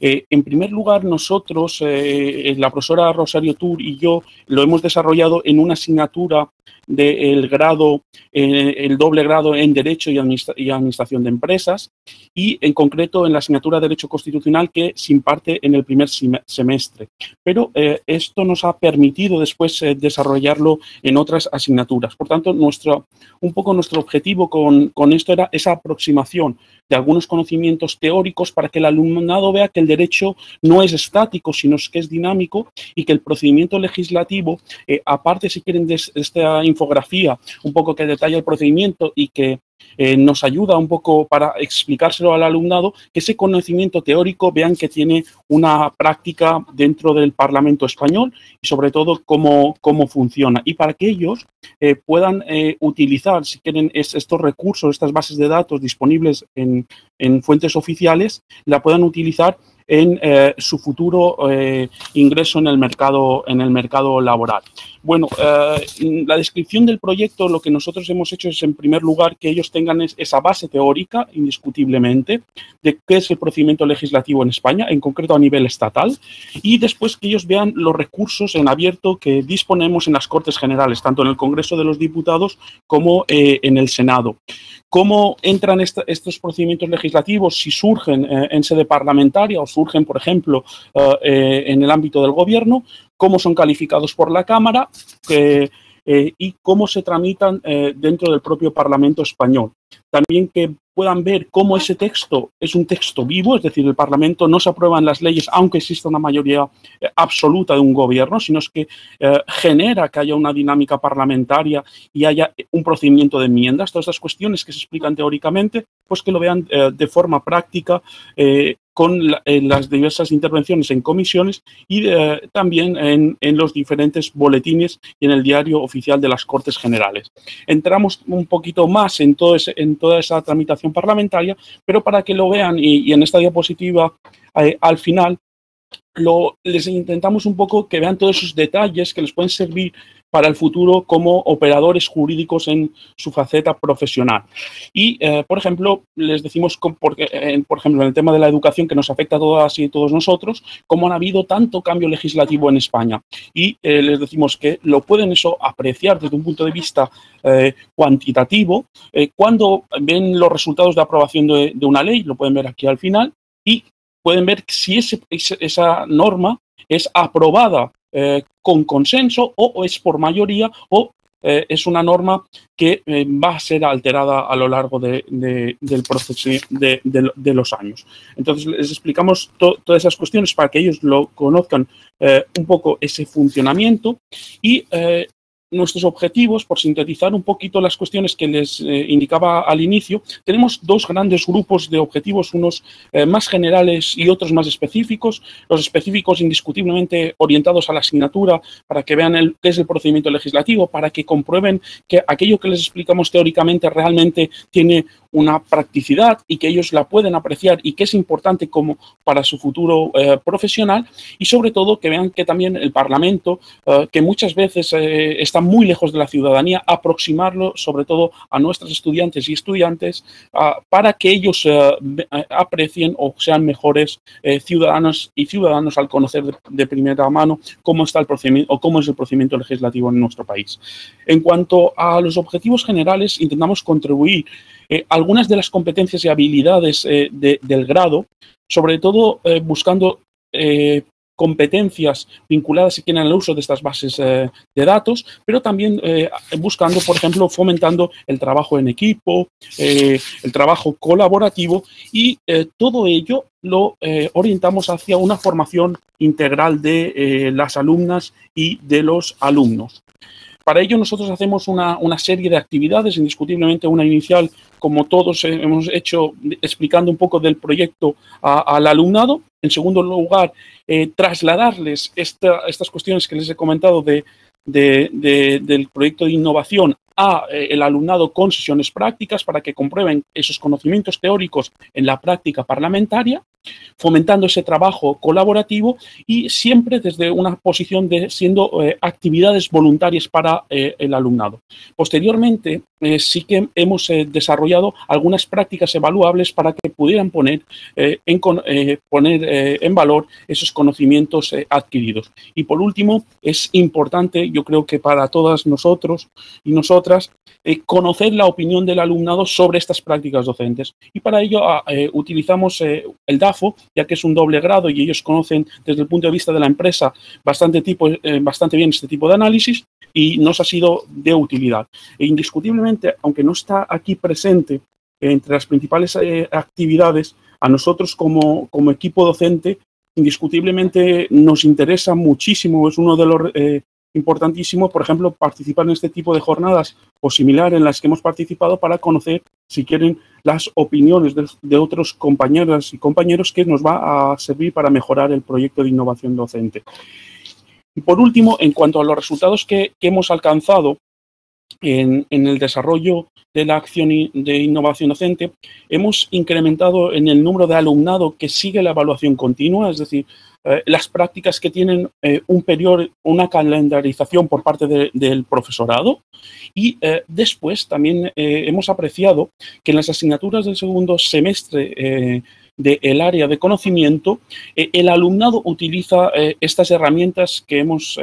en primer lugar, nosotros, la profesora Rosario Tur y yo, lo hemos desarrollado en una asignatura del grado, eh, el doble grado en Derecho y, Administración de Empresas y en concreto en la asignatura de Derecho Constitucional que se imparte en el primer semestre. Pero eh, esto nos ha permitido después eh, desarrollarlo en otras asignaturas. Por tanto, nuestro, un poco nuestro objetivo con, con esto era esa aproximación de algunos conocimientos teóricos para que el alumnado vea que el derecho no es estático, sino que es dinámico y que el procedimiento legislativo, aparte si quieren de esta infografía un poco que detalla el procedimiento y que eh, nos ayuda un poco para explicárselo al alumnado, que ese conocimiento teórico vean que tiene una práctica dentro del Parlamento español y sobre todo cómo, cómo funciona. Y para que ellos eh, puedan eh, utilizar, si quieren, estos recursos, estas bases de datos disponibles en, en fuentes oficiales, la puedan utilizar en eh, su futuro eh, ingreso en el mercado, en el mercado laboral. Bueno, eh, la descripción del proyecto, lo que nosotros hemos hecho es, en primer lugar, que ellos tengan esa base teórica, indiscutiblemente, de qué es el procedimiento legislativo en España, en concreto a nivel estatal, y después que ellos vean los recursos en abierto que disponemos en las Cortes Generales, tanto en el Congreso de los Diputados como en el Senado cómo entran estos procedimientos legislativos si surgen eh, en sede parlamentaria o surgen, por ejemplo, eh, eh, en el ámbito del gobierno, cómo son calificados por la Cámara y cómo se tramitan dentro del propio Parlamento español. También que puedan ver cómo ese texto es un texto vivo, es decir, el Parlamento no se aprueban las leyes aunque exista una mayoría eh, absoluta de un gobierno, sino que eh, genera que haya una dinámica parlamentaria y haya un procedimiento de enmiendas. Todas estas cuestiones que se explican teóricamente, pues que lo vean eh, de forma práctica con las diversas intervenciones en comisiones y también en, en, los diferentes boletines y en el diario oficial de las Cortes Generales. Entramos un poquito más en, en toda esa tramitación parlamentaria, pero para que lo vean y, en esta diapositiva eh, al final lo, les intentamos un poco que vean todos esos detalles que les pueden servir para el futuro como operadores jurídicos en su faceta profesional. Y, eh, por ejemplo, les decimos, eh, por ejemplo, en el tema de la educación que nos afecta a todas y todos nosotros, cómo han habido tanto cambio legislativo en España. Y eh, les decimos que lo pueden eso apreciar desde un punto de vista cuantitativo cuando ven los resultados de aprobación de, de, una ley, lo pueden ver aquí al final, y pueden ver si esa norma es aprobada eh, con consenso o, es por mayoría o eh, es una norma que eh, va a ser alterada a lo largo de, del proceso de, los años. Entonces, les explicamos todas esas cuestiones para que ellos lo conozcan un poco ese funcionamiento y nuestros objetivos, por sintetizar un poquito las cuestiones que les eh, indicaba al inicio, tenemos dos grandes grupos de objetivos, unos eh, más generales y otros más específicos. Los específicos indiscutiblemente orientados a la asignatura para que vean el, qué es el procedimiento legislativo, para que comprueben que aquello que les explicamos teóricamente realmente tiene una practicidad y que ellos la pueden apreciar y que es importante como para su futuro eh, profesional y sobre todo que vean que también el Parlamento, que muchas veces está muy lejos de la ciudadanía, aproximarlo sobre todo a nuestros estudiantes y estudiantes ah, para que ellos eh, eh, aprecien o sean mejores eh, ciudadanos y ciudadanos al conocer de, primera mano cómo está el procedimiento o cómo es el procedimiento legislativo en nuestro país. En cuanto a los objetivos generales, intentamos contribuir algunas de las competencias y habilidades del grado, sobre todo buscando competencias vinculadas si quieren al uso de estas bases eh, de datos, pero también eh, buscando, por ejemplo, fomentando el trabajo en equipo, eh, el trabajo colaborativo y todo ello lo orientamos hacia una formación integral de las alumnas y de los alumnos. Para ello nosotros hacemos una, serie de actividades, indiscutiblemente una inicial, como todos hemos hecho, explicando un poco del proyecto al alumnado. En segundo lugar, eh, trasladarles estas cuestiones que les he comentado de, del proyecto de innovación a eh, el alumnado con sesiones prácticas para que comprueben esos conocimientos teóricos en la práctica parlamentaria, fomentando ese trabajo colaborativo y siempre desde una posición de siendo eh, actividades voluntarias para eh, el alumnado. Posteriormente, sí que hemos desarrollado algunas prácticas evaluables para que pudieran poner, en, poner en valor esos conocimientos adquiridos. Y por último, es importante, yo creo que para todas nosotros y nosotras, eh, conocer la opinión del alumnado sobre estas prácticas docentes. Y para ello ah, eh, utilizamos eh, el Ya que es un doble grado y ellos conocen desde el punto de vista de la empresa bastante, tipo, bastante bien este tipo de análisis y nos ha sido de utilidad. E indiscutiblemente, aunque no está aquí presente entre las principales actividades, a nosotros como, como equipo docente indiscutiblemente nos interesa muchísimo, es uno de los importantísimo, por ejemplo, participar en este tipo de jornadas o similar en las que hemos participado para conocer, si quieren, las opiniones de, otros compañeras y compañeros que nos va a servir para mejorar el proyecto de innovación docente. Y por último, en cuanto a los resultados que, hemos alcanzado en, en, el desarrollo de la acción de innovación docente, hemos incrementado en el número de alumnado que sigue la evaluación continua, es decir, eh, las prácticas que tienen eh, un periodo, una calendarización por parte del profesorado y eh, después también hemos apreciado que en las asignaturas del segundo semestre del área de conocimiento, el alumnado utiliza estas herramientas que hemos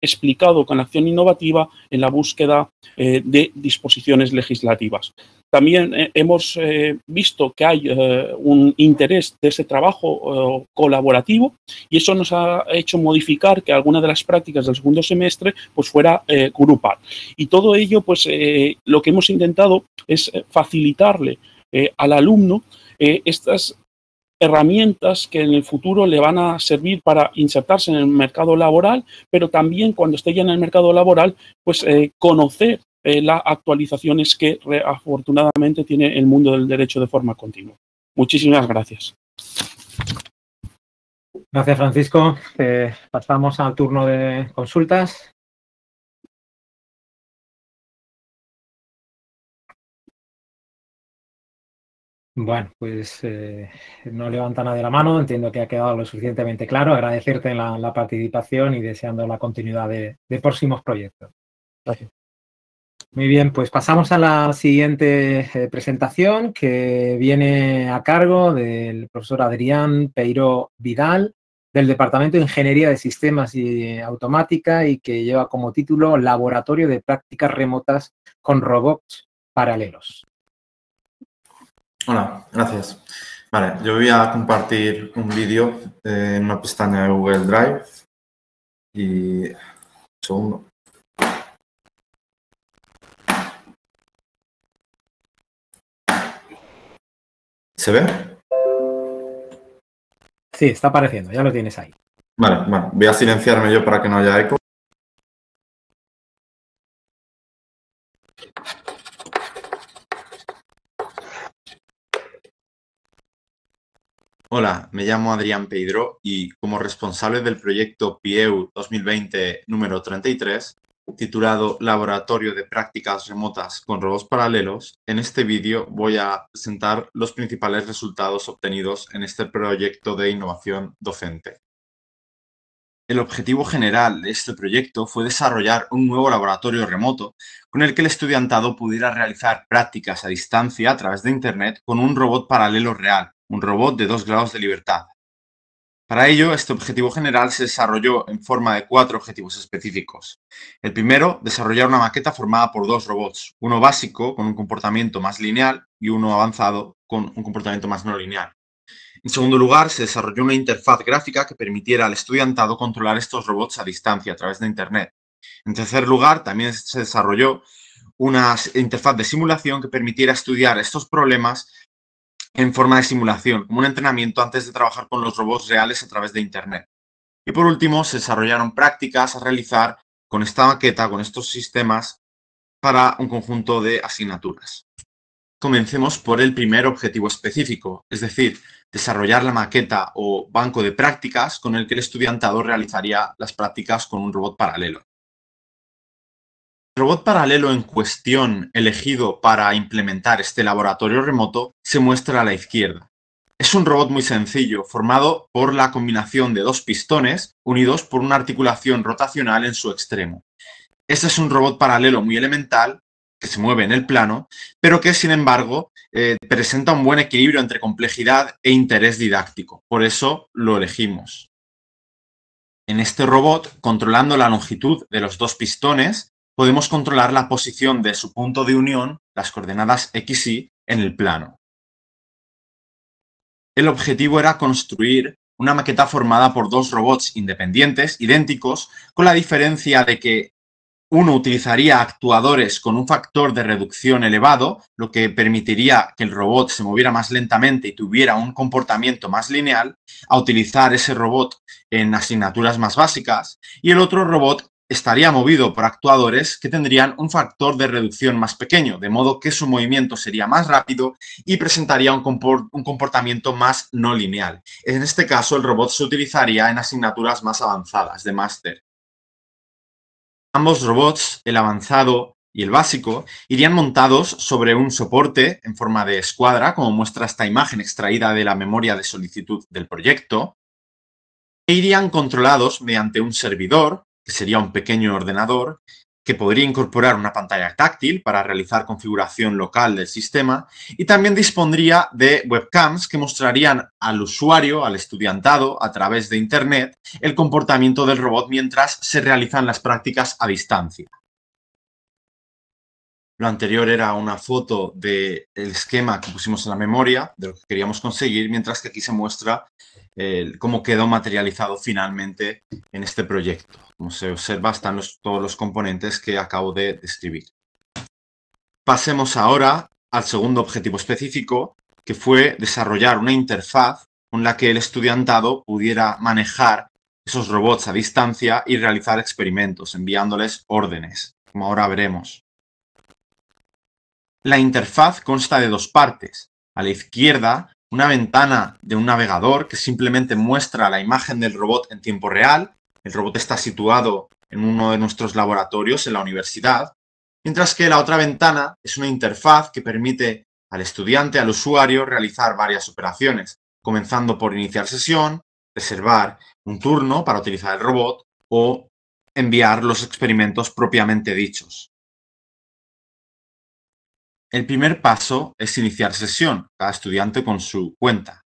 explicado con acción innovativa en la búsqueda de disposiciones legislativas. También eh, hemos eh, visto que hay eh, un interés de ese trabajo colaborativo y eso nos ha hecho modificar que alguna de las prácticas del segundo semestre pues fuera grupal. Y todo ello, pues lo que hemos intentado es facilitarle al alumno estas herramientas que en el futuro le van a servir para insertarse en el mercado laboral, pero también cuando esté ya en el mercado laboral, pues conocer eh, las actualizaciones que afortunadamente tiene el mundo del derecho de forma continua. Muchísimas gracias. Gracias, Francisco. Eh, pasamos al turno de consultas. Bueno, pues eh, no levanta nadie la mano, entiendo que ha quedado lo suficientemente claro. Agradecerte la, participación y deseando la continuidad de, de próximos proyectos. Gracias. Muy bien, pues pasamos a la siguiente eh, presentación que viene a cargo del profesor Adrián Peiro Vidal del Departamento de Ingeniería de Sistemas y Automática y que lleva como título Laboratorio de Prácticas Remotas con Robots Paralelos. Hola, gracias. Vale, yo voy a compartir un vídeo en una pestaña de Google Drive y segundo. ¿Se ve? Sí, está apareciendo, ya lo tienes ahí. Vale, bueno, voy a silenciarme yo para que no haya eco. Hola, me llamo Adrián Pedro y como responsable del proyecto PIEU 2020 número 33, titulado Laboratorio de Prácticas Remotas con Robots Paralelos, en este vídeo voy a presentar los principales resultados obtenidos en este proyecto de innovación docente. El objetivo general de este proyecto fue desarrollar un nuevo laboratorio remoto con el que el estudiantado pudiera realizar prácticas a distancia a través de Internet con un robot paralelo real, un robot de dos grados de libertad, para ello, este objetivo general se desarrolló en forma de cuatro objetivos específicos. El primero, desarrollar una maqueta formada por dos robots, uno básico con un comportamiento más lineal y uno avanzado con un comportamiento más no lineal. En segundo lugar, se desarrolló una interfaz gráfica que permitiera al estudiantado controlar estos robots a distancia a través de Internet. En tercer lugar, también se desarrolló una interfaz de simulación que permitiera estudiar estos problemas en forma de simulación, como un entrenamiento antes de trabajar con los robots reales a través de Internet. Y por último, se desarrollaron prácticas a realizar con esta maqueta, con estos sistemas, para un conjunto de asignaturas. Comencemos por el primer objetivo específico, es decir, desarrollar la maqueta o banco de prácticas con el que el estudiantado realizaría las prácticas con un robot paralelo. El robot paralelo en cuestión elegido para implementar este laboratorio remoto se muestra a la izquierda. Es un robot muy sencillo, formado por la combinación de dos pistones unidos por una articulación rotacional en su extremo. Este es un robot paralelo muy elemental que se mueve en el plano, pero que sin embargo eh, presenta un buen equilibrio entre complejidad e interés didáctico. Por eso lo elegimos. En este robot, controlando la longitud de los dos pistones, podemos controlar la posición de su punto de unión, las coordenadas x y, en el plano. El objetivo era construir una maqueta formada por dos robots independientes, idénticos, con la diferencia de que uno utilizaría actuadores con un factor de reducción elevado, lo que permitiría que el robot se moviera más lentamente y tuviera un comportamiento más lineal, a utilizar ese robot en asignaturas más básicas, y el otro robot estaría movido por actuadores que tendrían un factor de reducción más pequeño, de modo que su movimiento sería más rápido y presentaría un, comportamiento más no lineal. En este caso, el robot se utilizaría en asignaturas más avanzadas de máster. Ambos robots, el avanzado y el básico, irían montados sobre un soporte en forma de escuadra, como muestra esta imagen extraída de la memoria de solicitud del proyecto, e irían controlados mediante un servidor sería un pequeño ordenador que podría incorporar una pantalla táctil para realizar configuración local del sistema y también dispondría de webcams que mostrarían al usuario, al estudiantado, a través de Internet, el comportamiento del robot mientras se realizan las prácticas a distancia. Lo anterior era una foto del esquema que pusimos en la memoria, de lo que queríamos conseguir, mientras que aquí se muestra cómo quedó materializado finalmente en este proyecto. Como se observa, están todos los componentes que acabo de describir. Pasemos ahora al segundo objetivo específico, que fue desarrollar una interfaz con la que el estudiantado pudiera manejar esos robots a distancia y realizar experimentos, enviándoles órdenes, como ahora veremos. La interfaz consta de dos partes. A la izquierda, una ventana de un navegador que simplemente muestra la imagen del robot en tiempo real. El robot está situado en uno de nuestros laboratorios en la universidad, mientras que la otra ventana es una interfaz que permite al estudiante, al usuario, realizar varias operaciones, comenzando por iniciar sesión, reservar un turno para utilizar el robot o enviar los experimentos propiamente dichos. El primer paso es iniciar sesión, cada estudiante con su cuenta.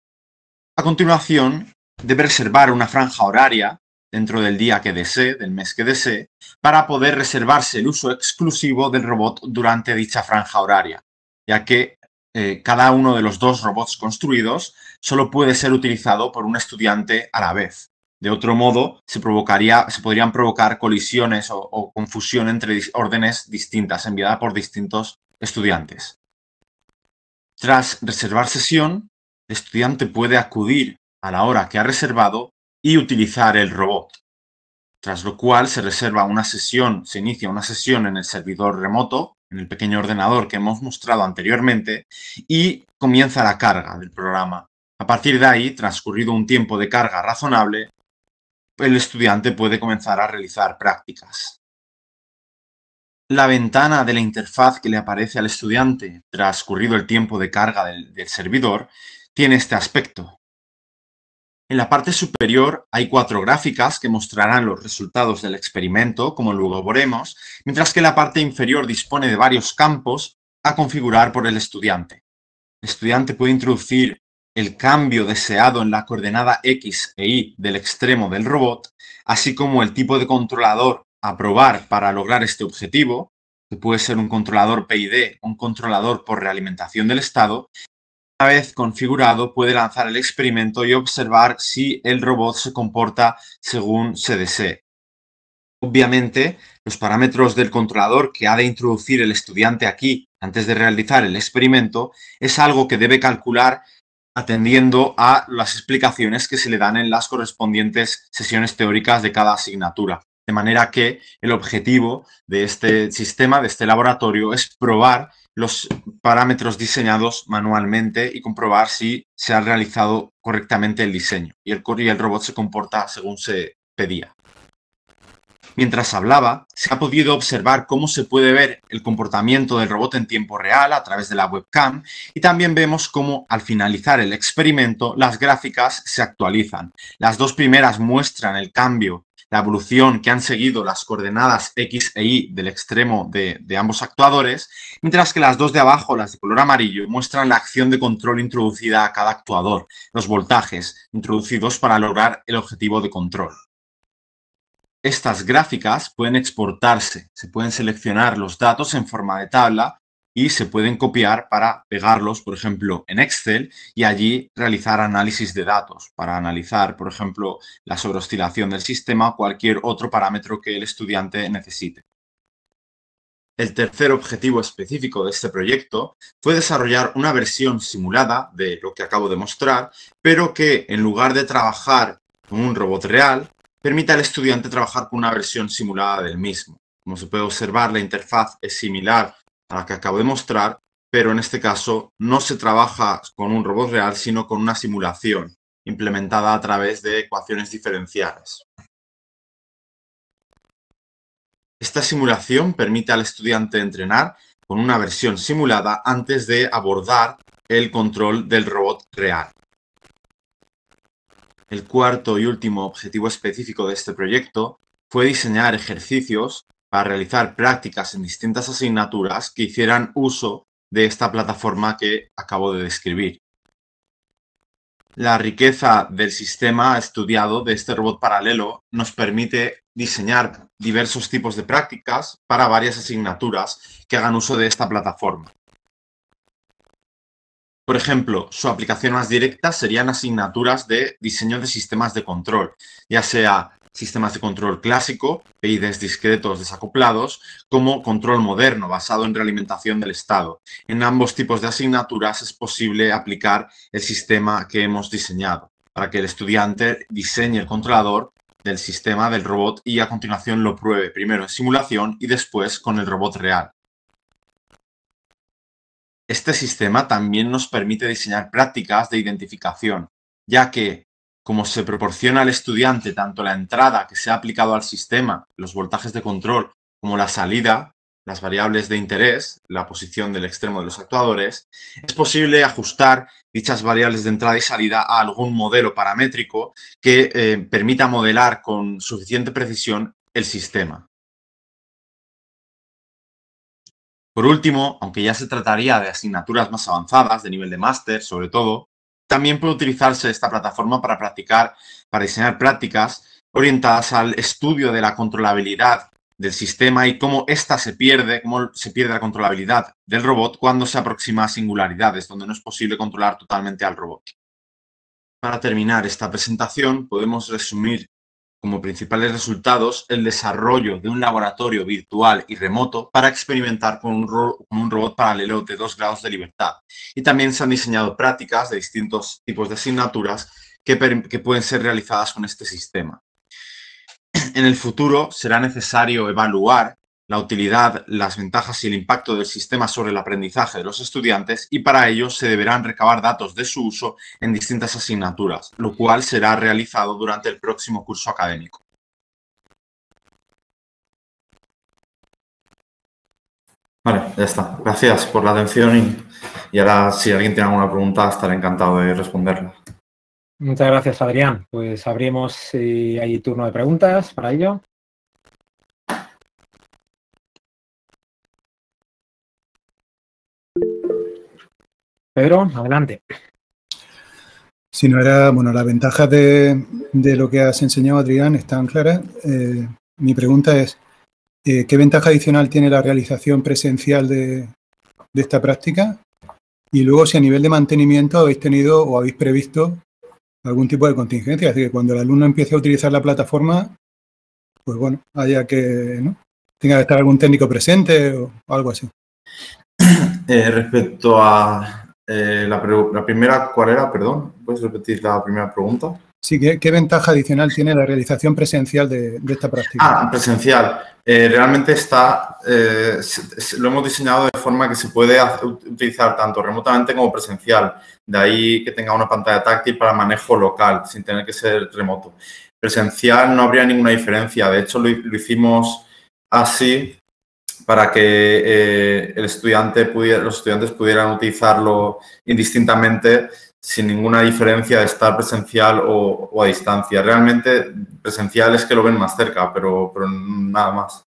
A continuación, debe reservar una franja horaria dentro del día que desee, del mes que desee, para poder reservarse el uso exclusivo del robot durante dicha franja horaria, ya que eh, cada uno de los dos robots construidos solo puede ser utilizado por un estudiante a la vez. De otro modo, se, provocaría, se podrían provocar colisiones o, o confusión entre órdenes distintas enviadas por distintos estudiantes. Tras reservar sesión, el estudiante puede acudir a la hora que ha reservado y utilizar el robot, tras lo cual se reserva una sesión, se inicia una sesión en el servidor remoto, en el pequeño ordenador que hemos mostrado anteriormente, y comienza la carga del programa. A partir de ahí, transcurrido un tiempo de carga razonable, el estudiante puede comenzar a realizar prácticas. La ventana de la interfaz que le aparece al estudiante transcurrido el tiempo de carga del, servidor tiene este aspecto. En la parte superior hay cuatro gráficas que mostrarán los resultados del experimento, como luego veremos, mientras que la parte inferior dispone de varios campos a configurar por el estudiante. El estudiante puede introducir el cambio deseado en la coordenada X e Y del extremo del robot, así como el tipo de controlador aprobar para lograr este objetivo, que puede ser un controlador PID, un controlador por realimentación del estado, una vez configurado puede lanzar el experimento y observar si el robot se comporta según se desee. Obviamente, los parámetros del controlador que ha de introducir el estudiante aquí antes de realizar el experimento es algo que debe calcular atendiendo a las explicaciones que se le dan en las correspondientes sesiones teóricas de cada asignatura. De manera que el objetivo de este sistema, de este laboratorio, es probar los parámetros diseñados manualmente y comprobar si se ha realizado correctamente el diseño y el, y el robot se comporta según se pedía. Mientras hablaba, se ha podido observar cómo se puede ver el comportamiento del robot en tiempo real a través de la webcam y también vemos cómo al finalizar el experimento las gráficas se actualizan. Las dos primeras muestran el cambio, la evolución que han seguido las coordenadas X e Y del extremo de, de ambos actuadores, mientras que las dos de abajo, las de color amarillo, muestran la acción de control introducida a cada actuador, los voltajes introducidos para lograr el objetivo de control. Estas gráficas pueden exportarse, se pueden seleccionar los datos en forma de tabla y se pueden copiar para pegarlos, por ejemplo, en Excel y allí realizar análisis de datos para analizar, por ejemplo, la sobreoscilación del sistema o cualquier otro parámetro que el estudiante necesite. El tercer objetivo específico de este proyecto fue desarrollar una versión simulada de lo que acabo de mostrar, pero que en lugar de trabajar con un robot real, permite al estudiante trabajar con una versión simulada del mismo. Como se puede observar, la interfaz es similar a la que acabo de mostrar, pero en este caso no se trabaja con un robot real, sino con una simulación implementada a través de ecuaciones diferenciales. Esta simulación permite al estudiante entrenar con una versión simulada antes de abordar el control del robot real. El cuarto y último objetivo específico de este proyecto fue diseñar ejercicios para realizar prácticas en distintas asignaturas que hicieran uso de esta plataforma que acabo de describir. La riqueza del sistema estudiado de este robot paralelo nos permite diseñar diversos tipos de prácticas para varias asignaturas que hagan uso de esta plataforma. Por ejemplo, su aplicación más directa serían asignaturas de diseño de sistemas de control, ya sea sistemas de control clásico, PIDs discretos desacoplados, como control moderno basado en realimentación del estado. En ambos tipos de asignaturas es posible aplicar el sistema que hemos diseñado para que el estudiante diseñe el controlador del sistema del robot y a continuación lo pruebe primero en simulación y después con el robot real. Este sistema también nos permite diseñar prácticas de identificación, ya que, como se proporciona al estudiante tanto la entrada que se ha aplicado al sistema, los voltajes de control, como la salida, las variables de interés, la posición del extremo de los actuadores, es posible ajustar dichas variables de entrada y salida a algún modelo paramétrico que eh, permita modelar con suficiente precisión el sistema. Por último, aunque ya se trataría de asignaturas más avanzadas, de nivel de máster sobre todo, también puede utilizarse esta plataforma para practicar, para diseñar prácticas orientadas al estudio de la controlabilidad del sistema y cómo ésta se pierde, cómo se pierde la controlabilidad del robot cuando se aproxima a singularidades, donde no es posible controlar totalmente al robot. Para terminar esta presentación, podemos resumir como principales resultados el desarrollo de un laboratorio virtual y remoto para experimentar con un, robot paralelo de dos grados de libertad. Y también se han diseñado prácticas de distintos tipos de asignaturas que, pueden ser realizadas con este sistema. En el futuro será necesario evaluar la utilidad, las ventajas y el impacto del sistema sobre el aprendizaje de los estudiantes y para ello se deberán recabar datos de su uso en distintas asignaturas, lo cual será realizado durante el próximo curso académico. Vale, ya está. Gracias por la atención y, ahora si alguien tiene alguna pregunta estaré encantado de responderla. Muchas gracias, Adrián. Pues abrimos si hay turno de preguntas para ello. Pedro, adelante. Si no era, bueno, las ventajas de, lo que has enseñado, Adrián, están claras. Eh, mi pregunta es, eh, ¿qué ventaja adicional tiene la realización presencial de, esta práctica? Y luego, si a nivel de mantenimiento habéis tenido o habéis previsto algún tipo de contingencia, es decir, que cuando el alumno empiece a utilizar la plataforma, pues bueno, haya que, ¿no? Tenga que estar algún técnico presente o algo así. Eh, respecto a, eh, la, primera, ¿cuál era? Perdón, ¿puedes repetir la primera pregunta? Sí, ¿qué, ventaja adicional tiene la realización presencial de, esta práctica? Ah, presencial. Eh, realmente está, eh, lo hemos diseñado de forma que se puede utilizar tanto remotamente como presencial. De ahí que tenga una pantalla táctil para manejo local, sin tener que ser remoto. presencial no habría ninguna diferencia. De hecho, lo, hicimos así para que eh, el estudiante los estudiantes pudieran utilizarlo indistintamente sin ninguna diferencia de estar presencial o, a distancia. Realmente presencial es que lo ven más cerca, pero, pero nada más.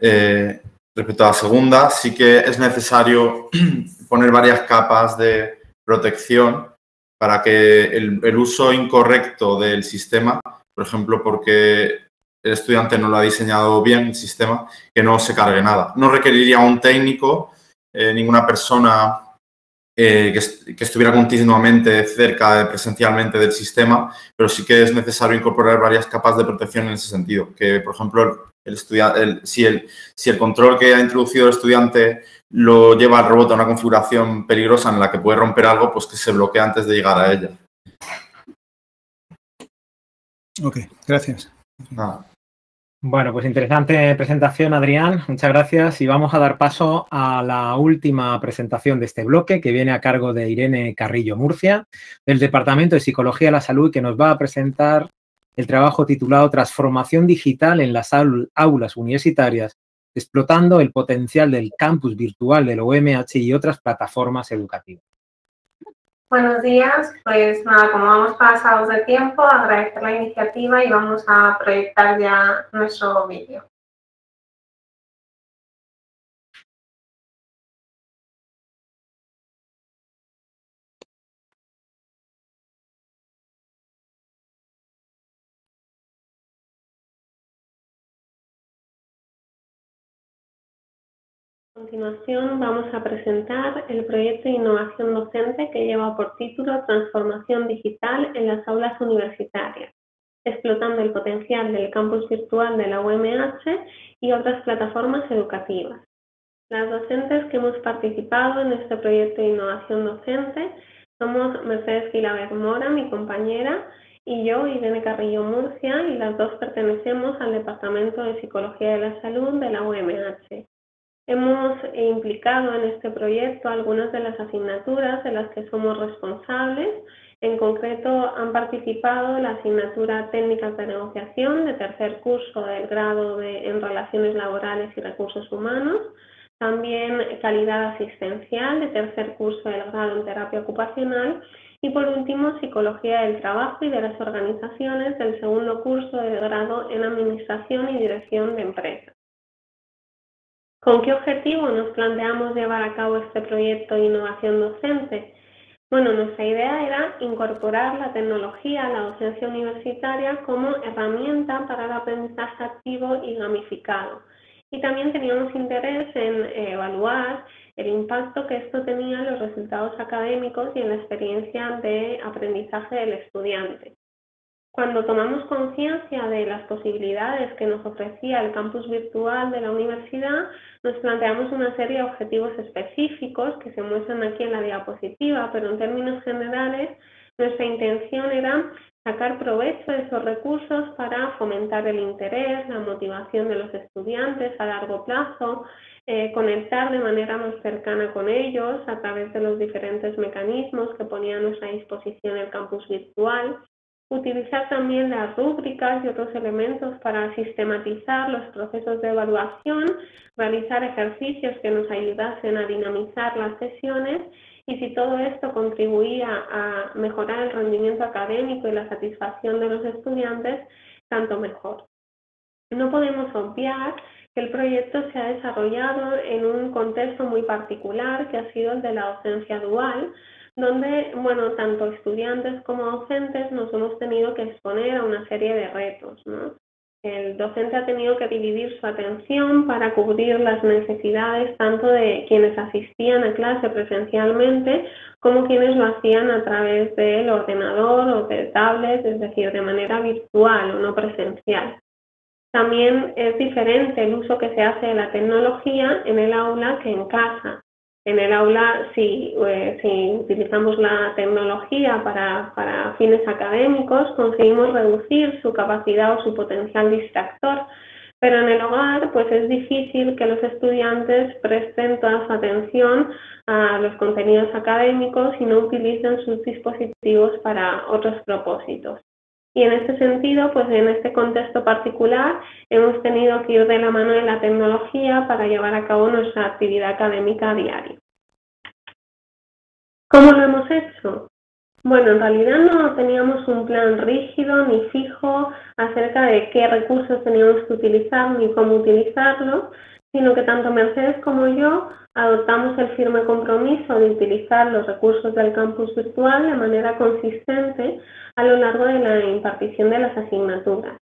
Eh, respecto a la segunda, sí que es necesario poner varias capas de protección para que el, uso incorrecto del sistema, por ejemplo, porque el estudiante no lo ha diseñado bien el sistema, que no se cargue nada. No requeriría un técnico, eh, ninguna persona eh, que, estuviera continuamente cerca de, presencialmente del sistema, pero sí que es necesario incorporar varias capas de protección en ese sentido. Que, por ejemplo, el si, el, si el control que ha introducido el estudiante lo lleva al robot a una configuración peligrosa en la que puede romper algo, pues que se bloquee antes de llegar a ella. Ok, gracias. Bueno, pues interesante presentación, Adrián. Muchas gracias. Y vamos a dar paso a la última presentación de este bloque, que viene a cargo de Irene Carrillo Murcia, del Departamento de Psicología de la Salud, que nos va a presentar el trabajo titulado Transformación Digital en las aulas universitarias, explotando el potencial del campus virtual del OMH y otras plataformas educativas. Buenos días, pues nada, como vamos pasados de tiempo, agradecer la iniciativa y vamos a proyectar ya nuestro vídeo. A continuación vamos a presentar el proyecto de innovación docente que lleva por título Transformación digital en las aulas universitarias, explotando el potencial del campus virtual de la UMH y otras plataformas educativas. Las docentes que hemos participado en este proyecto de innovación docente somos Mercedes Gilaber Mora, mi compañera, y yo, Irene Carrillo Murcia, y las dos pertenecemos al Departamento de Psicología de la Salud de la UMH. Hemos implicado en este proyecto algunas de las asignaturas de las que somos responsables. En concreto, han participado la asignatura Técnicas de Negociación de tercer curso del grado en Relaciones Laborales y Recursos Humanos, también Calidad Asistencial de tercer curso del grado en Terapia Ocupacional y por último Psicología del Trabajo y de las Organizaciones del segundo curso del grado en Administración y Dirección de Empresas. ¿Con qué objetivo nos planteamos llevar a cabo este proyecto de innovación docente? Bueno, nuestra idea era incorporar la tecnología a la docencia universitaria como herramienta para el aprendizaje activo y gamificado. Y también teníamos interés en eh, evaluar el impacto que esto tenía en los resultados académicos y en la experiencia de aprendizaje del estudiante. Cuando tomamos conciencia de las posibilidades que nos ofrecía el campus virtual de la universidad, nos planteamos una serie de objetivos específicos que se muestran aquí en la diapositiva, pero en términos generales nuestra intención era sacar provecho de esos recursos para fomentar el interés, la motivación de los estudiantes a largo plazo, eh, conectar de manera más cercana con ellos a través de los diferentes mecanismos que ponía a nuestra disposición el campus virtual Utilizar también las rúbricas y otros elementos para sistematizar los procesos de evaluación, realizar ejercicios que nos ayudasen a dinamizar las sesiones y si todo esto contribuía a mejorar el rendimiento académico y la satisfacción de los estudiantes, tanto mejor. No podemos obviar que el proyecto se ha desarrollado en un contexto muy particular que ha sido el de la docencia dual, donde, bueno, tanto estudiantes como docentes nos hemos tenido que exponer a una serie de retos. El docente ha tenido que dividir su atención para cubrir las necesidades tanto de quienes asistían a clase presencialmente como quienes lo hacían a través del ordenador o del tablet, es decir, de manera virtual o no presencial. También es diferente el uso que se hace de la tecnología en el aula que en casa. En el aula, si, eh, si utilizamos la tecnología para, para, fines académicos, conseguimos reducir su capacidad o su potencial distractor, pero en el hogar pues es difícil que los estudiantes presten toda su atención a los contenidos académicos y no utilicen sus dispositivos para otros propósitos. Y en este sentido, pues en este contexto particular, hemos tenido que ir de la mano de la tecnología para llevar a cabo nuestra actividad académica diaria. ¿Cómo lo hemos hecho? Bueno, en realidad no teníamos un plan rígido ni fijo acerca de qué recursos teníamos que utilizar ni cómo utilizarlos, sino que tanto Mercedes como yo adoptamos el firme compromiso de utilizar los recursos del campus virtual de manera consistente a lo largo de la impartición de las asignaturas.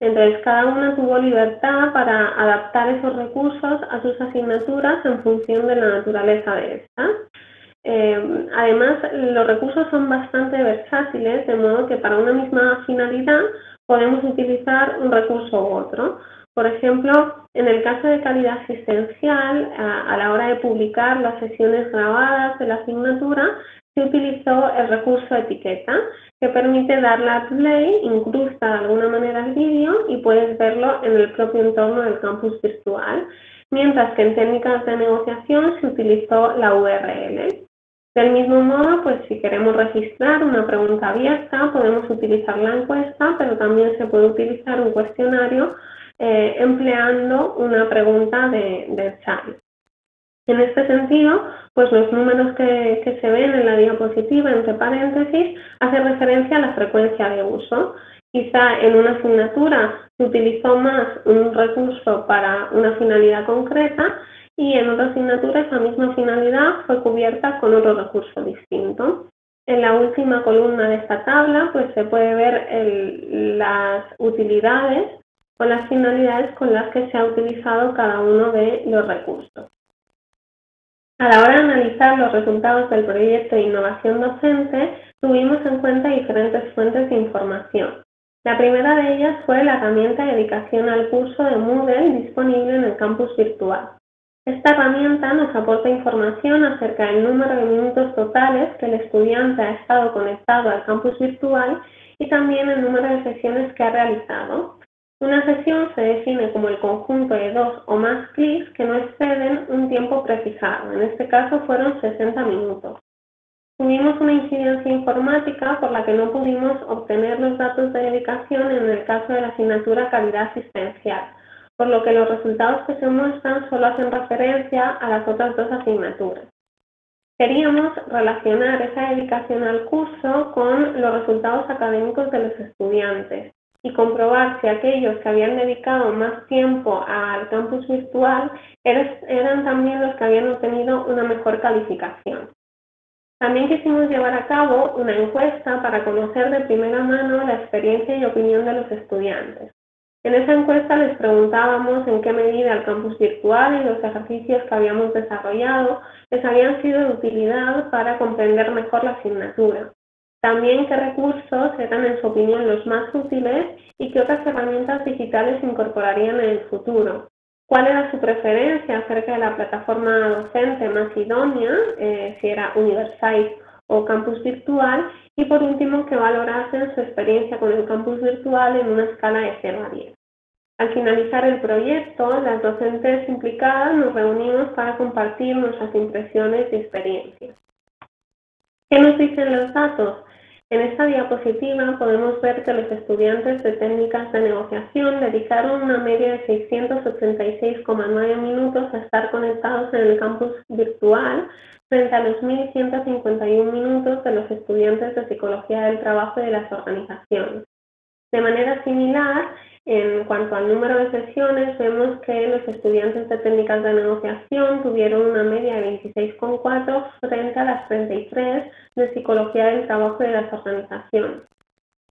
Entonces, cada una tuvo libertad para adaptar esos recursos a sus asignaturas en función de la naturaleza de estas. Eh, además, los recursos son bastante versátiles, de modo que para una misma finalidad podemos utilizar un recurso u otro. Por ejemplo, en el caso de calidad asistencial, a, la hora de publicar las sesiones grabadas de la asignatura, se utilizó el recurso etiqueta, que permite darle a play, incrusta de alguna manera el vídeo y puedes verlo en el propio entorno del campus virtual, mientras que en técnicas de negociación se utilizó la URL. Del mismo modo, pues si queremos registrar una pregunta abierta, podemos utilizar la encuesta, pero también se puede utilizar un cuestionario eh, empleando una pregunta de, de. En este sentido, pues los números que, que, se ven en la diapositiva, entre paréntesis, hacen referencia a la frecuencia de uso. Quizá en una asignatura se utilizó más un recurso para una finalidad concreta y en otra asignatura esa misma finalidad fue cubierta con otro recurso distinto. En la última columna de esta tabla pues se puede ver el, las utilidades o las finalidades con las que se ha utilizado cada uno de los recursos. A la hora de analizar los resultados del proyecto de innovación docente, tuvimos en cuenta diferentes fuentes de información. La primera de ellas fue la herramienta de dedicación al curso de Moodle disponible en el campus virtual. Esta herramienta nos aporta información acerca del número de minutos totales que el estudiante ha estado conectado al campus virtual y también el número de sesiones que ha realizado. Una sesión se define como el conjunto de dos o más clics que no exceden un tiempo precisado. En este caso fueron 60 minutos. Tuvimos una incidencia informática por la que no pudimos obtener los datos de dedicación en el caso de la asignatura calidad asistencial, por lo que los resultados que se muestran solo hacen referencia a las otras dos asignaturas. Queríamos relacionar esa dedicación al curso con los resultados académicos de los estudiantes y comprobar si aquellos que habían dedicado más tiempo al campus virtual eran también los que habían obtenido una mejor calificación. También quisimos llevar a cabo una encuesta para conocer de primera mano la experiencia y opinión de los estudiantes. En esa encuesta les preguntábamos en qué medida el campus virtual y los ejercicios que habíamos desarrollado les habían sido de utilidad para comprender mejor la asignatura. También qué recursos eran en su opinión los más útiles y qué otras herramientas digitales incorporarían en el futuro. ¿Cuál era su preferencia acerca de la plataforma docente más idónea, eh, si era Universite o campus virtual? Y por último, que valorasen su experiencia con el campus virtual en una escala de 0 a 10. Al finalizar el proyecto, las docentes implicadas nos reunimos para compartir nuestras impresiones y experiencias. ¿Qué nos dicen los datos? En esta diapositiva podemos ver que los estudiantes de técnicas de negociación dedicaron una media de 686,9 minutos a estar conectados en el campus virtual frente a los 1.151 minutos de los estudiantes de psicología del trabajo y de las organizaciones. De manera similar, en cuanto al número de sesiones, vemos que los estudiantes de técnicas de negociación tuvieron una media de 26,4 frente a las 33 de psicología del trabajo y de las organizaciones.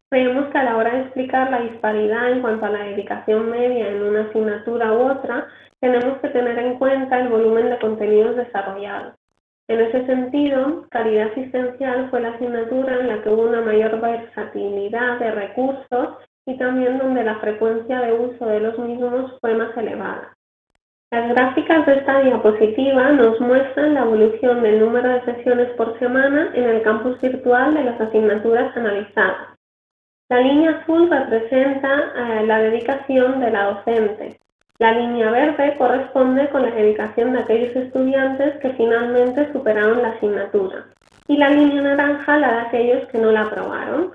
Vemos que a la hora de explicar la disparidad en cuanto a la dedicación media en una asignatura u otra, tenemos que tener en cuenta el volumen de contenidos desarrollados. En ese sentido, calidad asistencial fue la asignatura en la que hubo una mayor versatilidad de recursos y también donde la frecuencia de uso de los mismos fue más elevada. Las gráficas de esta diapositiva nos muestran la evolución del número de sesiones por semana en el campus virtual de las asignaturas analizadas. La línea azul representa eh, la dedicación de la docente. La línea verde corresponde con la dedicación de aquellos estudiantes que finalmente superaron la asignatura. Y la línea naranja la de aquellos que no la aprobaron.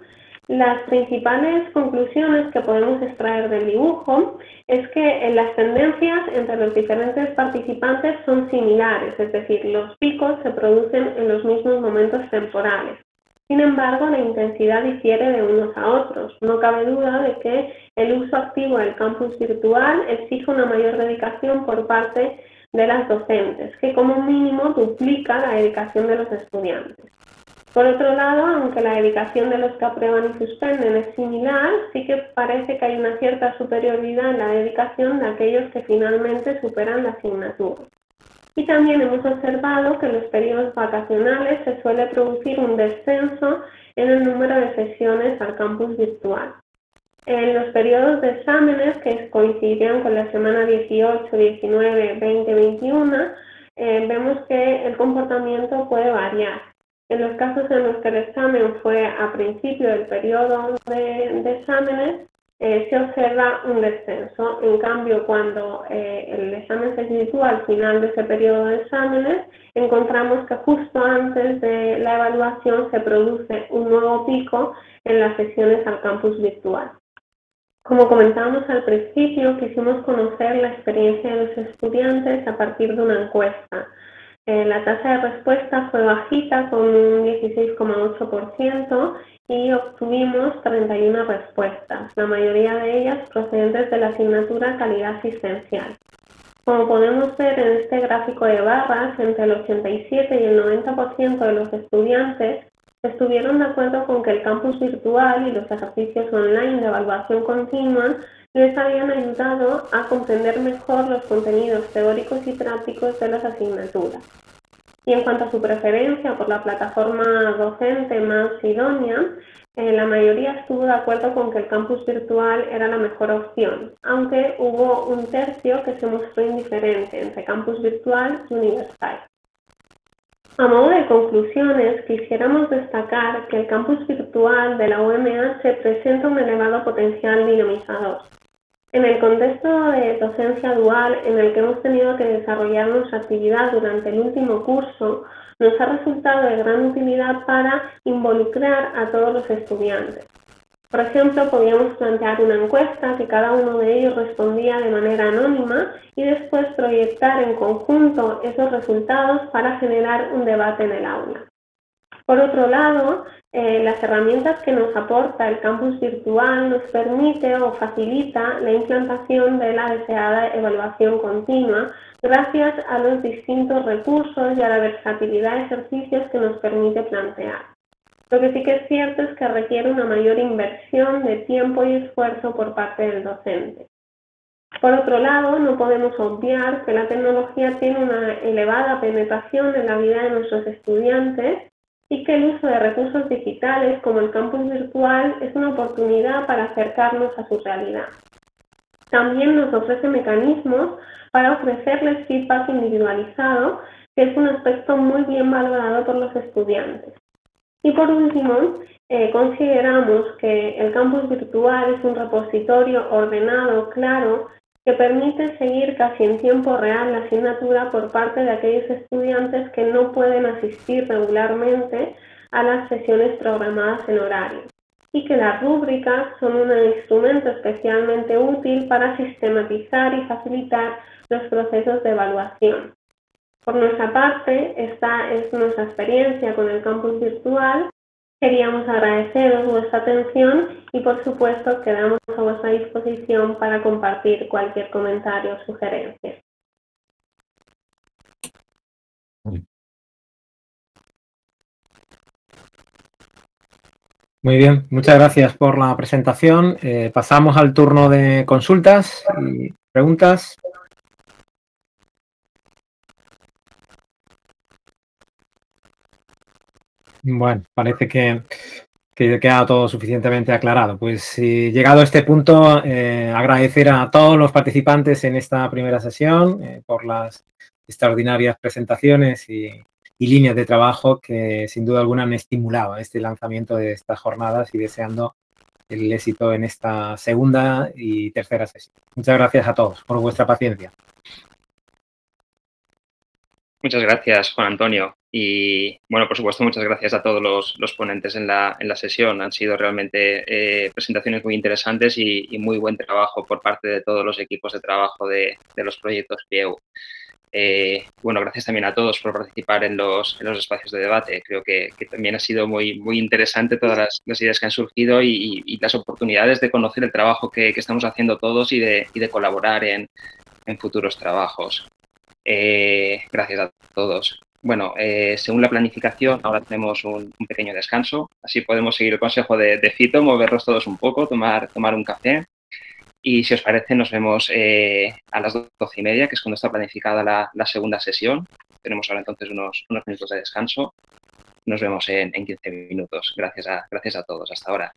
Las principales conclusiones que podemos extraer del dibujo es que las tendencias entre los diferentes participantes son similares, es decir, los picos se producen en los mismos momentos temporales. Sin embargo, la intensidad difiere de unos a otros. No cabe duda de que el uso activo del campus virtual exige una mayor dedicación por parte de las docentes, que como mínimo duplica la dedicación de los estudiantes. Por otro lado, aunque la dedicación de los que aprueban y suspenden es similar, sí que parece que hay una cierta superioridad en la dedicación de aquellos que finalmente superan la asignatura. Y también hemos observado que en los periodos vacacionales se suele producir un descenso en el número de sesiones al campus virtual. En los periodos de exámenes que coincidían con la semana 18, 19, 20, 21, vemos que el comportamiento puede variar. En los casos en los que el examen fue a principio del periodo de, exámenes, eh, se observa un descenso. En cambio, cuando eh, el examen se sitúa al final de ese periodo de exámenes, encontramos que justo antes de la evaluación se produce un nuevo pico en las sesiones al campus virtual. Como comentábamos al principio, quisimos conocer la experiencia de los estudiantes a partir de una encuesta. Eh, la tasa de respuesta fue bajita con un 16,8% y obtuvimos 31 respuestas, la mayoría de ellas procedentes de la asignatura calidad asistencial. Como podemos ver en este gráfico de barras, entre el 87 y el 90% de los estudiantes estuvieron de acuerdo con que el campus virtual y los ejercicios online de evaluación continua les habían ayudado a comprender mejor los contenidos teóricos y prácticos de las asignaturas. Y en cuanto a su preferencia por la plataforma docente más idónea, eh, la mayoría estuvo de acuerdo con que el campus virtual era la mejor opción, aunque hubo un tercio que se mostró indiferente entre campus virtual y universal. A modo de conclusiones, quisiéramos destacar que el campus virtual de la UMH presenta un elevado potencial dinamizador. En el contexto de docencia dual en el que hemos tenido que desarrollar nuestra actividad durante el último curso, nos ha resultado de gran utilidad para involucrar a todos los estudiantes. Por ejemplo, podíamos plantear una encuesta que cada uno de ellos respondía de manera anónima y después proyectar en conjunto esos resultados para generar un debate en el aula. Por otro lado, eh, las herramientas que nos aporta el campus virtual nos permite o facilita la implantación de la deseada evaluación continua gracias a los distintos recursos y a la versatilidad de ejercicios que nos permite plantear. Lo que sí que es cierto es que requiere una mayor inversión de tiempo y esfuerzo por parte del docente. Por otro lado, no podemos obviar que la tecnología tiene una elevada penetración en la vida de nuestros estudiantes y que el uso de recursos digitales como el campus virtual es una oportunidad para acercarnos a su realidad. También nos ofrece mecanismos para ofrecerles feedback individualizado, que es un aspecto muy bien valorado por los estudiantes. Y por último, eh, consideramos que el campus virtual es un repositorio ordenado, claro, que permite seguir casi en tiempo real la asignatura por parte de aquellos estudiantes que no pueden asistir regularmente a las sesiones programadas en horario y que las rúbricas son un instrumento especialmente útil para sistematizar y facilitar los procesos de evaluación. Por nuestra parte, esta es nuestra experiencia con el campus virtual Queríamos agradeceros vuestra atención y por supuesto quedamos a vuestra disposición para compartir cualquier comentario o sugerencia. Muy bien, muchas gracias por la presentación. Eh, pasamos al turno de consultas y preguntas. Bueno, parece que, queda todo suficientemente aclarado. Pues llegado a este punto, eh, agradecer a todos los participantes en esta primera sesión eh, por las extraordinarias presentaciones y, líneas de trabajo que sin duda alguna han estimulado este lanzamiento de estas jornadas y deseando el éxito en esta segunda y tercera sesión. Muchas gracias a todos por vuestra paciencia. Muchas gracias, Juan Antonio. Y bueno, por supuesto, muchas gracias a todos los, ponentes en la, en la, sesión. Han sido realmente eh, presentaciones muy interesantes y, muy buen trabajo por parte de todos los equipos de trabajo de, de los proyectos PIEU. Eh, bueno, gracias también a todos por participar en los, en los espacios de debate. Creo que, también ha sido muy, muy interesante todas las, ideas que han surgido y, las oportunidades de conocer el trabajo que, estamos haciendo todos y de, de colaborar en, en, futuros trabajos. Eh, gracias a todos. Bueno, eh, según la planificación, ahora tenemos un, pequeño descanso. Así podemos seguir el consejo de, de Cito, movernos todos un poco, tomar, tomar un café y si os parece, nos vemos eh, a las doce y media, que es cuando está planificada la, segunda sesión. Tenemos ahora entonces unos, unos minutos de descanso. Nos vemos en, en 15 minutos. Gracias a, gracias a todos. Hasta ahora.